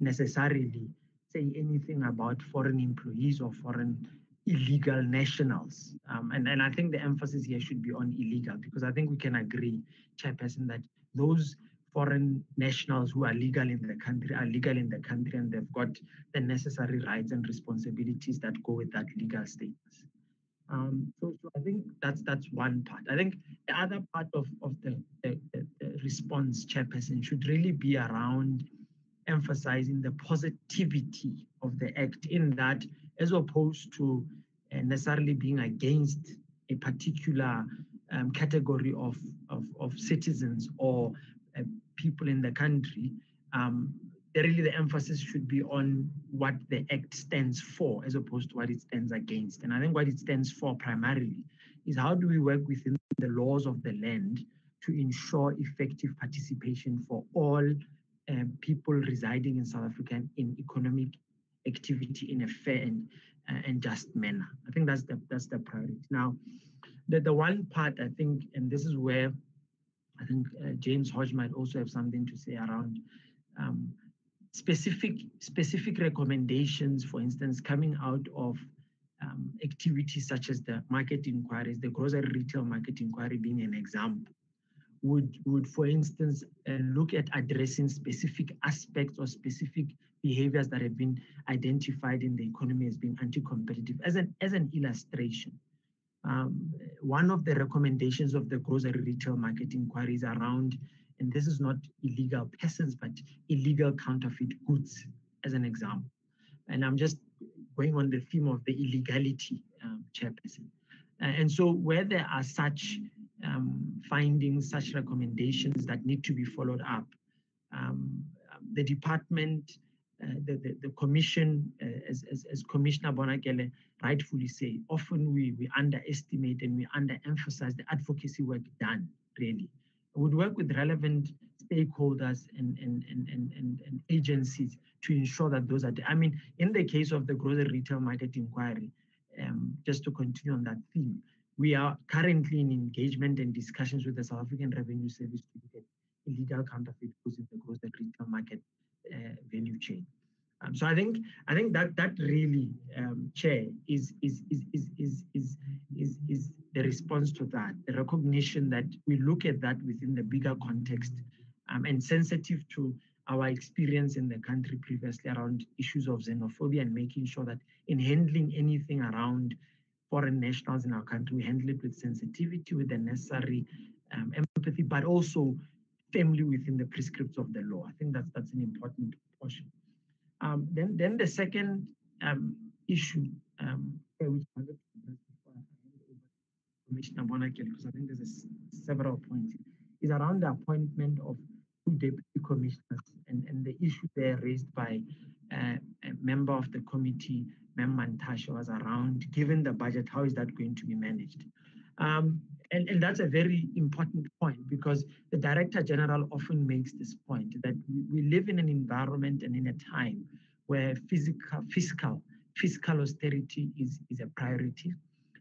Speaker 3: necessarily say anything about foreign employees or foreign illegal nationals. Um, and, and I think the emphasis here should be on illegal because I think we can agree, Chairperson, that those foreign nationals who are legal in the country are legal in the country and they've got the necessary rights and responsibilities that go with that legal status. Um, so, so I think that's that's one part. I think the other part of, of the, the, the, response, Chairperson, should really be around emphasizing the positivity of the act in that as opposed to uh, necessarily being against a particular um, category of, of, of, citizens or uh, people in the country, um, really the emphasis should be on what the act stands for as opposed to what it stands against. And I think what it stands for primarily is how do we work within the laws of the land to ensure effective participation for all um, people residing in South Africa in economic activity in a fair and, uh, and just manner. I think that's the that's the priority. Now, the, the one part I think, and this is where I think uh, James Hodge might also have something to say around um, specific specific recommendations, for instance, coming out of um, activities such as the market inquiries, the grocery retail market inquiry being an example would, would for instance, uh, look at addressing specific aspects or specific behaviors that have been identified in the economy as being anti-competitive. As an, as an illustration, um, one of the recommendations of the grocery retail market inquiries around, and this is not illegal persons, but illegal counterfeit goods, as an example. And I'm just going on the theme of the illegality, um, chairperson. Uh, and so where there are such um, findings, such recommendations that need to be followed up. Um, the department, uh, the, the, the, commission, uh, as, as, as, Commissioner Bonakele rightfully say, often we, we underestimate and we underemphasize the advocacy work done, really. Would work with relevant stakeholders and, and, and, and, and, agencies to ensure that those are, I mean, in the case of the grocery retail market inquiry, um, just to continue on that theme, we are currently in engagement and discussions with the South African Revenue Service to at illegal counterfeit goods in the grocery retail market uh, value chain. Um, so I think I think that that really, um, Chair, is is is is is is is, is the response to that, the recognition that we look at that within the bigger context, um, and sensitive to our experience in the country previously around issues of xenophobia and making sure that in handling anything around foreign nationals in our country, we handle it with sensitivity, with the necessary um, empathy, but also firmly within the prescripts of the law. I think that's that's an important portion. Um, then, then the second um, issue, um, which I address before I hand over to Commissioner Bonakele, because I think there's several points, is around the appointment of two deputy commissioners and, and the issue there raised by uh, member of the committee, Mem Mantashe, was around, given the budget, how is that going to be managed? Um, and, and that's a very important point because the Director General often makes this point that we, we live in an environment and in a time where physical, fiscal, fiscal austerity is, is a priority.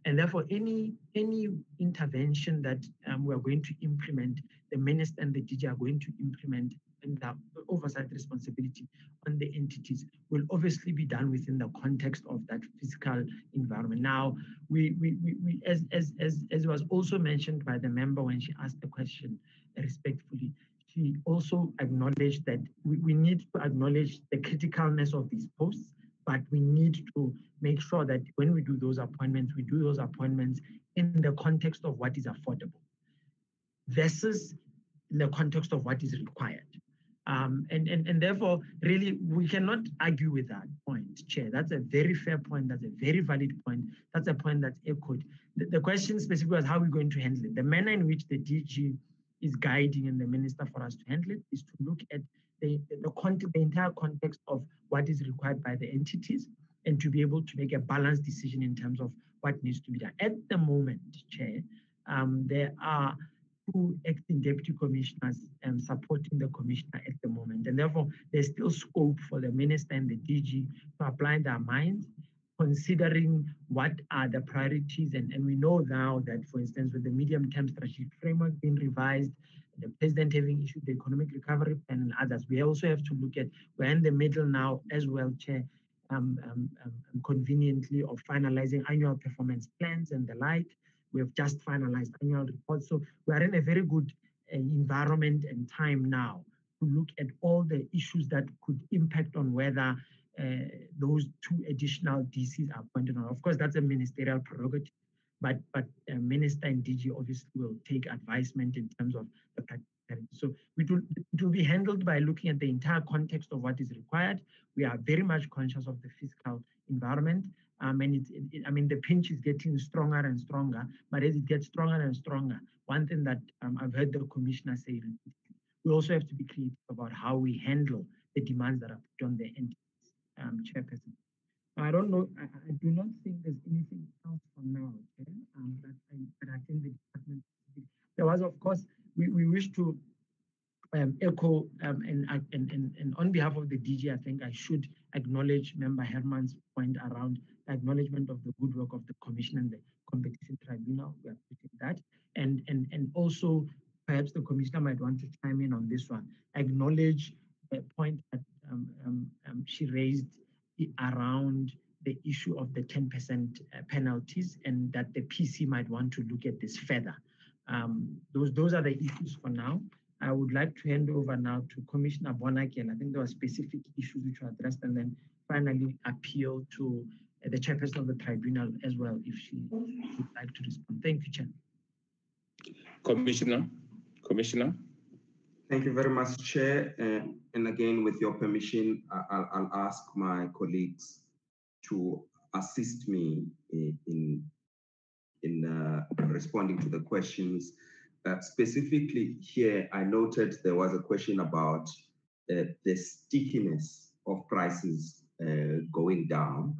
Speaker 3: And therefore, any any intervention that um, we are going to implement, the minister and the DG are going to implement and the oversight responsibility on the entities will obviously be done within the context of that fiscal environment. Now, we, we, we, we as, as, as, as was also mentioned by the member when she asked the question respectfully, she also acknowledged that we, we need to acknowledge the criticalness of these posts, but we need to make sure that when we do those appointments, we do those appointments in the context of what is affordable versus in the context of what is required. Um, and, and, and therefore, really, we cannot argue with that point, Chair. That's a very fair point. That's a very valid point. That's a point that's echoed. The, the question specifically was how are we going to handle it? The manner in which the DG is guiding and the minister for us to handle it is to look at the, the, the entire context of what is required by the entities and to be able to make a balanced decision in terms of what needs to be done. At the moment, Chair, um, there are two acting deputy commissioners um, supporting the commissioner at the moment. And therefore, there's still scope for the minister and the DG to apply their minds, considering what are the priorities. And, and we know now that, for instance, with the medium term strategic framework being revised, the president having issued the economic recovery plan and others, we also have to look at, we're in the middle now as well, Chair, um, um, um, conveniently of finalizing annual performance plans and the like. We have just finalized annual reports. So we are in a very good uh, environment and time now to look at all the issues that could impact on whether uh, those two additional DCs are appointed on. Of course, that's a ministerial prerogative, but but uh, Minister and DG obviously will take advisement in terms of the practicality. So it will, it will be handled by looking at the entire context of what is required. We are very much conscious of the fiscal environment, um, and it, it, I mean, the pinch is getting stronger and stronger, but as it gets stronger and stronger, one thing that um, I've heard the commissioner say, we also have to be creative about how we handle the demands that are put on the entities, um, chairperson. I don't know, I, I, do not think there's anything else for now, okay? Um, that, I, that I think the department, there was, of course, we, we wish to um, echo um, and, and, and, and on behalf of the DG, I think I should acknowledge Member Herman's point around acknowledgement of the good work of the Commission and the Competition Tribunal. We appreciate that. And, and, and also, perhaps the Commissioner might want to chime in on this one. Acknowledge the point that um, um, um she raised around the issue of the 10% uh, penalties and that the PC might want to look at this further. Um, those, those are the issues for now. I would like to hand over now to Commissioner Bonakele. I think there were specific issues which were addressed and then finally appeal to the chairperson of the tribunal as well, if she would like to respond. Thank you, Chair.
Speaker 1: Commissioner, Commissioner.
Speaker 9: Thank you very much, Chair. Uh, and again, with your permission, I'll, I'll, ask my colleagues to assist me in, in, in uh, responding to the questions. Uh, specifically here, I noted there was a question about uh, the stickiness of prices uh, going down.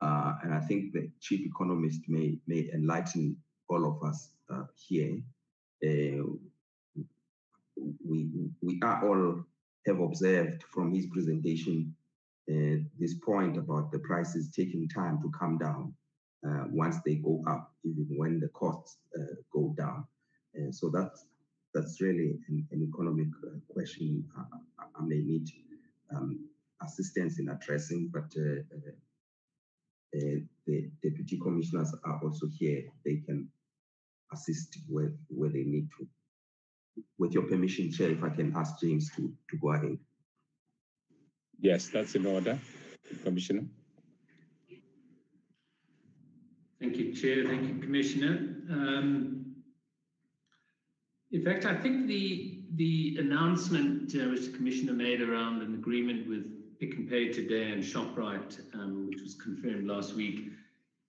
Speaker 9: Uh, and I think the chief economist may, may enlighten all of us uh, here. Uh, we, we are all have observed from his presentation uh, this point about the prices taking time to come down uh, once they go up, even when the costs uh, go down. so that's that's really an, an economic question I, I, may need um, assistance in addressing, but the deputy commissioners are also here. They can assist where, where they need to. With your permission, Chair, if I can ask James to, to go ahead.
Speaker 1: Yes, that's in order, Commissioner.
Speaker 11: Thank you, Chair. Thank you, Commissioner. Um, in fact, I think the the announcement uh, which the Commissioner made around an agreement with Pick n Pay today and Shoprite, um, which was confirmed last week,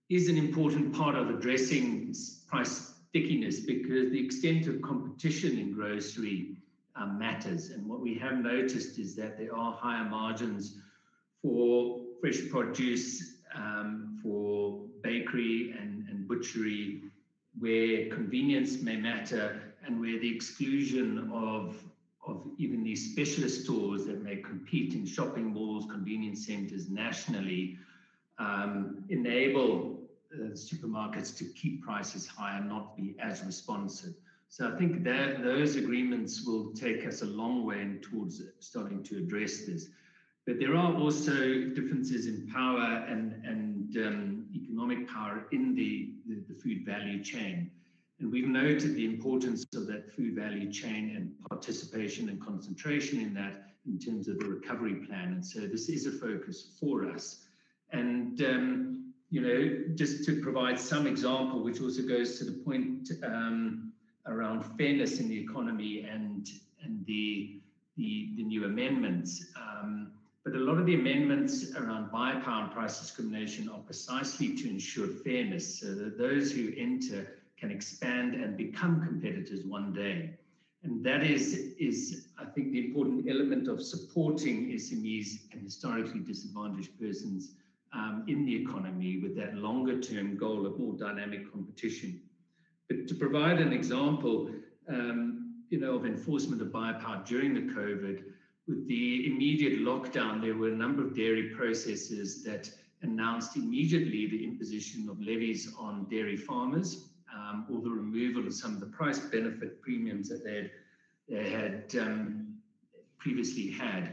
Speaker 11: is an important part of addressing price stickiness because the extent of competition in grocery um, matters. And what we have noticed is that there are higher margins for fresh produce, um, for bakery and, and butchery, where convenience may matter and where the exclusion of, of even these specialist stores that may compete in shopping malls, convenience centers nationally, um, enable uh, supermarkets to keep prices high and not be as responsive. So I think that those agreements will take us a long way towards starting to address this. But there are also differences in power and, and um, economic power in the, the, the, food value chain. And we've noted the importance of that food value chain and participation and concentration in that in terms of the recovery plan. And so this is a focus for us. And, um, you know, just to provide some example, which also goes to the point um, around fairness in the economy and, and the, the, the new amendments. Um, but a lot of the amendments around buyer power and price discrimination are precisely to ensure fairness so that those who enter can expand and become competitors one day. And that is, is, I think, the important element of supporting SMEs and historically disadvantaged persons um, in the economy with that longer term goal of more dynamic competition. But to provide an example, um, you know, of enforcement of buyer power during the COVID, with the immediate lockdown, there were a number of dairy processors that announced immediately the imposition of levies on dairy farmers um, or the removal of some of the price benefit premiums that they had, they had um, previously had.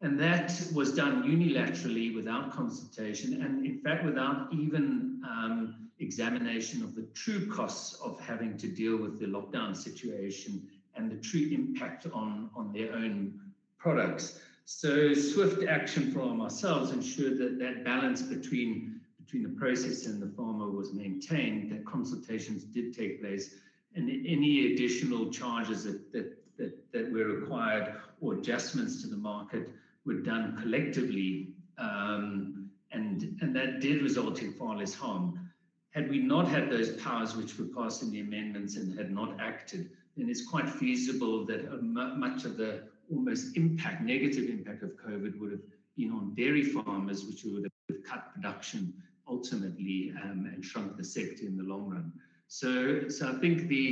Speaker 11: And that was done unilaterally without consultation and, in fact, without even um, examination of the true costs of having to deal with the lockdown situation and the true impact on, on their own products. So swift action from ourselves ensured that that balance between, between the processor and the farmer was maintained, that consultations did take place, and any additional charges that, that, that, that were required or adjustments to the market were done collectively, um, and, and that did result in far less harm. Had we not had those powers which were passed in the amendments and had not acted, then it's quite feasible that much of the almost impact, negative impact of COVID would have been on dairy farmers, which would have cut production ultimately um, and shrunk the sector in the long run. So, so I think the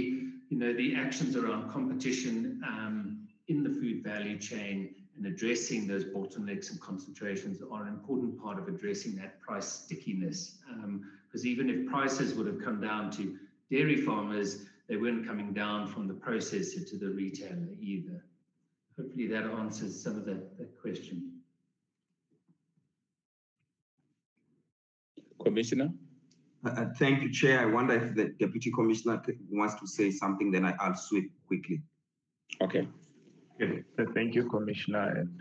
Speaker 11: you know the actions around competition um, in the food value chain and addressing those bottlenecks and concentrations are an important part of addressing that price stickiness. Because um, even if prices would have come down to dairy farmers, they weren't coming down from the processor to the retailer either. Hopefully that answers some of that, that question.
Speaker 1: Commissioner?
Speaker 9: Uh, uh, thank you, Chair. I wonder if the Deputy Commissioner wants to say something, then I, will sweep quickly.
Speaker 1: Okay.
Speaker 15: okay. thank you, Commissioner, and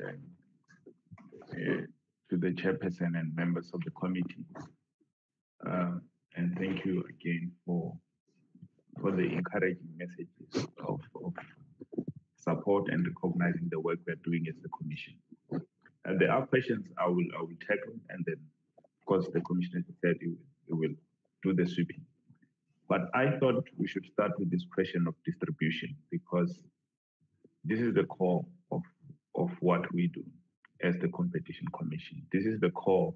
Speaker 15: uh, to the chairperson and members of the committee. Uh, and thank you again for for the encouraging messages of, of support and recognizing the work we're doing as the commission. And there are questions I will I will tackle, and then of course the commissioner said he will, do the sweeping. But I thought we should start with this question of distribution because this is the core of of what we do as the competition commission. This is the core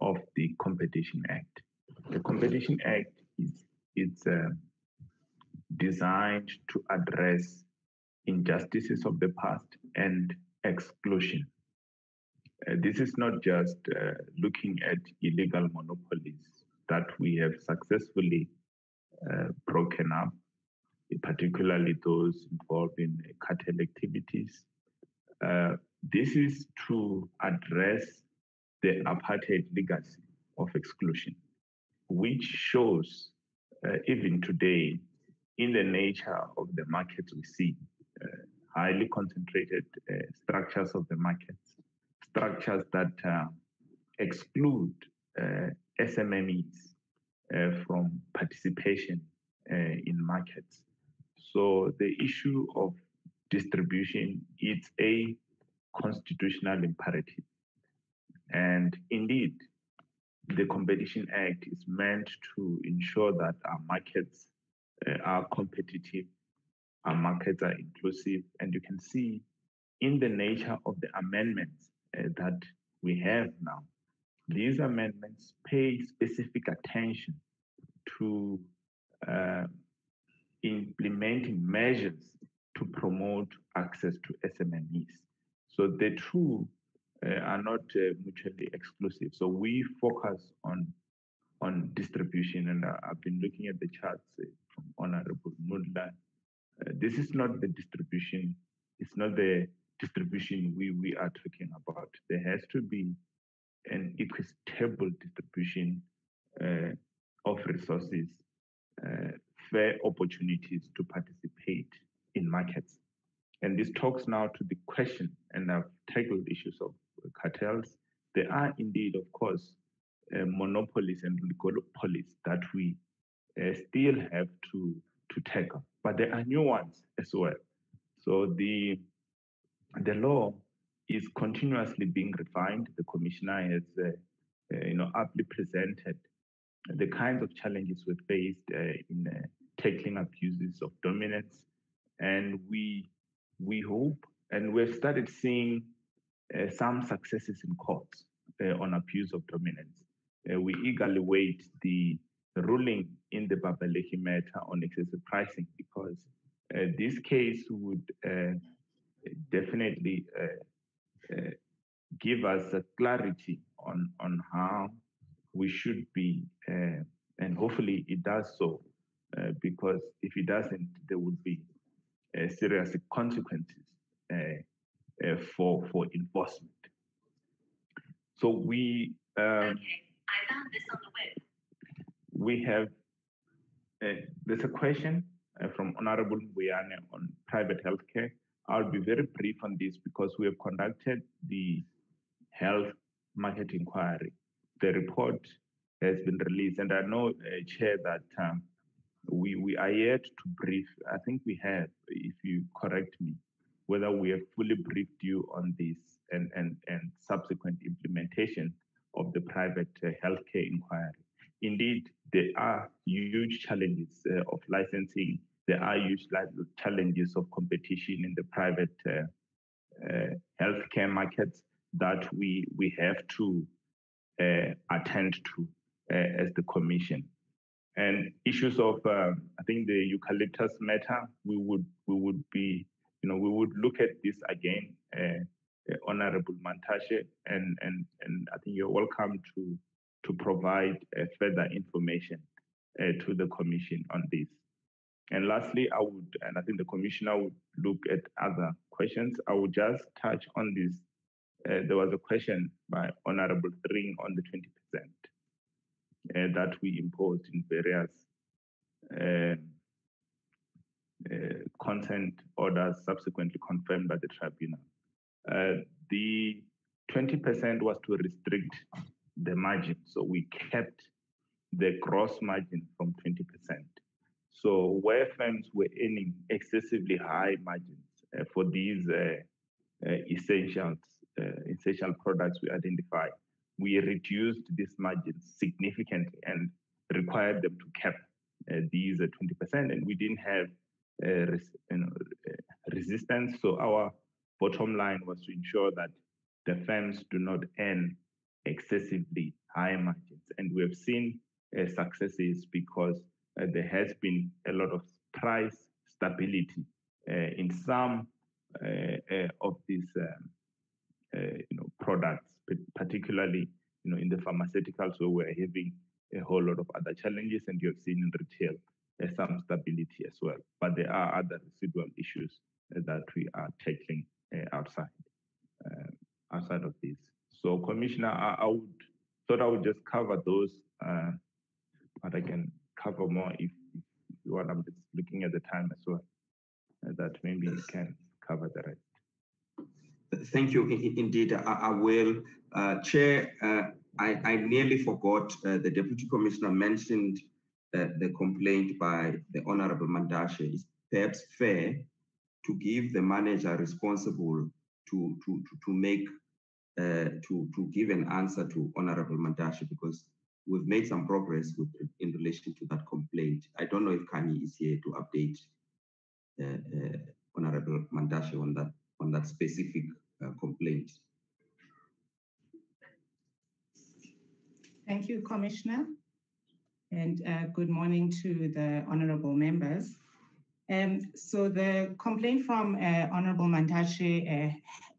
Speaker 15: of the Competition Act. The Competition Act is it's uh, designed to address injustices of the past and exclusion. Uh, this is not just uh, looking at illegal monopolies that we have successfully uh, broken up, particularly those involved in cartel activities. Uh, this is to address the apartheid legacy of exclusion, which shows uh, even today in the nature of the markets we see highly concentrated structures of the markets, structures that uh, exclude SMMEs from participation in markets. So the issue of distribution is a constitutional imperative. And indeed, the Competition Act is meant to ensure that our markets uh, are competitive our markets are inclusive. And you can see in the nature of the amendments uh, that we have now, these amendments pay specific attention to uh, implementing measures to promote access to SMMEs. So the two uh, are not uh, mutually exclusive. So we focus on on distribution, and uh, I've been looking at the charts uh, from Honorable Mudla. Uh, this is not the distribution. It's not the distribution we we are talking about. There has to be an equitable distribution uh, of resources, fair opportunities to participate in markets. And this talks now to the question, and I've tackled issues of cartels. There are indeed, of course, uh, monopolies and oligopolies that we uh, still have to, to tackle, but there are new ones as well. So the, the law is continuously being refined. The commissioner has, uh, uh you know, aptly presented the kinds of challenges we faced uh, in uh, tackling abuses of dominance, and we we hope, and we've started seeing uh, some successes in courts uh, on abuse of dominance. We eagerly wait the ruling in the Babelegi matter on excessive pricing because this case would definitely uh, give us a clarity on, on how we should be, and hopefully it does so, because if it doesn't, there would be serious consequences uh, for for enforcement. So we um, okay. I found this on the web. We have uh, there's a question uh, from Honorable Mbuyane on private healthcare. I'll be very brief on this because we have conducted the health market inquiry. The report has been released, and I know, uh, Chair, that um, we we are yet to brief. I think we have, if you correct me, whether we have fully briefed you on this and, and, and subsequent implementation of the private uh, healthcare inquiry. Indeed, there are huge challenges uh, of licensing. There are usually challenges of competition in the private uh, uh healthcare markets that we we have to uh, attend to uh, as the commission. And issues of, I think the eucalyptus matter, we would we would be you know, we would look at this again, uh, uh, Honorable Mantashe, and, and, and I think you're welcome to, to provide uh, further information uh, to the Commission on this. And lastly, I would, and I think the Commissioner would look at other questions. I would just touch on this. Uh, there was a question by Honorable Thring on the 20% uh, that we imposed in various uh, consent orders subsequently confirmed by the tribunal. Uh, the 20% was to restrict the margin. So we kept the gross margin from 20%. So where firms were earning excessively high margins uh, for these uh, uh, essentials, uh, essential products we identified, we reduced these margins significantly and required them to cap these at 20%. And we didn't have uh, res, you know, uh, resistance. So our bottom line was to ensure that the firms do not earn excessively high margins. And we have seen uh, successes because uh, there has been a lot of price stability uh, in some uh, of these um, you know, products, particularly you know, in the pharmaceuticals where we're having a whole lot of other challenges, and you have seen in retail uh, some stability as well. But there are other residual issues uh, that we are tackling uh, outside outside of this. So, Commissioner, I, I, would thought I would just cover those, but I can cover more if, if you want. I'm just looking at the time as well. that maybe you can cover the rest.
Speaker 9: Thank you. Indeed, I, I will. Uh, Chair, uh, I, I, nearly forgot uh, the Deputy Commissioner mentioned that the complaint by the Honorable Mantashe It's perhaps fair to give the manager responsible to, to, to, to make, uh, to, to give an answer to Honorable Mantashe because we've made some progress with, in relation to that complaint. I don't know if Kani is here to update uh, uh, Honorable Mantashe on that, on that specific uh, complaint.
Speaker 16: thank you, Commissioner. And uh, good morning to the honorable members. Um, so the complaint from uh, Honorable Mantashe uh,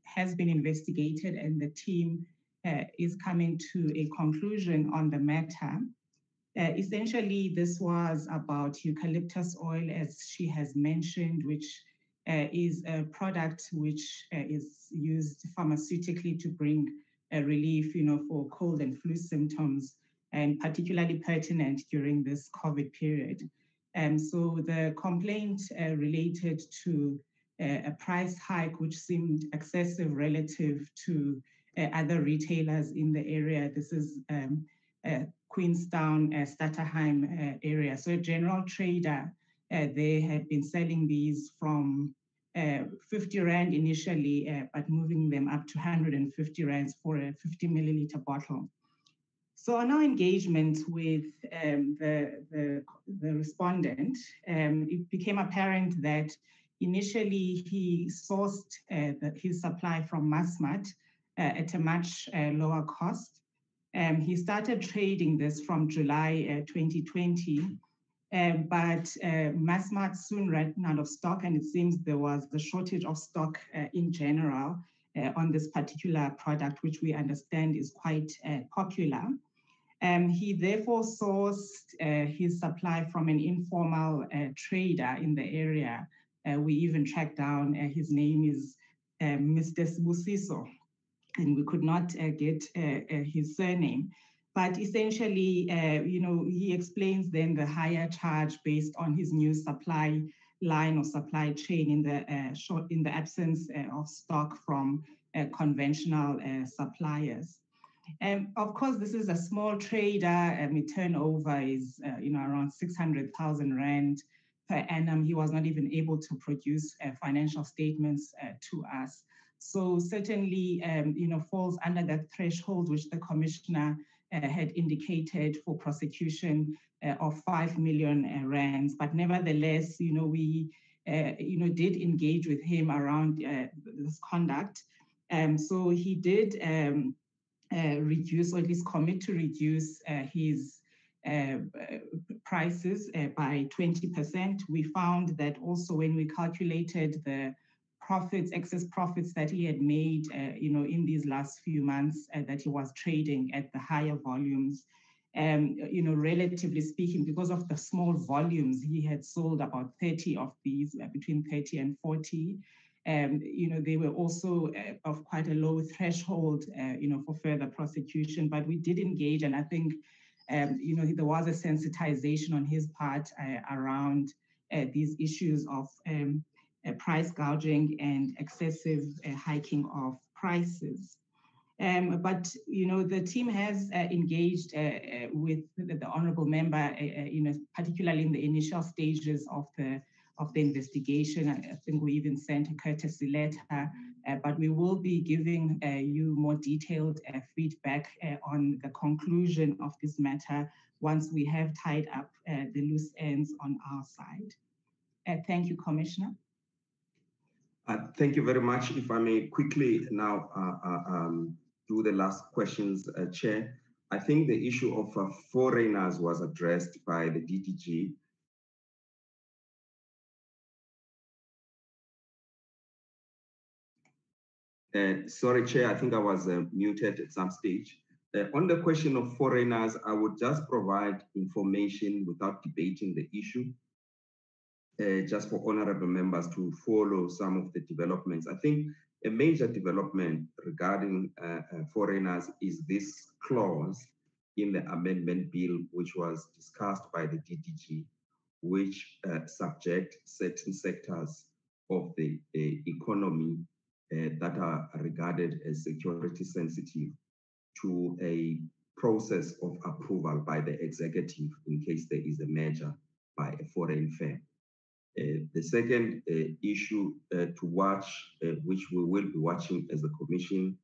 Speaker 16: has been investigated and the team uh, is coming to a conclusion on the matter. Uh, essentially, this was about eucalyptus oil, as she has mentioned, which uh, is a product which uh, is used pharmaceutically to bring relief, you know, for cold and flu symptoms, and particularly pertinent during this COVID period. And so the complaint uh, related to uh, a price hike which seemed excessive relative to uh, other retailers in the area. This is um, Queenstown, uh, Stutterheim area. So a general trader, they had been selling these from uh, 50 rand initially, uh, but moving them up to 150 rands for a 50 milliliter bottle. So on our engagement with um, the, the, the, respondent, um, it became apparent that initially he sourced uh, the, his supply from Massmart uh, at a much uh, lower cost. Um, he started trading this from July 2020 um, but uh, Massmart soon ran out of stock, and it seems there was a shortage of stock uh, in general uh, on this particular product, which we understand is quite uh, popular. Um, he therefore sourced uh, his supply from an informal uh, trader in the area. we even tracked down his name is Mr. Sibusiso, and we could not get his surname. But essentially, uh, you know, he explains then the higher charge based on his new supply line or supply chain in the uh, short in the absence uh, of stock from uh, conventional uh, suppliers. And of course, this is a small trader. and the turnover is, uh, you know, around 600,000 rand per annum. He was not even able to produce financial statements to us. So certainly, um, you know, falls under that threshold which the commissioner uh, had indicated for prosecution uh, of 5 million uh, rands. But nevertheless, you know, we, you know, did engage with him around this conduct. Um, so he did um, reduce, or at least commit to reduce his uh, prices uh, by 20%. We found that also when we calculated the profits, excess profits that he had made, uh, you know, in these last few months uh, that he was trading at the higher volumes. Um, you know, relatively speaking, because of the small volumes, he had sold about 30 of these, uh, between 30 and 40. Um, you know, they were also uh, of quite a low threshold, uh, you know, for further prosecution. But we did engage, and I think, um, you know, there was a sensitization on his part uh, around these issues of um, price gouging and excessive uh, hiking of prices. Um, but you know the team has uh, engaged uh, uh, with the, the, honourable member, uh, you know, particularly in the initial stages of the of the investigation. I think we even sent a courtesy letter, but we will be giving you more detailed feedback on the conclusion of this matter once we have tied up the loose ends on our side. thank you, Commissioner.
Speaker 9: Uh, thank you very much. If I may quickly now uh, uh, um, do the last questions, uh, Chair. I think the issue of uh, foreigners was addressed by the DDG. Uh, sorry, Chair, I think I was muted at some stage. on the question of foreigners, I would just provide information without debating the issue uh, just for honorable members to follow some of the developments. I think a major development regarding uh, uh, foreigners is this clause in the amendment bill, which was discussed by the DDG, which uh, subject certain sectors of the economy uh, that are regarded as security sensitive to a process of approval by the executive in case there is a merger by a foreign firm. Uh, the second uh, issue uh, to watch, which we will be watching as a commission,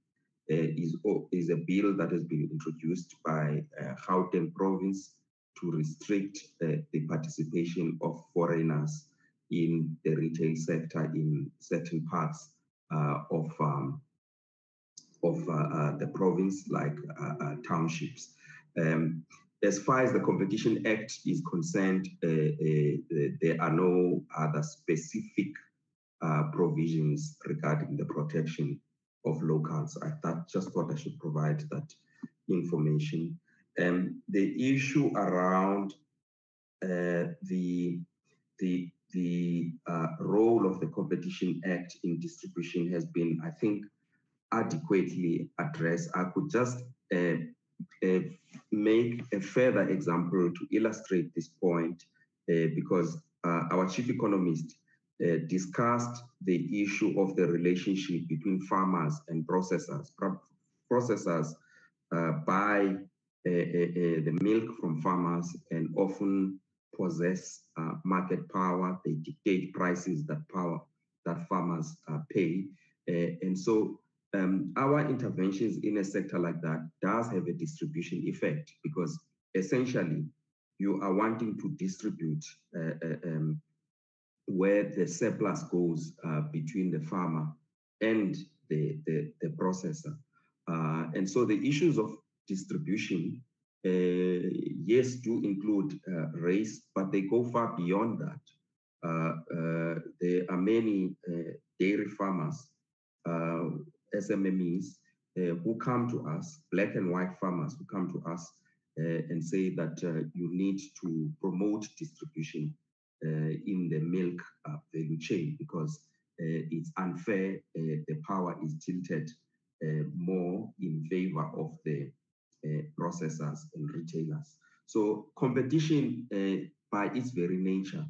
Speaker 9: is, is a bill that has been introduced by Gauteng province to restrict the participation of foreigners in the retail sector in certain parts of um, of uh, uh, the province, like uh, townships. Um, as far as the Competition Act is concerned, uh, uh, there are no other specific uh, provisions regarding the protection of locals. I thought, just thought I should provide that information. Um, the issue around uh, the the the uh, role of the Competition Act in distribution has been, I think, adequately addressed. I could just uh, uh, make a further example to illustrate this point uh, because uh, our chief economist uh, discussed the issue of the relationship between farmers and processors. Pro processors uh, buy the milk from farmers and often possess market power. They dictate prices that power that farmers pay. and so um, our interventions in a sector like that does have a distribution effect because essentially you are wanting to distribute uh, uh, um, where the surplus goes uh, between the farmer and the, the, the processor. Uh, and so the issues of distribution, uh, yes, do include uh, race, but they go far beyond that. there are many dairy farmers SMMEs uh, who come to us, black and white farmers who come to us uh, and say that uh, you need to promote distribution uh, in the milk uh, value chain because uh, it's unfair. the power is tilted more in favor of the processors and retailers. So competition by its very nature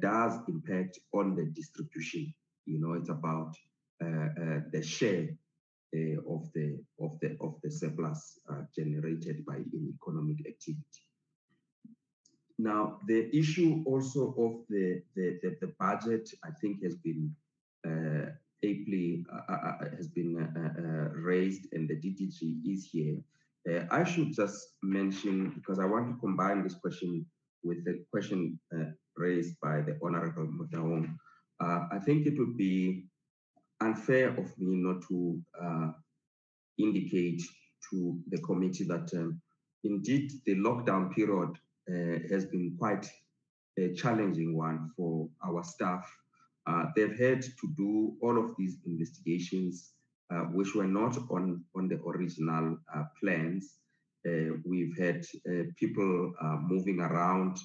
Speaker 9: does impact on the distribution. You know, it's about uh, uh, Uh, uh, the share uh, of the of the of the surplus uh, generated by economic activity. Now, the issue also of the the, the, the budget, I think, has been uh, uh, uh, has been raised, and the DDG is here. I should just mention because I want to combine this question with the question raised by the Honorable Motaung. I think it would be unfair of me not to uh, indicate to the committee that um, indeed the lockdown period uh, has been quite a challenging one for our staff. Uh, they've had to do all of these investigations, uh, which were not on, on the original uh, plans. Uh, we've had people moving around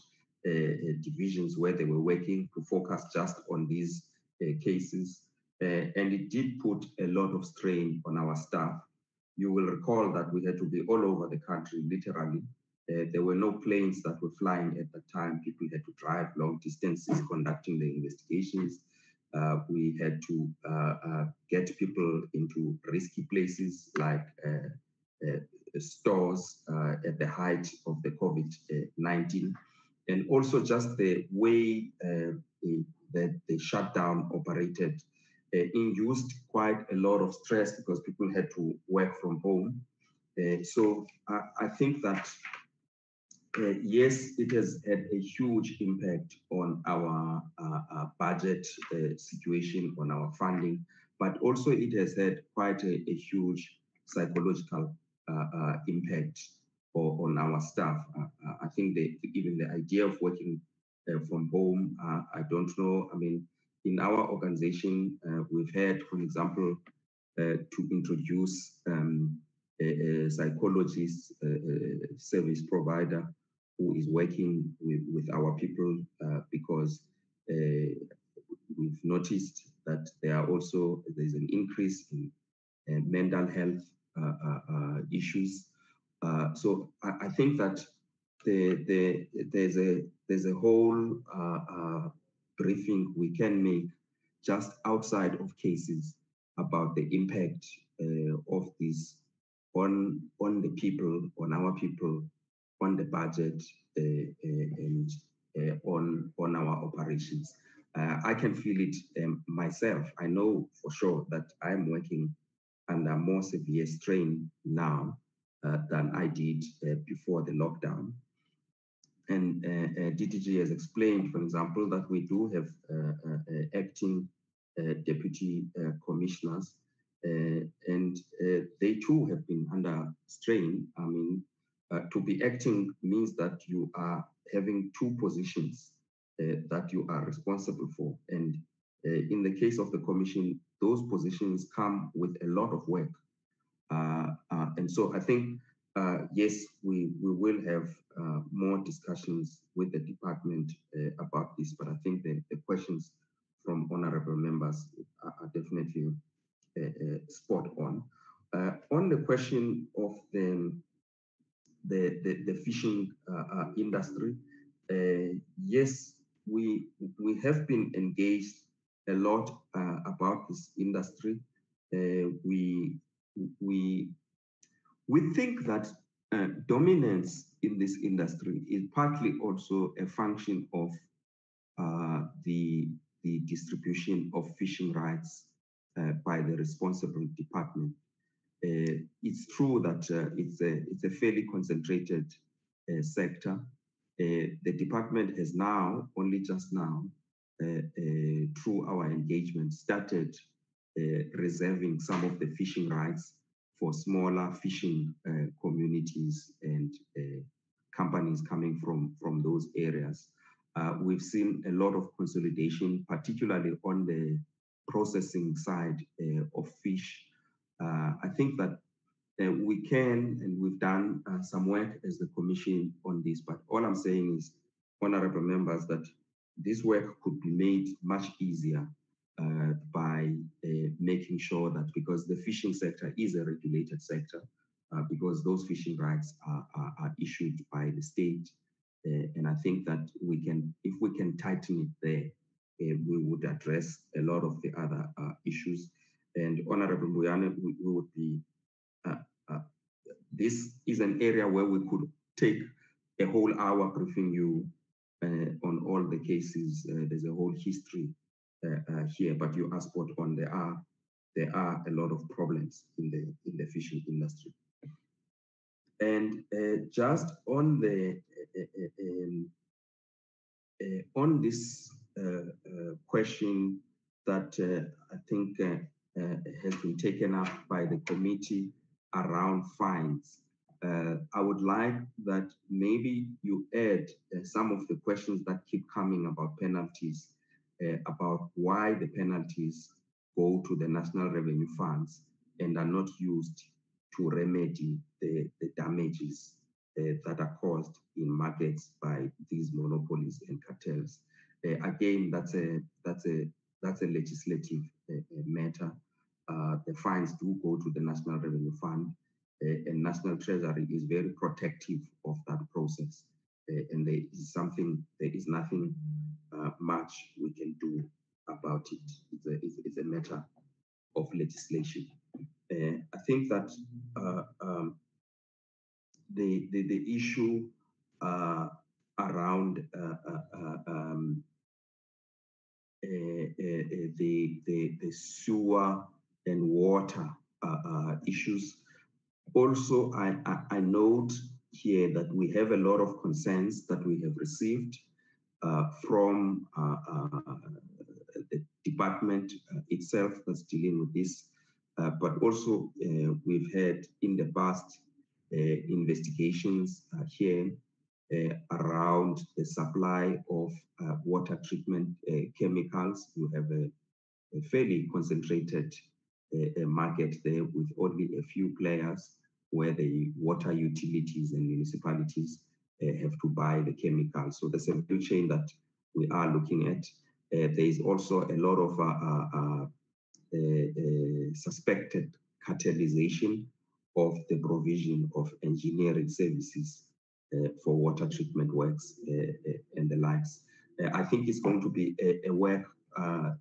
Speaker 9: divisions where they were working to focus just on these cases. Uh, and it did put a lot of strain on our staff. You will recall that we had to be all over the country, literally. Uh, there were no planes that were flying at the time. People had to drive long distances conducting the investigations. Uh, we had to uh, uh, get people into risky places like uh, stores at the height of the COVID 19. And also just the way that the shutdown operated induced quite a lot of stress because people had to work from home. Uh, so I, I, think that uh, yes, it has had a huge impact on our uh, uh, budget uh, situation, on our funding, but also it has had quite a, a huge psychological impact for, on our staff. I think that even the idea of working from home, I don't know. I mean, in our organization, uh, we've had, for example, uh, to introduce um, a, a, psychologist, a, a, service provider who is working with, with our people uh, because uh, we've noticed that there are also, there's an increase in uh, mental health uh, issues. so I, I, think that the, the, there's a there's a whole briefing we can make just outside of cases about the impact uh, of this on on the people, on our people, on the budget, uh, uh, and uh, on on our operations. Uh, I can feel it um, myself. I know for sure that I'm working under more severe strain now than I did before the lockdown. And uh, uh DDG has explained, for example, that we do have uh, acting deputy commissioners, and they too have been under strain. I mean, to be acting means that you are having two positions that you are responsible for. And in the case of the commission, those positions come with a lot of work. Uh, uh, and so I think, uh, yes, we, we will have more discussions with the department about this, but I think the, the questions from honorable members are, are definitely spot on. on the question of the the, the, the fishing uh, uh, industry. Uh, yes, we, we have been engaged a lot about this industry. we, we, we think that dominance in this industry is partly also a function of uh, the, the distribution of fishing rights uh, by the responsible department. Uh, it's true that uh, it's, a, it's a fairly concentrated uh, sector. the department has now, only just now, through our engagement, started reserving some of the fishing rights for smaller fishing uh, communities and uh, companies coming from, from those areas. Uh, we've seen a lot of consolidation, particularly on the processing side of fish uh, I think that uh, we can and we've done uh, some work as the commission on this, but all I'm saying is, honorable members, that this work could be made much easier uh, by uh, making sure that because the fishing sector is a regulated sector, uh, because those fishing rights are, are, are issued by the state. and I think that we can, if we can tighten it there, we would address a lot of the other issues and Honorable Mbuyane, we, we would be, uh, uh, this is an area where we could take a whole hour briefing you uh, on all the cases. Uh, there's a whole history uh, uh, Uh, uh, here, but you are spot on. There are there are a lot of problems in the in the fishing industry. And uh, just on the um, on this question that I think uh, has been taken up by the committee around fines. Uh, I would like that maybe you add uh, some of the questions that keep coming about penalties, uh, about why the penalties go to the national revenue funds and are not used to remedy the, the damages uh, that are caused in markets by these monopolies and cartels. Uh, again, that's a that's a that's a legislative uh, matter. Uh, the fines do go to the National Revenue Fund, uh, and National Treasury is very protective of that process. Uh, and there is something, there is nothing much we can do about it. It's a, it's, it's a matter of legislation. I think that um, the, the, the issue around uh, uh, um, uh, the, the, the sewer and water uh, uh, issues. Also, I, I, I, note here that we have a lot of concerns that we have received uh, from the department itself that's dealing with this, but also we've had in the past investigations here uh, around the supply of uh, water treatment uh, chemicals. You have a, a fairly concentrated market there with only a few players where the water utilities and municipalities uh, have to buy the chemicals. So there's a value chain that we are looking at. Uh, there is also a lot of uh, suspected cartelization of the provision of engineering services uh, for water treatment works uh, uh, and the likes. I think it's going to be a, a work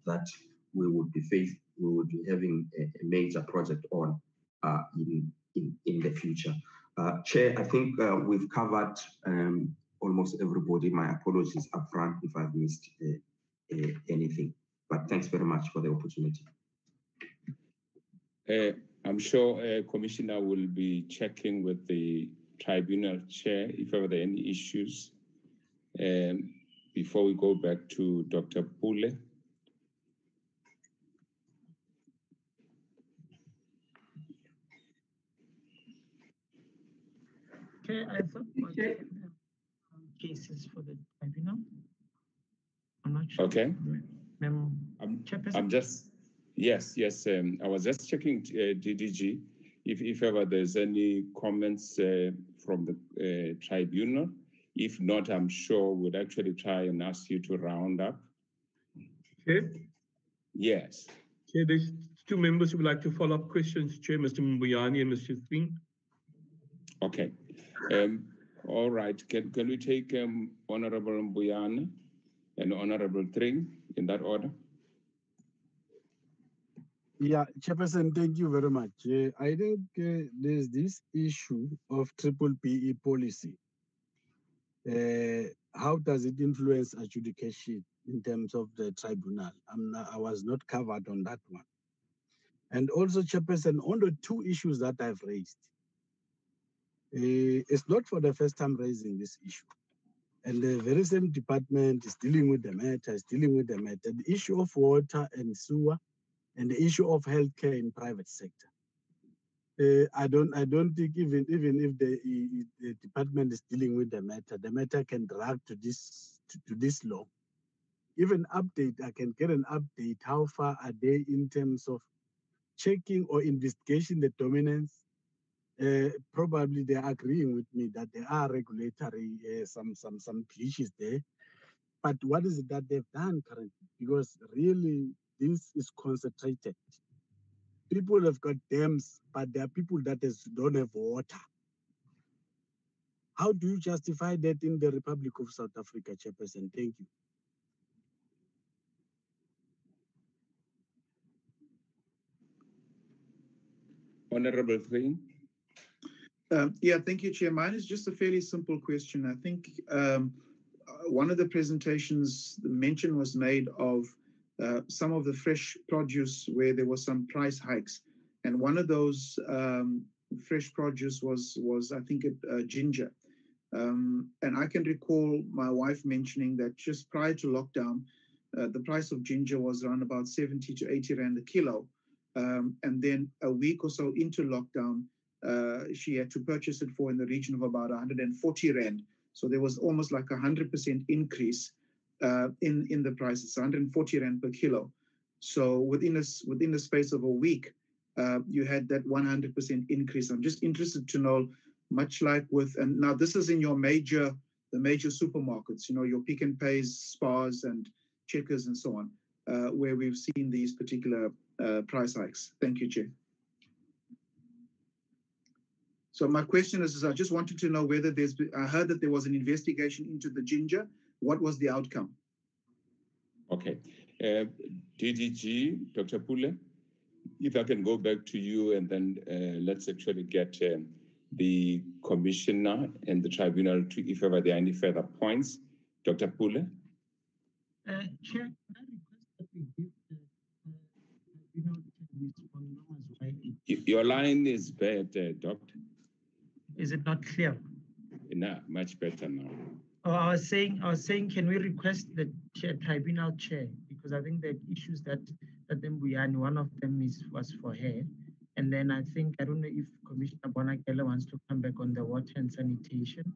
Speaker 9: that we would be faced we would be having a, a major project on uh, in, in, in the future. Uh, Chair, I think uh, we've covered um, almost everybody. My apologies upfront if I've missed uh, uh, anything, but thanks very much for the opportunity.
Speaker 1: Uh, I'm sure Commissioner will be checking with the tribunal chair if there are any issues. Um, before we go back to Dr. Pule.
Speaker 3: Okay, I thought what
Speaker 12: Chair.
Speaker 3: cases for the tribunal. I'm not sure.
Speaker 1: Okay.
Speaker 3: Mem,
Speaker 1: I'm, I'm just, yes, yes, um, I was just checking uh, DDG, if, if ever there's any comments uh, from the uh, tribunal. If not, I'm sure we'd actually try and ask you to round up.
Speaker 2: Okay.
Speaker 1: Yes.
Speaker 2: Chair, there's two members who would like to follow up questions, Chair, Mr. Mbuyane and Mr. Thring.
Speaker 1: Okay. Um, all right. Can, can we take um, Honorable Mbuyane and Honorable Thring in that order?
Speaker 13: Yeah, Chairperson, thank you very much. Uh, I think uh, there's this issue of triple BEE policy. Uh, how does it influence adjudication in terms of the tribunal? I'm not, I was not covered on that one. And also, Chairperson, on the two issues that I've raised, it's not for the first time raising this issue. And the very same department is dealing with the matter, is dealing with the matter. The issue of water and sewer and the issue of healthcare in private sector. Uh, I don't I don't think even even if the, the department is dealing with the matter, the matter can drag to this to, to this law. Even update, I can get an update. How far are they in terms of checking or investigation the dominance? Uh, probably they're agreeing with me that there are regulatory uh, some some some glitches there. But what is it that they've done currently? Because really, this is concentrated. People have got dams, but there are people that is, don't have water. How do you justify that in the Republic of South Africa, Chairperson? Thank you.
Speaker 1: Honorable Thring?
Speaker 4: Um, yeah, thank you, Chair. Mine is just a fairly simple question. I think um, uh, one of the presentations, the mention was made of uh, some of the fresh produce where there was some price hikes, and one of those um, fresh produce was was I think uh, ginger. Um, and I can recall my wife mentioning that just prior to lockdown, uh, the price of ginger was around about 70 to 80 rand a kilo. Um, and then a week or so into lockdown, uh, she had to purchase it for in the region of about 140 rand. So there was almost like a 100% increase uh, in, in the prices, 140 rand per kilo. So within within the space of a week, uh, you had that 100% increase. I'm just interested to know, much like with, and now this is in your major, the major supermarkets, you know, your Pick and Pays, Spars and Checkers and so on, uh, where we've seen these particular uh, price hikes. Thank you, Chair. So my question is, is I just wanted to know whether there's, I heard that there was an investigation into the ginger. What was the outcome?
Speaker 1: Okay. Uh, DDG, Dr. Pule, if I can go back to you and then uh, let's actually get um, the commissioner and the tribunal to, if ever there are any further points. Dr. Pule?
Speaker 3: Uh, Chair, can I request that we give the, uh, tribunal to respond now as well?
Speaker 1: Your line is bad, uh, Doctor.
Speaker 3: Is it not clear?
Speaker 1: No, much better now.
Speaker 3: Oh, I was saying, I was saying, can we request the chair, tribunal chair? Because I think the issues that, that them we and one of them is, was for her. And then I think, I don't know if Commissioner Bonakele wants to come back on the water and sanitation.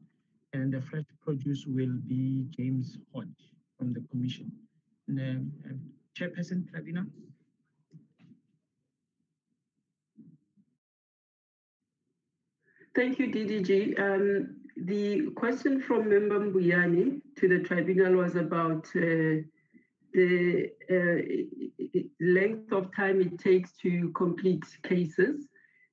Speaker 3: And the fresh produce will be James Hodge from the commission. And, um, uh, Chairperson Tribunal?
Speaker 12: Thank you, DDG. Um, the question from Member Mbuyane to the tribunal was about uh, the uh, length of time it takes to complete cases.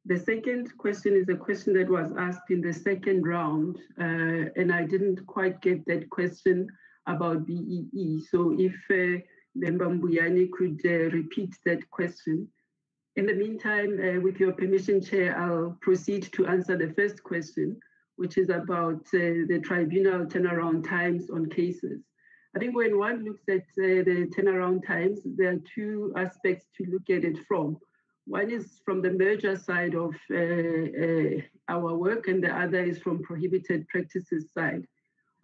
Speaker 12: The second question is a question that was asked in the second round, uh, and I didn't quite get that question about BEE. So if uh, Member Mbuyane could uh, repeat that question. In the meantime, uh, with your permission, Chair, I'll proceed to answer the first question, which is about uh, the tribunal turnaround times on cases. I think when one looks at uh, the turnaround times, there are two aspects to look at it from. One is from the merger side of uh, uh, our work, and the other is from prohibited practices side.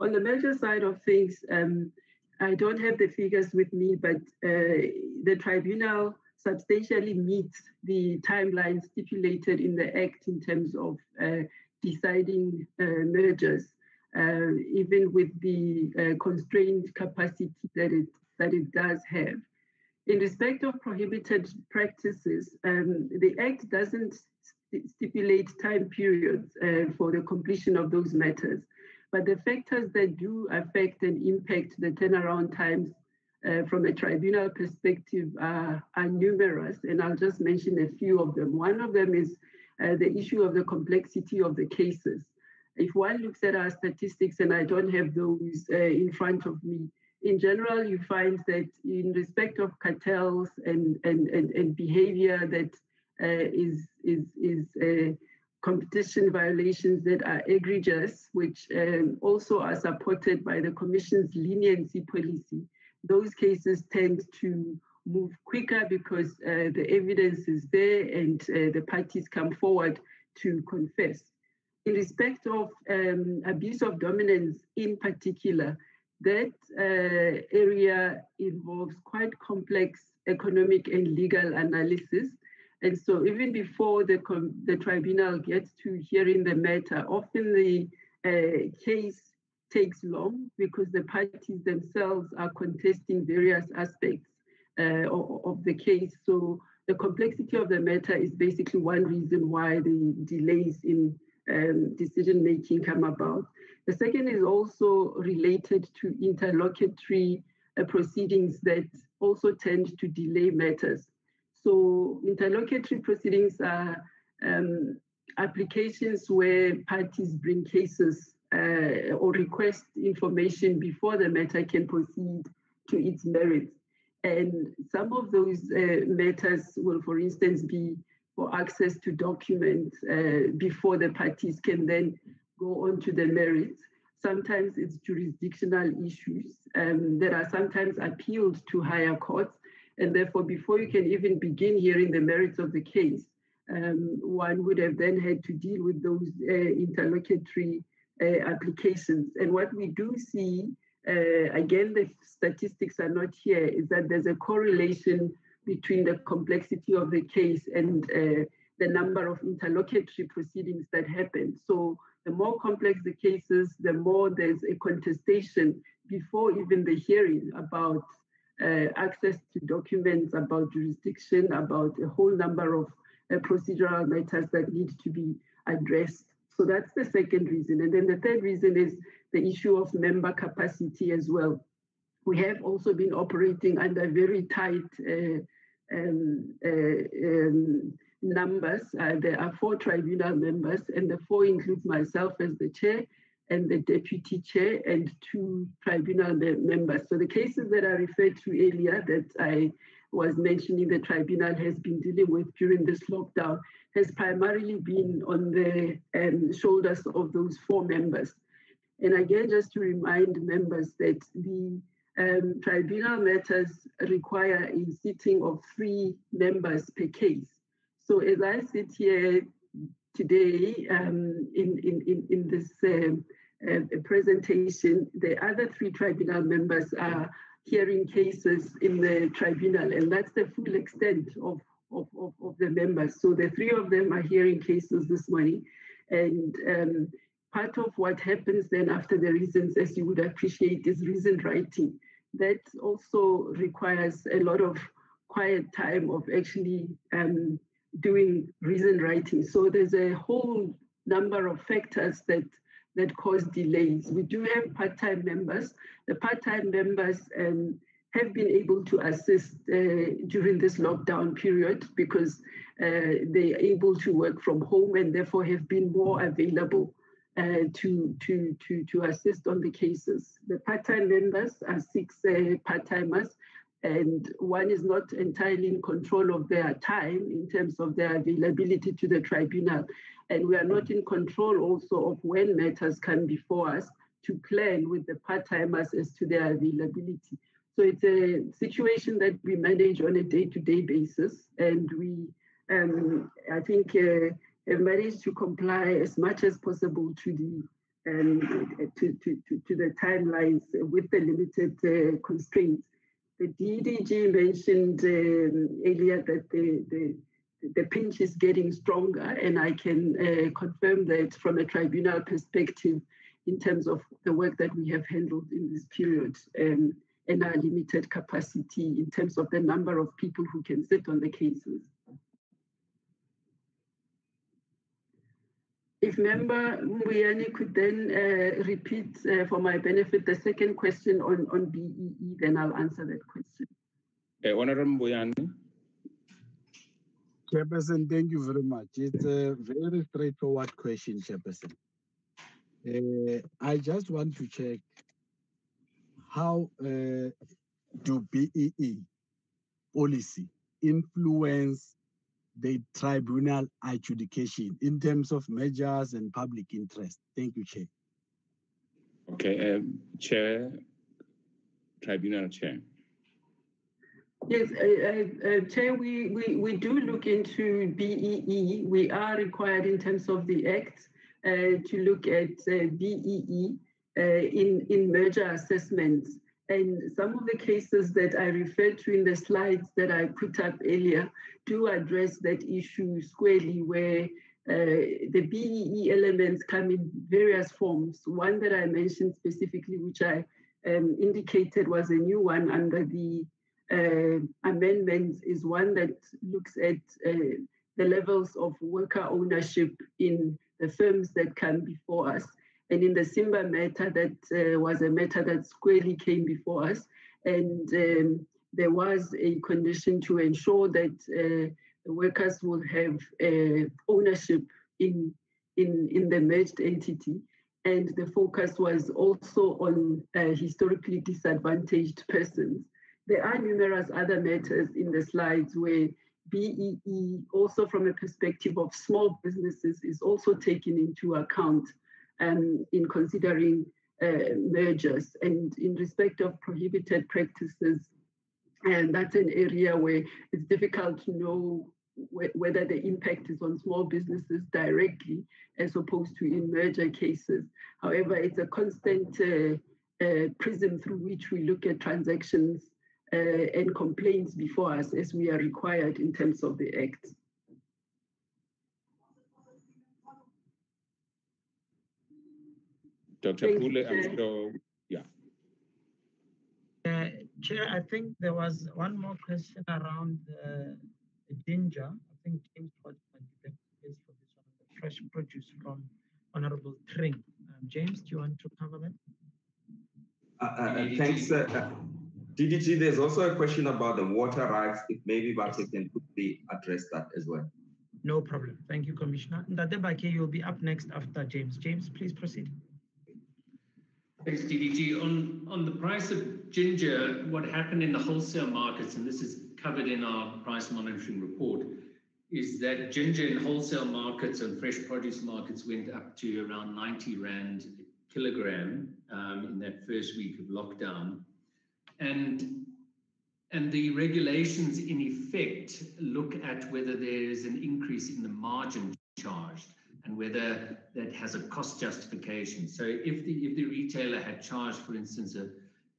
Speaker 12: On the merger side of things, um, I don't have the figures with me, but uh, the tribunal substantially meets the timeline stipulated in the Act in terms of uh, deciding uh, mergers, uh, even with the uh, constrained capacity that it that it does have. In respect of prohibited practices, um, the Act doesn't st stipulate time periods uh, for the completion of those matters, but the factors that do affect and impact the turnaround times uh, from a tribunal perspective are, are, numerous, and I'll just mention a few of them. One of them is uh, the issue of the complexity of the cases. If one looks at our statistics, and I don't have those uh, in front of me, in general, you find that in respect of cartels and, and, and, and behavior that uh, is is, is uh, competition violations that are egregious, which um, also are supported by the Commission's leniency policy, those cases tend to move quicker because uh, the evidence is there and uh, the parties come forward to confess. In respect of um, abuse of dominance in particular, that uh, area involves quite complex economic and legal analysis. And so even before the, the tribunal gets to hearing the matter, often the uh, case takes long because the parties themselves are contesting various aspects uh, of, the case. So the complexity of the matter is basically one reason why the delays in um, decision making come about. The second is also related to interlocutory uh, proceedings that also tend to delay matters. So interlocutory proceedings are um, applications where parties bring cases uh, or request information before the matter can proceed to its merits. And some of those uh, matters will, for instance, be for access to documents uh, before the parties can then go on to the merits. Sometimes it's jurisdictional issues um, that are sometimes appealed to higher courts. And therefore, before you can even begin hearing the merits of the case, um, one would have then had to deal with those uh, interlocutory applications. And what we do see, uh, again, the statistics are not here, is that there's a correlation between the complexity of the case and uh, the number of interlocutory proceedings that happen. So the more complex the cases, the more there's a contestation before even the hearing about uh, access to documents, about jurisdiction, about a whole number of uh, procedural matters that need to be addressed. So that's the second reason. And then the third reason is the issue of member capacity as well. We have also been operating under very tight uh, um, uh, um, numbers. Uh, there are four tribunal members, and the four include myself as the chair and the deputy chair and two tribunal members. So the cases that I referred to earlier that I was mentioning the tribunal has been dealing with during this lockdown has primarily been on the um, shoulders of those four members. And again, just to remind members that the um, tribunal matters require a sitting of three members per case. So as I sit here today um, in, in, in, in, this um, uh, presentation, the other three tribunal members are hearing cases in the tribunal, and that's the full extent of, of, of, of the members. So the three of them are hearing cases this morning, and um, part of what happens then after the reasons, as you would appreciate, is reason writing. That also requires a lot of quiet time of actually um, doing reason writing. So there's a whole number of factors that that cause delays. We do have part-time members. The part-time members um, have been able to assist uh, during this lockdown period because uh, they are able to work from home and therefore have been more available uh, to, to, to, to assist on the cases. The part-time members are six uh, part-timers and one is not entirely in control of their time in terms of their availability to the tribunal. And we are not in control also of when matters come before us to plan with the part-timers as to their availability. So it's a situation that we manage on a day-to-day basis, and we, um, I think, uh, have managed to comply as much as possible to the um, to, to, to, to the timelines with the limited uh, constraints. The DDG mentioned um, earlier that the, the, the pinch is getting stronger, and I can uh, confirm that from a tribunal perspective, in terms of the work that we have handled in this period, um, and our limited capacity in terms of the number of people who can sit on the cases. If member Mbuyane could then uh, repeat uh, for my benefit the second question on, on BEE, then I'll answer that question.
Speaker 1: Uh, Honorable Mbuyane.
Speaker 13: Chairperson, thank you very much. It's a very straightforward question, Chairperson. Uh, I just want to check how uh, do BEE policy influence the tribunal adjudication in terms of measures and public interest? Thank you, Chair.
Speaker 1: Okay, um, Chair, Tribunal Chair.
Speaker 12: Yes, uh, Chair, we, we, we do look into BEE. We are required in terms of the Act uh, to look at uh, BEE in, in merger assessments. And some of the cases that I referred to in the slides that I put up earlier do address that issue squarely where uh, the BEE elements come in various forms. One that I mentioned specifically, which I um, indicated was a new one under the uh, amendments, is one that looks at uh, the levels of worker ownership in the firms that come before us. And in the Simba matter, that uh, was a matter that squarely came before us. And um, there was a condition to ensure that uh, the workers will have uh, ownership in, in, in the merged entity. And the focus was also on uh, historically disadvantaged persons. There are numerous other matters in the slides where BEE, also from a perspective of small businesses, is also taken into account um, in considering uh, mergers and in respect of prohibited practices. And that's an area where it's difficult to know wh whether the impact is on small businesses directly as opposed to in merger cases. However, it's a constant uh, uh, prism through which we look at transactions uh, and complaints before us as we are required in terms of the Act.
Speaker 1: Dr.
Speaker 12: Thank
Speaker 1: Pule, I'm sure, yeah.
Speaker 3: Uh, Chair, I think there was one more question around uh, the ginger. I think James Ford might be best for this one, the fresh produce from Honorable Thring. Um, James, do you want to cover that?
Speaker 9: Uh, uh, uh, thanks. DDG, there's also a question about the water rights. If maybe Bate can quickly address that as well.
Speaker 3: No problem. Thank you, Commissioner. Ndadebake, you'll be up next after James. James, please proceed.
Speaker 11: Thanks, DDG. On, on the price of ginger, what happened in the wholesale markets, and this is covered in our price monitoring report, is that ginger in wholesale markets and fresh produce markets went up to around 90 Rand a kilogram um, in that first week of lockdown. And, and the regulations in effect look at whether there is an increase in the margin charged and whether that has a cost justification. So if the if the retailer had charged, for instance, a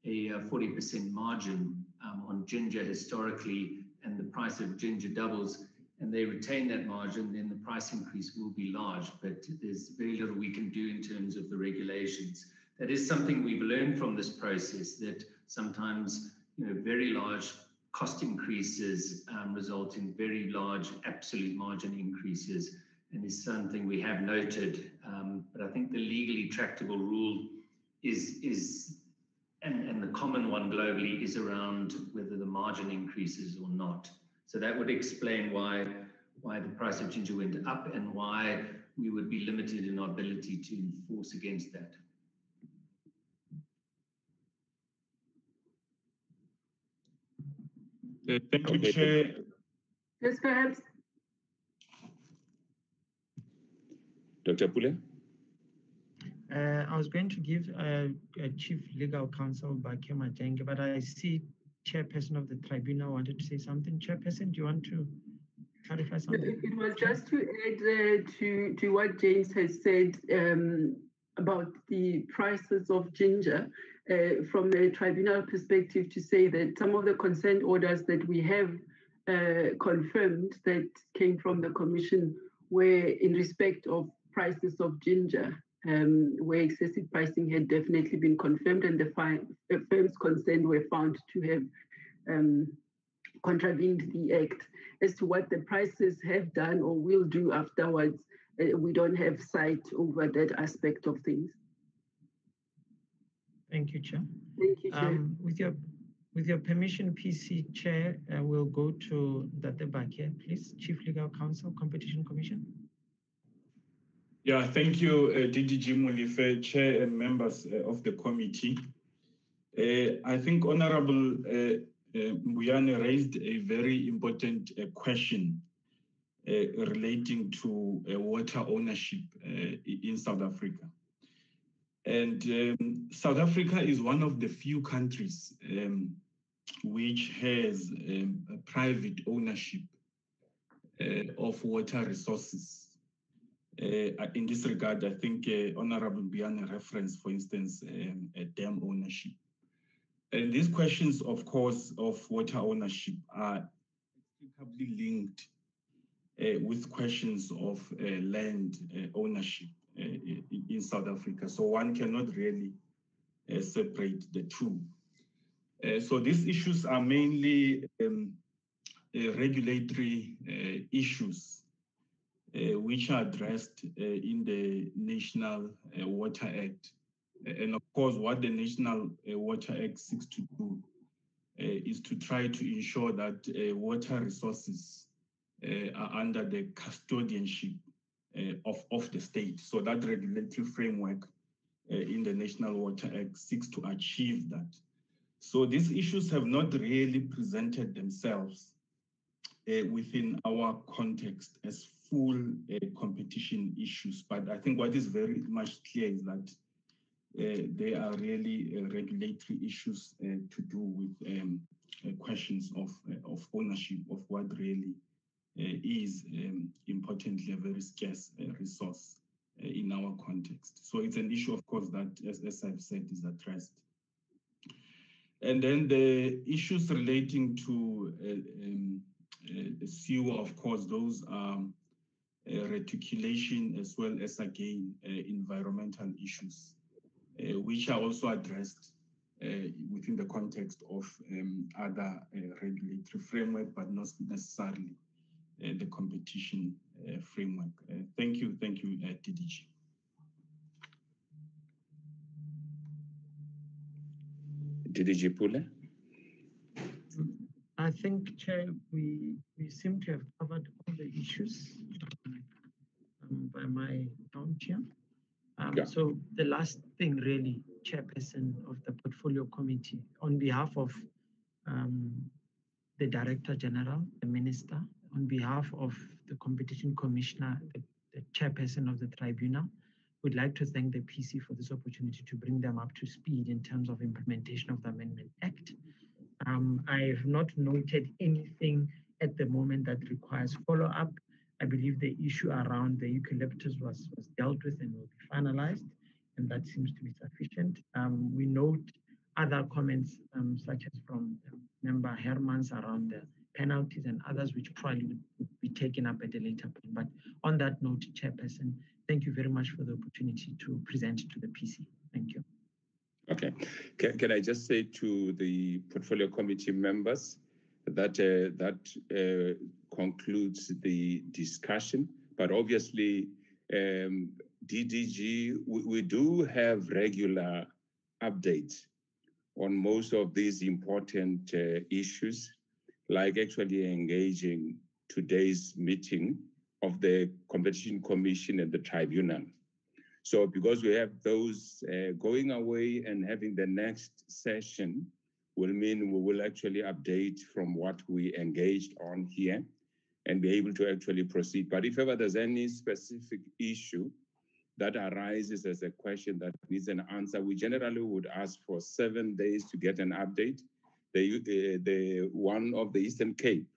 Speaker 11: a 40% margin um, on ginger historically, and the price of ginger doubles, and they retain that margin, then the price increase will be large. But there's very little we can do in terms of the regulations. That is something we've learned from this process that sometimes you know very large cost increases um, result in very large absolute margin increases and is something we have noted. Um, but I think the legally tractable rule is is and, and the common one globally is around whether the margin increases or not. So that would explain why why the price of ginger went up and why we would be limited in our ability to enforce against that.
Speaker 15: Uh, thank you,
Speaker 1: Okay,
Speaker 15: Chair.
Speaker 12: Yes, perhaps
Speaker 1: Dr. Pule?
Speaker 3: Uh, I was going to give uh, Chief Legal Counsel Bakhe Majenge, but I see Chairperson of the Tribunal wanted to say something. Chairperson, do you want to clarify
Speaker 12: It
Speaker 3: something?
Speaker 12: it was just to add uh, to, to what James has said um, about the prices of ginger uh, from a tribunal perspective to say that some of the consent orders that we have uh, confirmed that came from the commission were in respect of prices of ginger, um, where excessive pricing had definitely been confirmed and the, fi- the firms concerned were found to have um, contravened the act. As to what the prices have done or will do afterwards, uh, we don't have sight over that aspect of things.
Speaker 3: Thank you, Chair.
Speaker 12: Thank you, Chair.
Speaker 3: Um, with your with your permission, PC Chair, uh, we'll go to Date Bakia, please. Chief Legal Counsel, Competition Commission.
Speaker 17: Yeah, thank you, uh, DDG Mulife, Chair and members uh, of the committee. Uh, I think Honorable uh, uh, Mbuyane raised a very important uh, question uh, relating to uh, water ownership uh, in South Africa. And um, South Africa is one of the few countries um, which has um, private ownership uh, of water resources. Uh, in this regard, I think uh, Honorable Mbuyane referenced, for instance, um, dam ownership. And these questions, of course, of water ownership are inextricably linked uh, with questions of uh, land uh, ownership in, in South Africa. So one cannot really uh, separate the two. Uh, so these issues are mainly um, uh, regulatory uh, issues uh, which are addressed uh, in the National uh, Water Act. And of course, what the National uh, Water Act seeks to do uh, is to try to ensure that uh, water resources uh, are under the custodianship uh, of, of the state. So that regulatory framework uh, in the National Water Act seeks to achieve that. So these issues have not really presented themselves uh, within our context as full uh, competition issues. But I think what is very much clear is that uh, they are really uh, regulatory issues uh, to do with um, uh, questions of, uh, of ownership of what really uh, is um, importantly a very scarce uh, resource uh, in our context. So it's an issue, of course, that, as, as I've said, is addressed. And then the issues relating to uh, um, uh, sewer, of course, those are uh, reticulation as well as, again, uh, environmental issues, uh, which are also addressed uh, within the context of um, other uh, regulatory framework, but not necessarily uh, the competition uh, framework. Uh, thank you, thank you, uh, DDG.
Speaker 1: DDG Pule?
Speaker 3: I think, Chair, we, we seem to have covered all the issues um, by my count here. Um,
Speaker 1: Yeah.
Speaker 3: So the last thing really, Chairperson of the Portfolio Committee, on behalf of um, the Director General, the Minister, on behalf of the Competition Commissioner, the, the Chairperson of the Tribunal, would like to thank the PC for this opportunity to bring them up to speed in terms of implementation of the Amendment Act. Um, I have not noted anything at the moment that requires follow-up. I believe the issue around the eucalyptus was, was dealt with and will be finalized, and that seems to be sufficient. Um, we note other comments, um, such as from um, Member Hermans around the penalties and others, which probably would, be taken up at a later point. But on that note, Chairperson, thank you very much for the opportunity to present to the PC. Thank you.
Speaker 1: Okay. Can, can I just say to the portfolio committee members that uh, that uh, concludes the discussion. But obviously, um, DDG, we, we do have regular updates on most of these important uh, issues, like actually engaging today's meeting of the Competition Commission and the Tribunal. So because we have those uh, going away and having the next session will mean we will actually update from what we engaged on here and be able to actually proceed. But if ever there's any specific issue that arises as a question that needs an answer, we generally would ask for seven days to get an update. The, uh, the one of the Eastern Cape,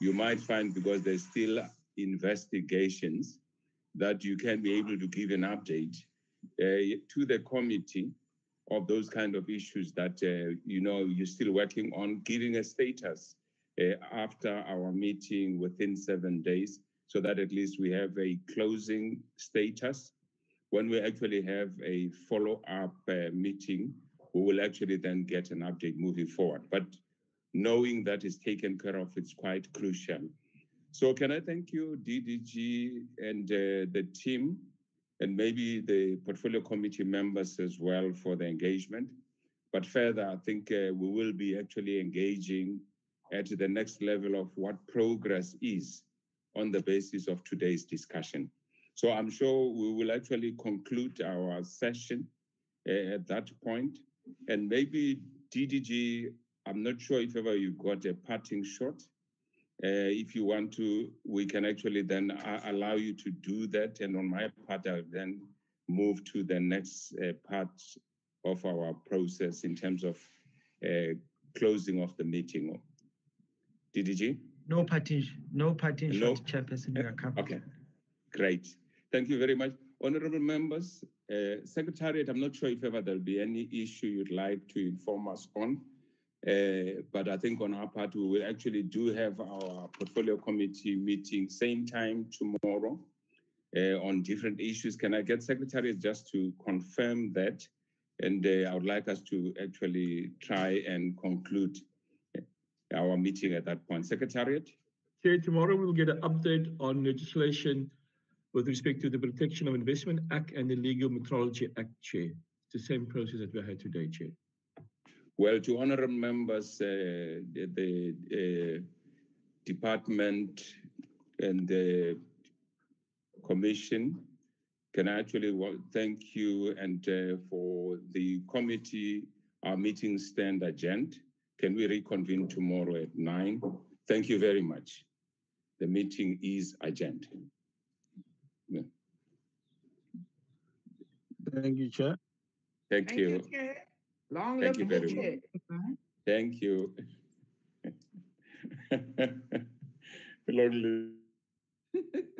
Speaker 1: you might find because there's still investigations that you can be able to give an update uh, to the committee of those kind of issues that uh, you know you're still working on giving a status uh, after our meeting within seven days, so that at least we have a closing status. When we actually have a follow-up uh, meeting, we will actually then get an update moving forward. But knowing that is taken care of, it's quite crucial. So can I thank you, DDG and uh, the team, and maybe the portfolio committee members as well for the engagement. But further, I think uh, we will be actually engaging at the next level of what progress is on the basis of today's discussion. So I'm sure we will actually conclude our session uh, at that point. And maybe DDG, I'm not sure if ever you got a parting shot. Uh, if you want to, we can actually then uh, allow you to do that. And on my part, I'll then move to the next uh, part of our process in terms of uh, closing of the meeting. DDG?
Speaker 3: No parting, no parting
Speaker 1: No.
Speaker 3: shot, Chairperson, we are covered.
Speaker 1: Okay, great. Thank you very much. Honorable members, uh, Secretariat, I'm not sure if ever there'll be any issue you'd like to inform us on. Uh, but I think on our part, we will actually do have our portfolio committee meeting same time tomorrow uh, on different issues. Can I get Secretariat just to confirm that? And uh, I would like us to actually try and conclude uh, our meeting at that point. Secretariat?
Speaker 2: Chair, tomorrow we will get an update on legislation with respect to the Protection of Investment Act and the Legal Metrology Act, Chair. It's the same process that we had today, Chair.
Speaker 1: Well, to honorable members, uh, the, the uh, department and the commission can actually thank you and uh, for the committee, our meeting stand agenda. Can we reconvene tomorrow at nine? Thank you very much. The meeting is agenda. Yeah.
Speaker 13: Thank you, Chair.
Speaker 1: Thank
Speaker 14: Thank
Speaker 1: you.
Speaker 14: you, Chair. Long
Speaker 1: Thank
Speaker 14: live
Speaker 1: you
Speaker 14: the
Speaker 1: very
Speaker 14: chair.
Speaker 1: Thank you. Long live.